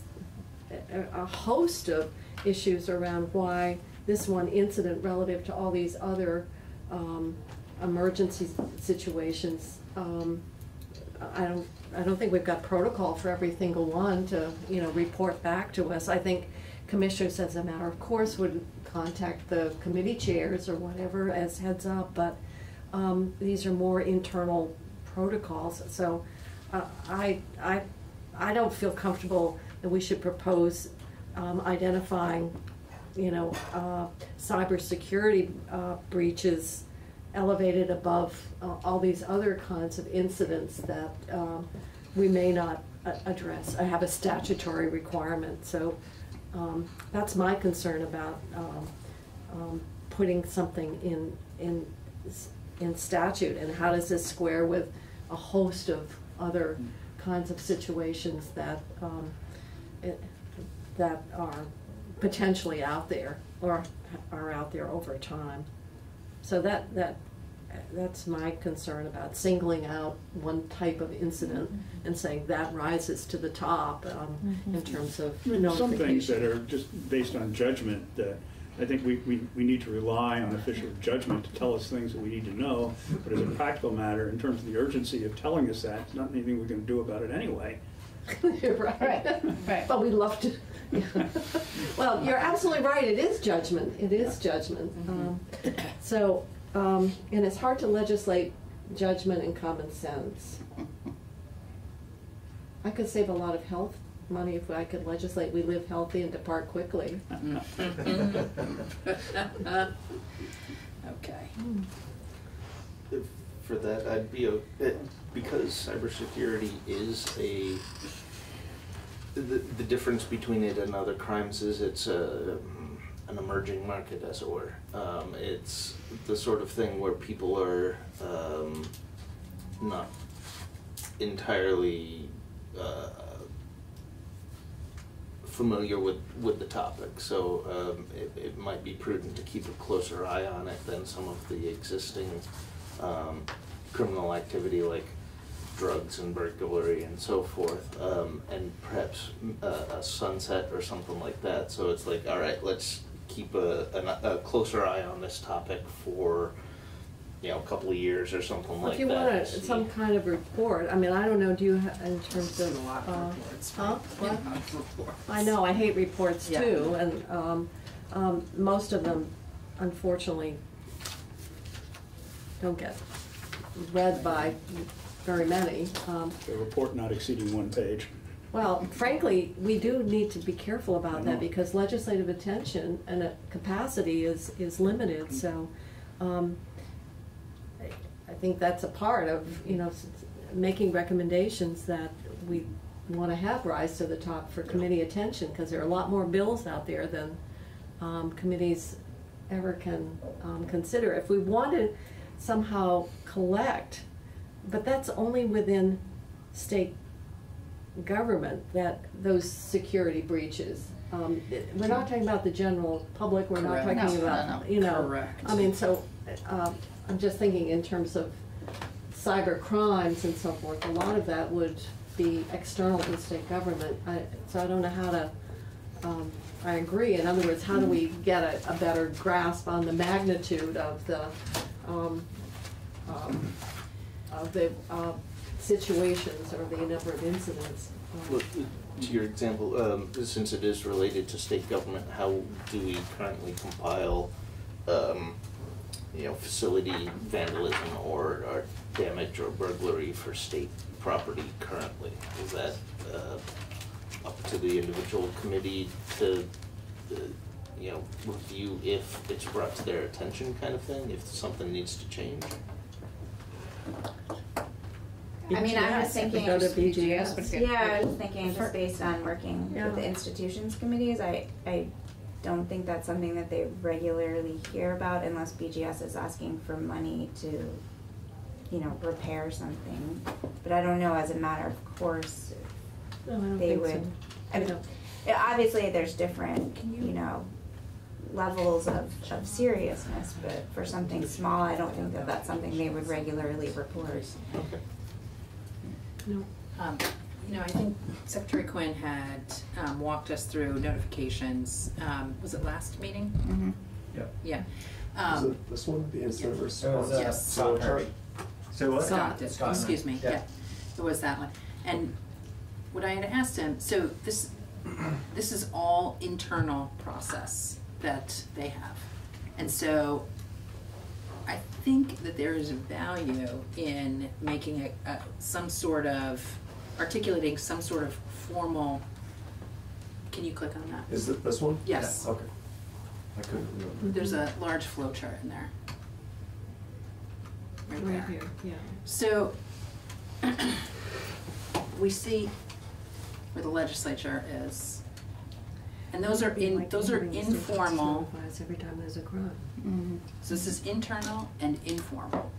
a a host of issues around why this one incident relative to all these other um, emergency situations. um, I don't, I don't think we've got protocol for every single one to, you know, report back to us. I think commissioners, as a matter of course, would contact the committee chairs or whatever as heads up, but um, these are more internal protocols. So uh, I, I, I don't feel comfortable that we should propose um, identifying, you know, uh, cybersecurity uh, breaches elevated above uh, all these other kinds of incidents that um, we may not address. I have a statutory requirement, so um, that's my concern about um, um, putting something in, in, in statute. And how does this square with a host of other kinds of situations that, um, it- that are potentially out there or are out there over time? So that, that, that's my concern about singling out one type of incident and saying that rises to the top um, in terms of I mean, Some things that are just based on judgment, that I think we, we, we need to rely on official judgment to tell us things that we need to know. But as a practical matter, in terms of the urgency of telling us that, it's not anything we're gonna do about it anyway. <laughs> Right. Right. But we'd love to. <laughs> Well, you're absolutely right, it is judgment, it is judgment. Um, So, um, and it's hard to legislate judgment and common sense. I could save a lot of health money if I could legislate we live healthy and depart quickly. <laughs> Okay. If- For that, I'd be, o- it- because cybersecurity is a, the, difference between it and other crimes is it's a, an emerging market, as it were. Um, it's the sort of thing where people are, um, not entirely, uh, familiar with, with the topic, so um, it, it might be prudent to keep a closer eye on it than some of the existing um, criminal activity like drugs and burglary and so forth, um, and perhaps a, a sunset or something like that. So it's like, all right, let's keep a, a, a closer eye on this topic for, you know, a couple of years or something Well, like If you that. want a, some kind of report, I mean, I don't know, do you, ha- in terms of, a lot of uh, huh? What? <laughs> I know, I hate reports Yeah. too, and, um, um, most of them unfortunately don't get read by very many. Um, A report not exceeding one page. well, frankly, we do need to be careful I about know. that because legislative attention and uh, capacity is, is limited, so, um, I- I think that's a part of, you know, s- making recommendations that we wanna have rise to the top for committee attention, cause there are a lot more bills out there than, um, committees ever can, um, consider. If we want to somehow collect, but that's only within state government that those security breaches. Um, we're not talking about the general public, we're not talking No, no, about, no. you know. Correct. I mean, so, um, I'm just thinking in terms of cyber crimes and so forth, a lot of that would be external to state government. I, so I don't know how to, um, I agree, in other words, how do we get a, a better grasp on the magnitude of the, um, um, of the, uh, situations or the number of incidents? Look, to your example, um, since it is related to state government, how do we currently compile, um, you know, facility vandalism or, or damage or burglary for state property currently? Is that, uh, up to the individual committee to, uh, you know, review if it's brought to their attention kind of thing, if something needs to change? I mean, I was BGS, thinking. Go to BGS. Yeah, I was thinking just based on working Yeah. with the institutions committees, I, I don't think that's something that they regularly hear about unless BGS is asking for money to you know, repair something. But I don't know as a matter of course, No, I don't they think would. so. I I mean, don't. obviously, there's different, you know, levels of, of seriousness, but for something small, I don't think that that's something they would regularly report. No. Um, You know, I think Secretary Quinn had um, walked us through notifications, um, was it last meeting? Mhm. Yep. Yeah. Is Um, it this one, the incident uh, response? Yes. Scott Hurry. Say what? Scott did, Scott, excuse me, yeah. yeah, it was that one. And what I had asked him, so this, this is all internal process that they have. And so I think that there is a value in making a, a, some sort of, articulating some sort of formal, can you click on that? Is it this one? Yes. Okay. I couldn't remember. There's a large flow chart in there. Right Right there. here, yeah. So, <clears throat> we see where the legislature is. And those are in, Like those are having the state informal, notify every time there's a crime. Mhm. so this is internal and informal.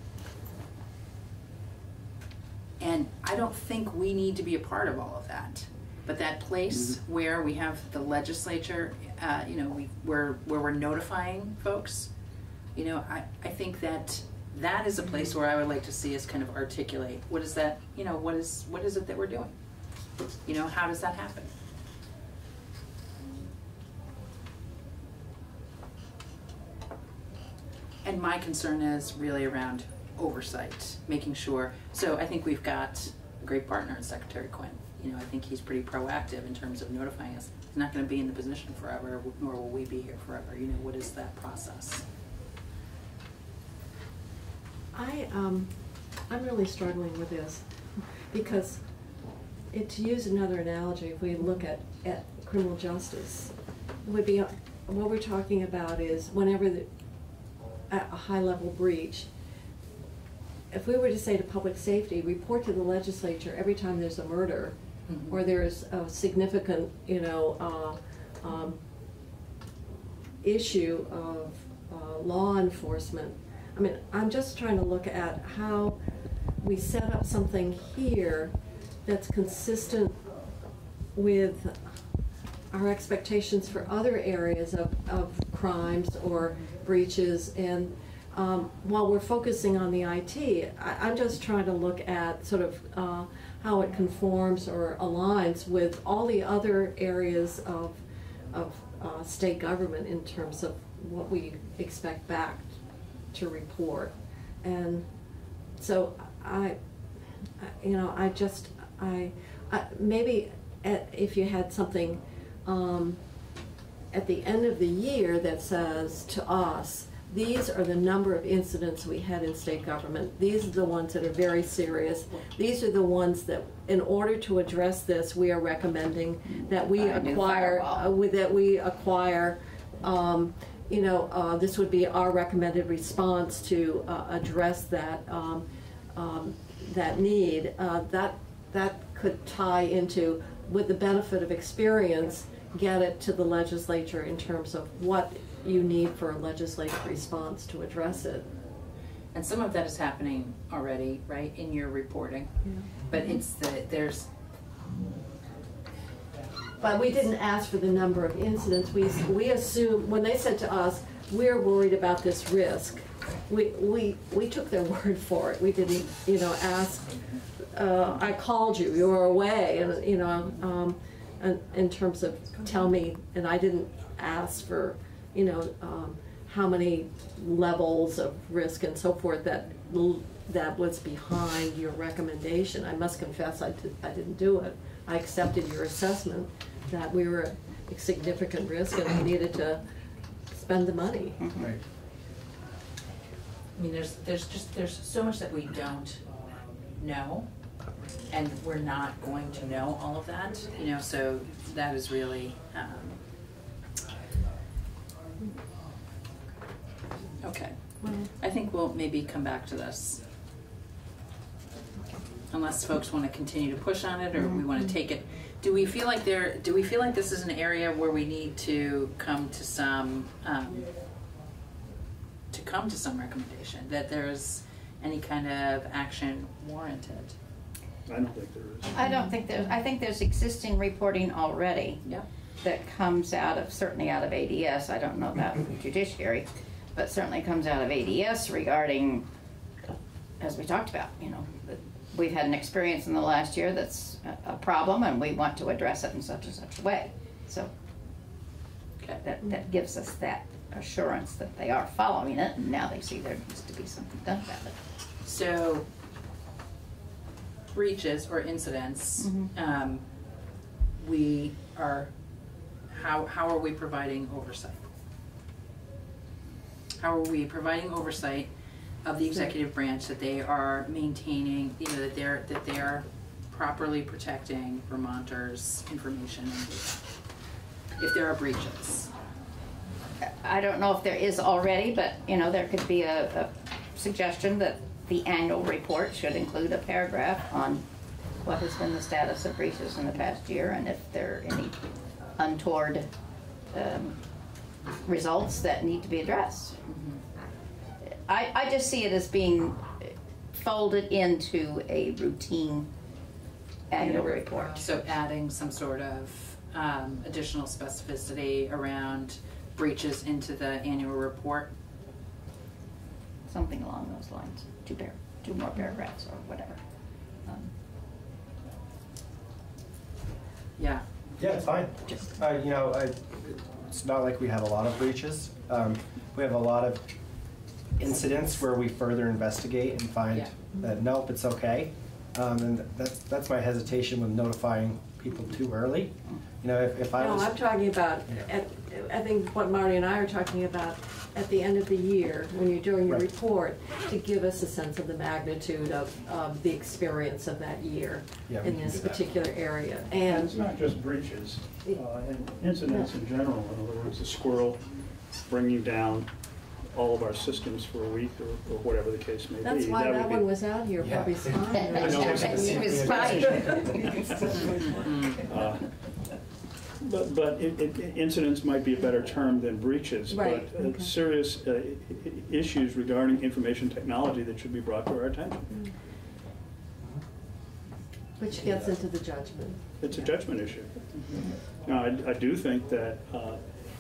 And I don't think we need to be a part of all of that. But that place where we have the legislature, uh, you know, we, where, where we're notifying folks, you know, I, I think that that is a place where I would like to see us kind of articulate, what is that, you know, what is, what is it that we're doing? You know, how does that happen? And my concern is really around oversight, making sure, so I think we've got a great partner in Secretary Quinn. You know, I think he's pretty proactive in terms of notifying us. He's not gonna be in the position forever, nor will we be here forever, you know, what is that process? I, um, I'm really struggling with this, because, it, to use another analogy, if we look at, at criminal justice, would be, what we're talking about is whenever the, a, a high-level breach, if we were to say to public safety, report to the legislature every time there's a murder, Mhm. or there's a significant, you know, uh, um, issue of uh, law enforcement. I mean, I'm just trying to look at how we set up something here that's consistent with our expectations for other areas of, of crimes or breaches. And um, while we're focusing on the IT, I, I'm just trying to look at sort of uh, how it conforms or aligns with all the other areas of, of uh, state government in terms of what we expect back to report. And so I, I- you know, I just, I, I maybe if you had something um, at the end of the year that says to us, these are the number of incidents we had in state government. These are the ones that are very serious. These are the ones that, in order to address this, we are recommending that we acquire, uh, that we acquire, um, you know, uh, this would be our recommended response to uh, address that, um, um, that need. Uh, That, that could tie into, with the benefit of experience, get it to the legislature in terms of what you need for a legislative response to address it. And some of that is happening already, right, in your reporting? But it's the, there's, But we didn't ask for the number of incidents, we, we assumed, when they said to us, we're worried about this risk, we, we, we took their <laughs> word for it, we didn't, you know, ask, uh, I called you, you were away, and, you know, um, in, in terms of, tell me, and I didn't ask for, you know, um, how many levels of risk and so forth that, that was behind your recommendation. I must confess, I did, I didn't do it. I accepted your assessment that we were a significant risk and we needed to spend the money. Right. I mean, there's, there's just, there's so much that we don't know, and we're not going to know all of that, you know, so that is really, um, okay. I think we'll maybe come back to this. Unless folks wanna continue to push on it, or we wanna take it, do we feel like there, do we feel like this is an area where we need to come to some, um, to come to some recommendation, that there's, any kind of action warranted? I don't think there is. I don't think there's, I think there's existing reporting already. Yep. That comes out of, certainly out of ADS, I don't know about judiciary, but certainly comes out of ADS regarding, as we talked about, you know, that we've had an experience in the last year that's a, a problem and we want to address it in such and such a way. So that, that gives us that assurance that they are following it and now they see there needs to be something done about it. So breaches or incidents, Mhm. um, we are, how, how are we providing oversight? How are we providing oversight of the executive branch that they are maintaining, you know, that they're, that they are properly protecting Vermonters' information and data? If there are breaches. I don't know if there is already, but, you know, there could be a, a suggestion that the annual report should include a paragraph on what has been the status of breaches in the past year and if there are any untoward, um, results that need to be addressed. I, I just see it as being folded into a routine annual report. So adding some sort of um, additional specificity around breaches into the annual report. Something along those lines, two par, two more paragraphs or whatever. Um, Yeah. Yeah, it's fine. Uh, you know, I, it's not like we have a lot of breaches. Um, we have a lot of incidents where we further investigate and find Yeah. that nope, it's okay. Um, and that's that's my hesitation with notifying people too early. You know, if, if I No, was I'm talking about, Yeah. at, I think what Marty and I are talking about, at the end of the year, when you're doing your Right. report, to give us a sense of the magnitude of, of the experience of that year Yeah, in this do that. particular area. And And it's not just breaches, uh, and incidents in general, in other words, a squirrel bringing down all of our systems for a week or, or whatever the case may be. that's why would that be- one was out here, Yeah. probably spying. <laughs> I know there's a <laughs> He was specific- <laughs> spying. Uh, But, but it, it, incidents might be a better term than breaches. Right, But uh, okay. serious uh, i- i- issues regarding information technology that should be brought to our attention. Which gets into the judgment. It's a judgment issue. Now, I, I do think that, uh,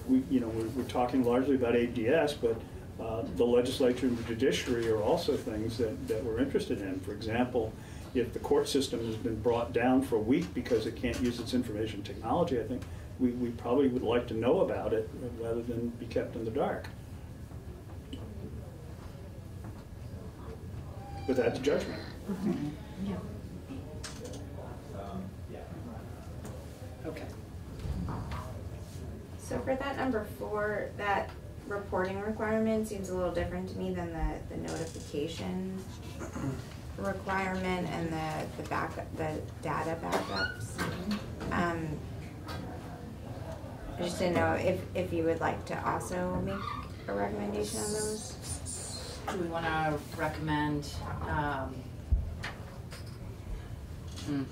we, you know, we're, we're talking largely about ADS, but uh, the legislature and the judiciary are also things that, that we're interested in. For example, if the court system has been brought down for a week because it can't use its information technology, I think we, we probably would like to know about it rather than be kept in the dark. But that's judgment. Mm-hmm. Yeah. Okay. So for that number four, that reporting requirement seems a little different to me than the, the notification <clears throat> requirement and the, the backup, the data backups. Um, I just didn't know if, if you would like to also make a recommendation on those? Do we want to recommend, um, hmm,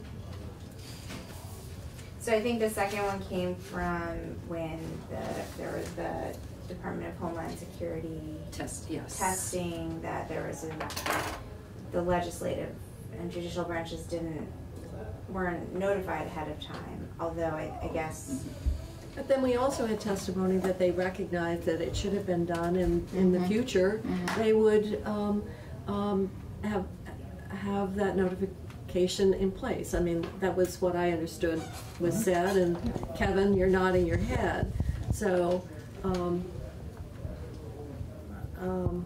So I think the second one came from when the, there was the Department of Homeland Security test, yes. testing that there was a, the legislative and judicial branches didn't, weren't notified ahead of time, although I, I guess, But then we also had testimony that they recognized that it should have been done and in the Mhm. future, Mhm. they would, um, um, have, have that notification in place. I mean, that was what I understood was said, and Kevin, you're nodding your head, so, um, um.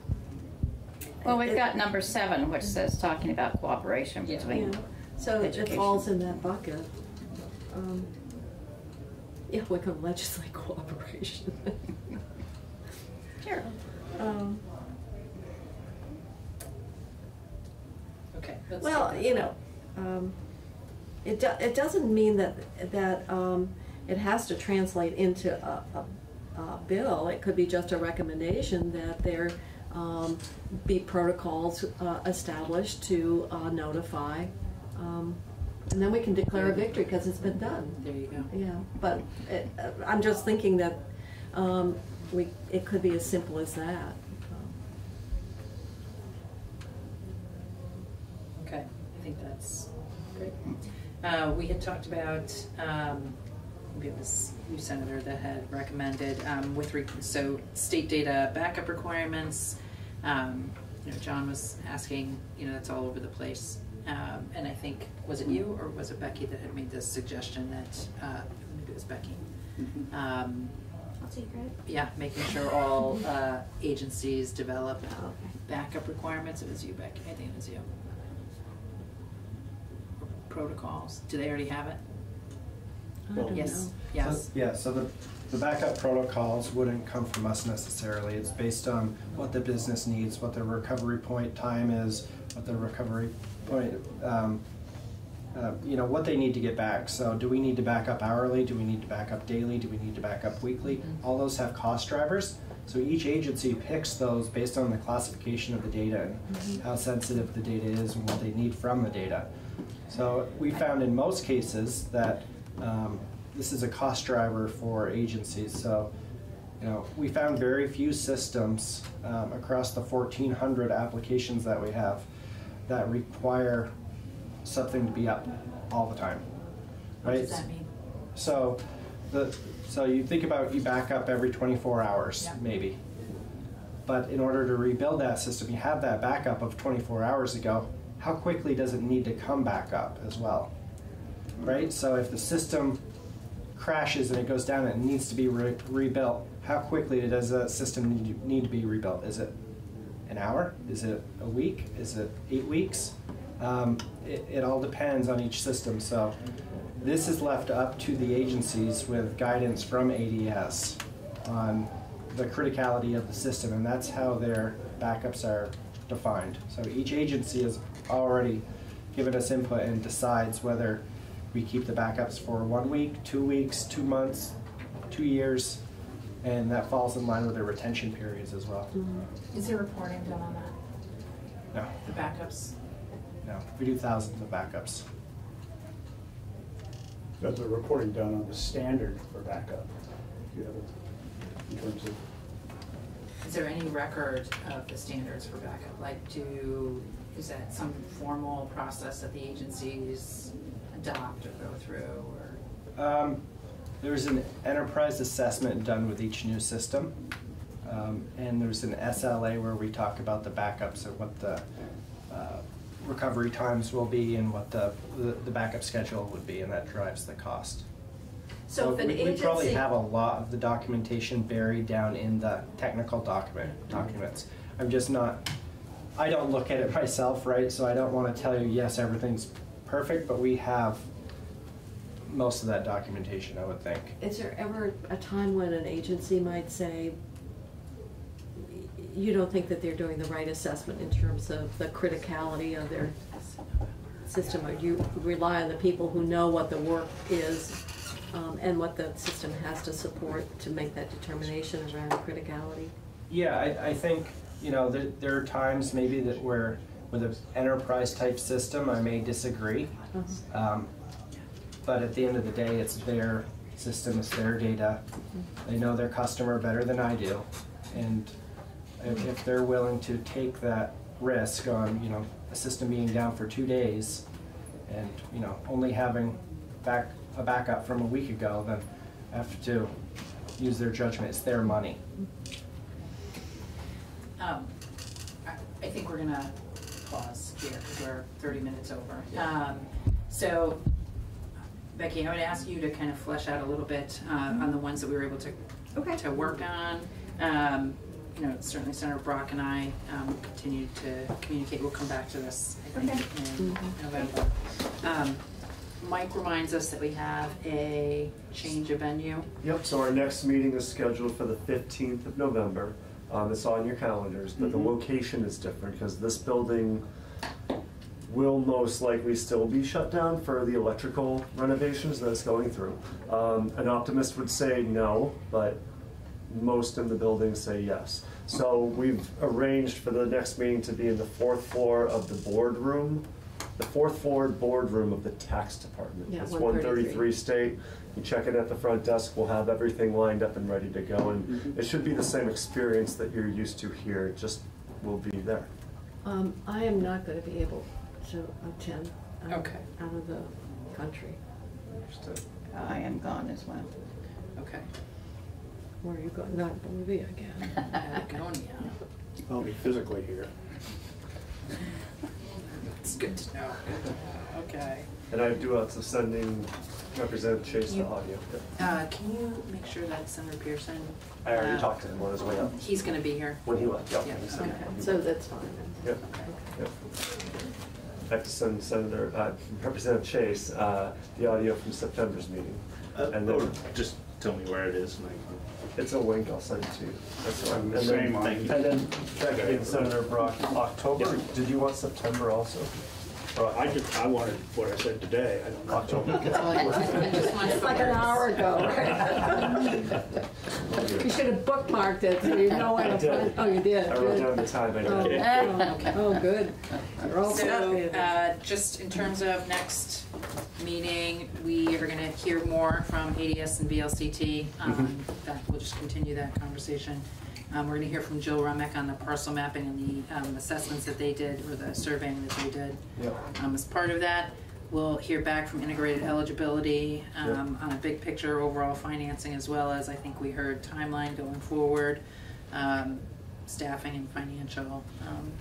Well, we've got number seven, which says talking about cooperation between Yeah, so it education. falls in that bucket. Um, Yeah, we could legislate <laughs> cooperation. Sure. Um, okay. let's Well, take you know, um, it do, it doesn't mean that, that, um, it has to translate into a, a, a bill. It could be just a recommendation that there, um, be protocols uh, established to uh, notify. Um, and then we can declare a victory because it's been done. There you go. Yeah, but it, uh, I'm just thinking that um, we it could be as simple as that. Okay, I think that's great. Uh, we had talked about um, maybe it was you, Senator, that had recommended, um, with, re- so state data backup requirements. Um, you know, John was asking, you know, that's all over the place. Um, and I think, was it you or was it Becky that had made this suggestion that, uh, maybe it was Becky? Um, I'll take credit. yeah, making sure all, uh, agencies develop backup requirements. It was you, Becky, I think it was you. Protocols. Do they already have it? I Yes, yes. So- Yeah, so the, the backup protocols wouldn't come from us necessarily. It's based on what the business needs, what the recovery point time is, what the recovery point, um, uh, you know, what they need to get back. So do we need to back up hourly? Do we need to back up daily? Do we need to back up weekly? All those have cost drivers. So each agency picks those based on the classification of the data and how sensitive the data is and what they need from the data. So we found in most cases that um, this is a cost driver for agencies. So, you know, we found very few systems um, across the 1,400 applications that we have that require something to be up all the time. What Right? does that mean? So, the so you think about you back up every 24 hours, Yeah. maybe. But in order to rebuild that system, you have that backup of 24 hours ago. How quickly does it need to come back up as well? Right? So if the system crashes and it goes down and it needs to be re- rebuilt, how quickly does that system need, need to be rebuilt? Is it an hour? Is it a week? Is it eight weeks? Um, it, it all depends on each system. So this is left up to the agencies with guidance from ADS on the criticality of the system, and that's how their backups are defined. So each agency has already given us input and decides whether we keep the backups for one week, two weeks, two months, two years, and that falls in line with their retention periods as well. Mm-hmm. Is there reporting done on that, No, the backups? no, we do thousands of backups. But the reporting done on the standard for backup, you have it, in terms of, Is there any record of the standards for backup? Like, do, is that some formal process that the agencies adopt or go through, or? Um, there's an enterprise assessment done with each new system. Um, and there's an SLA where we talk about the backups and what the uh, recovery times will be and what the, the the backup schedule would be, and that drives the cost. So if an we, we probably have a lot of the documentation buried down in the technical document documents. I'm just not. I don't look at it <laughs> myself, right? So I don't want to tell you yes, everything's perfect, but we have most of that documentation, I would think. Is there ever a time when an agency might say, you don't think that they're doing the right assessment in terms of the criticality of their system? Or you rely on the people who know what the work is um, and what the system has to support to make that determination around criticality? Yeah, I, I think, you know, there, there are times maybe that where, with an enterprise type system, I may disagree. Um, But at the end of the day, it's their system, it's their data. They know their customer better than I do. And if, if they're willing to take that risk on, you know, a system being down for two days and, you know, only having back, a backup from a week ago, then I have to use their judgment. It's their money. Um, I, think we're gonna pause here, because we're thirty minutes over. Um, so, Becky, I would ask you to kind of flesh out a little bit, uh, on the ones that we were able to, okay. to work on. Um, you know, certainly Senator Brock and I, um, will continue to communicate, we'll come back to this, I think, in November. Um, Mike reminds us that we have a change of venue. Yep, so our next meeting is scheduled for the fifteenth of November. Um, it's on your calendars, but the Mhm. location is different because this building will most likely still be shut down for the electrical renovations that it's going through. Um, an optimist would say no, but most in the building say yes. So we've arranged for the next meeting to be in the fourth floor of the boardroom, the fourth floor boardroom of the tax department. Yeah, It's 133. 133 State. You check in at the front desk, we'll have everything lined up and ready to go. And Mm-hmm. it should be the same experience that you're used to here, it just will be there. Um, I am not gonna be able to attend. I'm Okay. Out of the country. I am gone as well. Okay. Where are you going? Not Bolivia again. <laughs> Patagonia. I'll be physically here. It's good to know. Okay. And I do also sending Representative Chase the You- audio. Uh, can you make sure that Senator Pearson? I already uh, talked to him on his way up. He's gonna be here? When he left, yep. Yeah, he said okay. So that's fine. Yep, yep. I have to send Senator, uh, Representative Chase, uh, the audio from September's meeting. Uh, And or then, just tell me where it is and I it's a link, I'll send it to you. That's what I'm- The and then- same on- And then Becky and Senator Brock, October, did you want September also? Or I just, I wanted what I said today, I don't know. October. It's like an hour ago. <laughs> You should have bookmarked it, so you know when I to find. did. Oh, you did? I wrote good. down the time, I Oh, did. oh, Oh, good. You're all So, set. uh, just in terms of next meeting, we are gonna hear more from ADS and BLCT. Um, that, we'll just continue that conversation. Um, we're gonna hear from Jill Remick on the parcel mapping and the, um, assessments that they did, or the surveying that they did. Yep. Um, as part of that, we'll hear back from integrated eligibility, um, on a big picture overall financing as well as I think we heard timeline going forward, um, staffing and financial, um,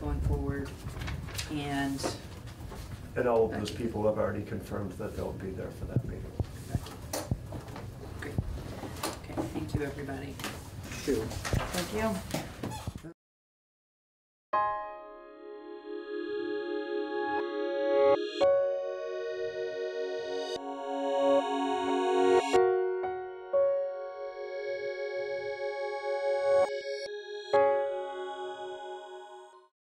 going forward. And And all of those people have already confirmed that they'll be there for that meeting. Okay, thank you, everybody. Thank you. Thank you.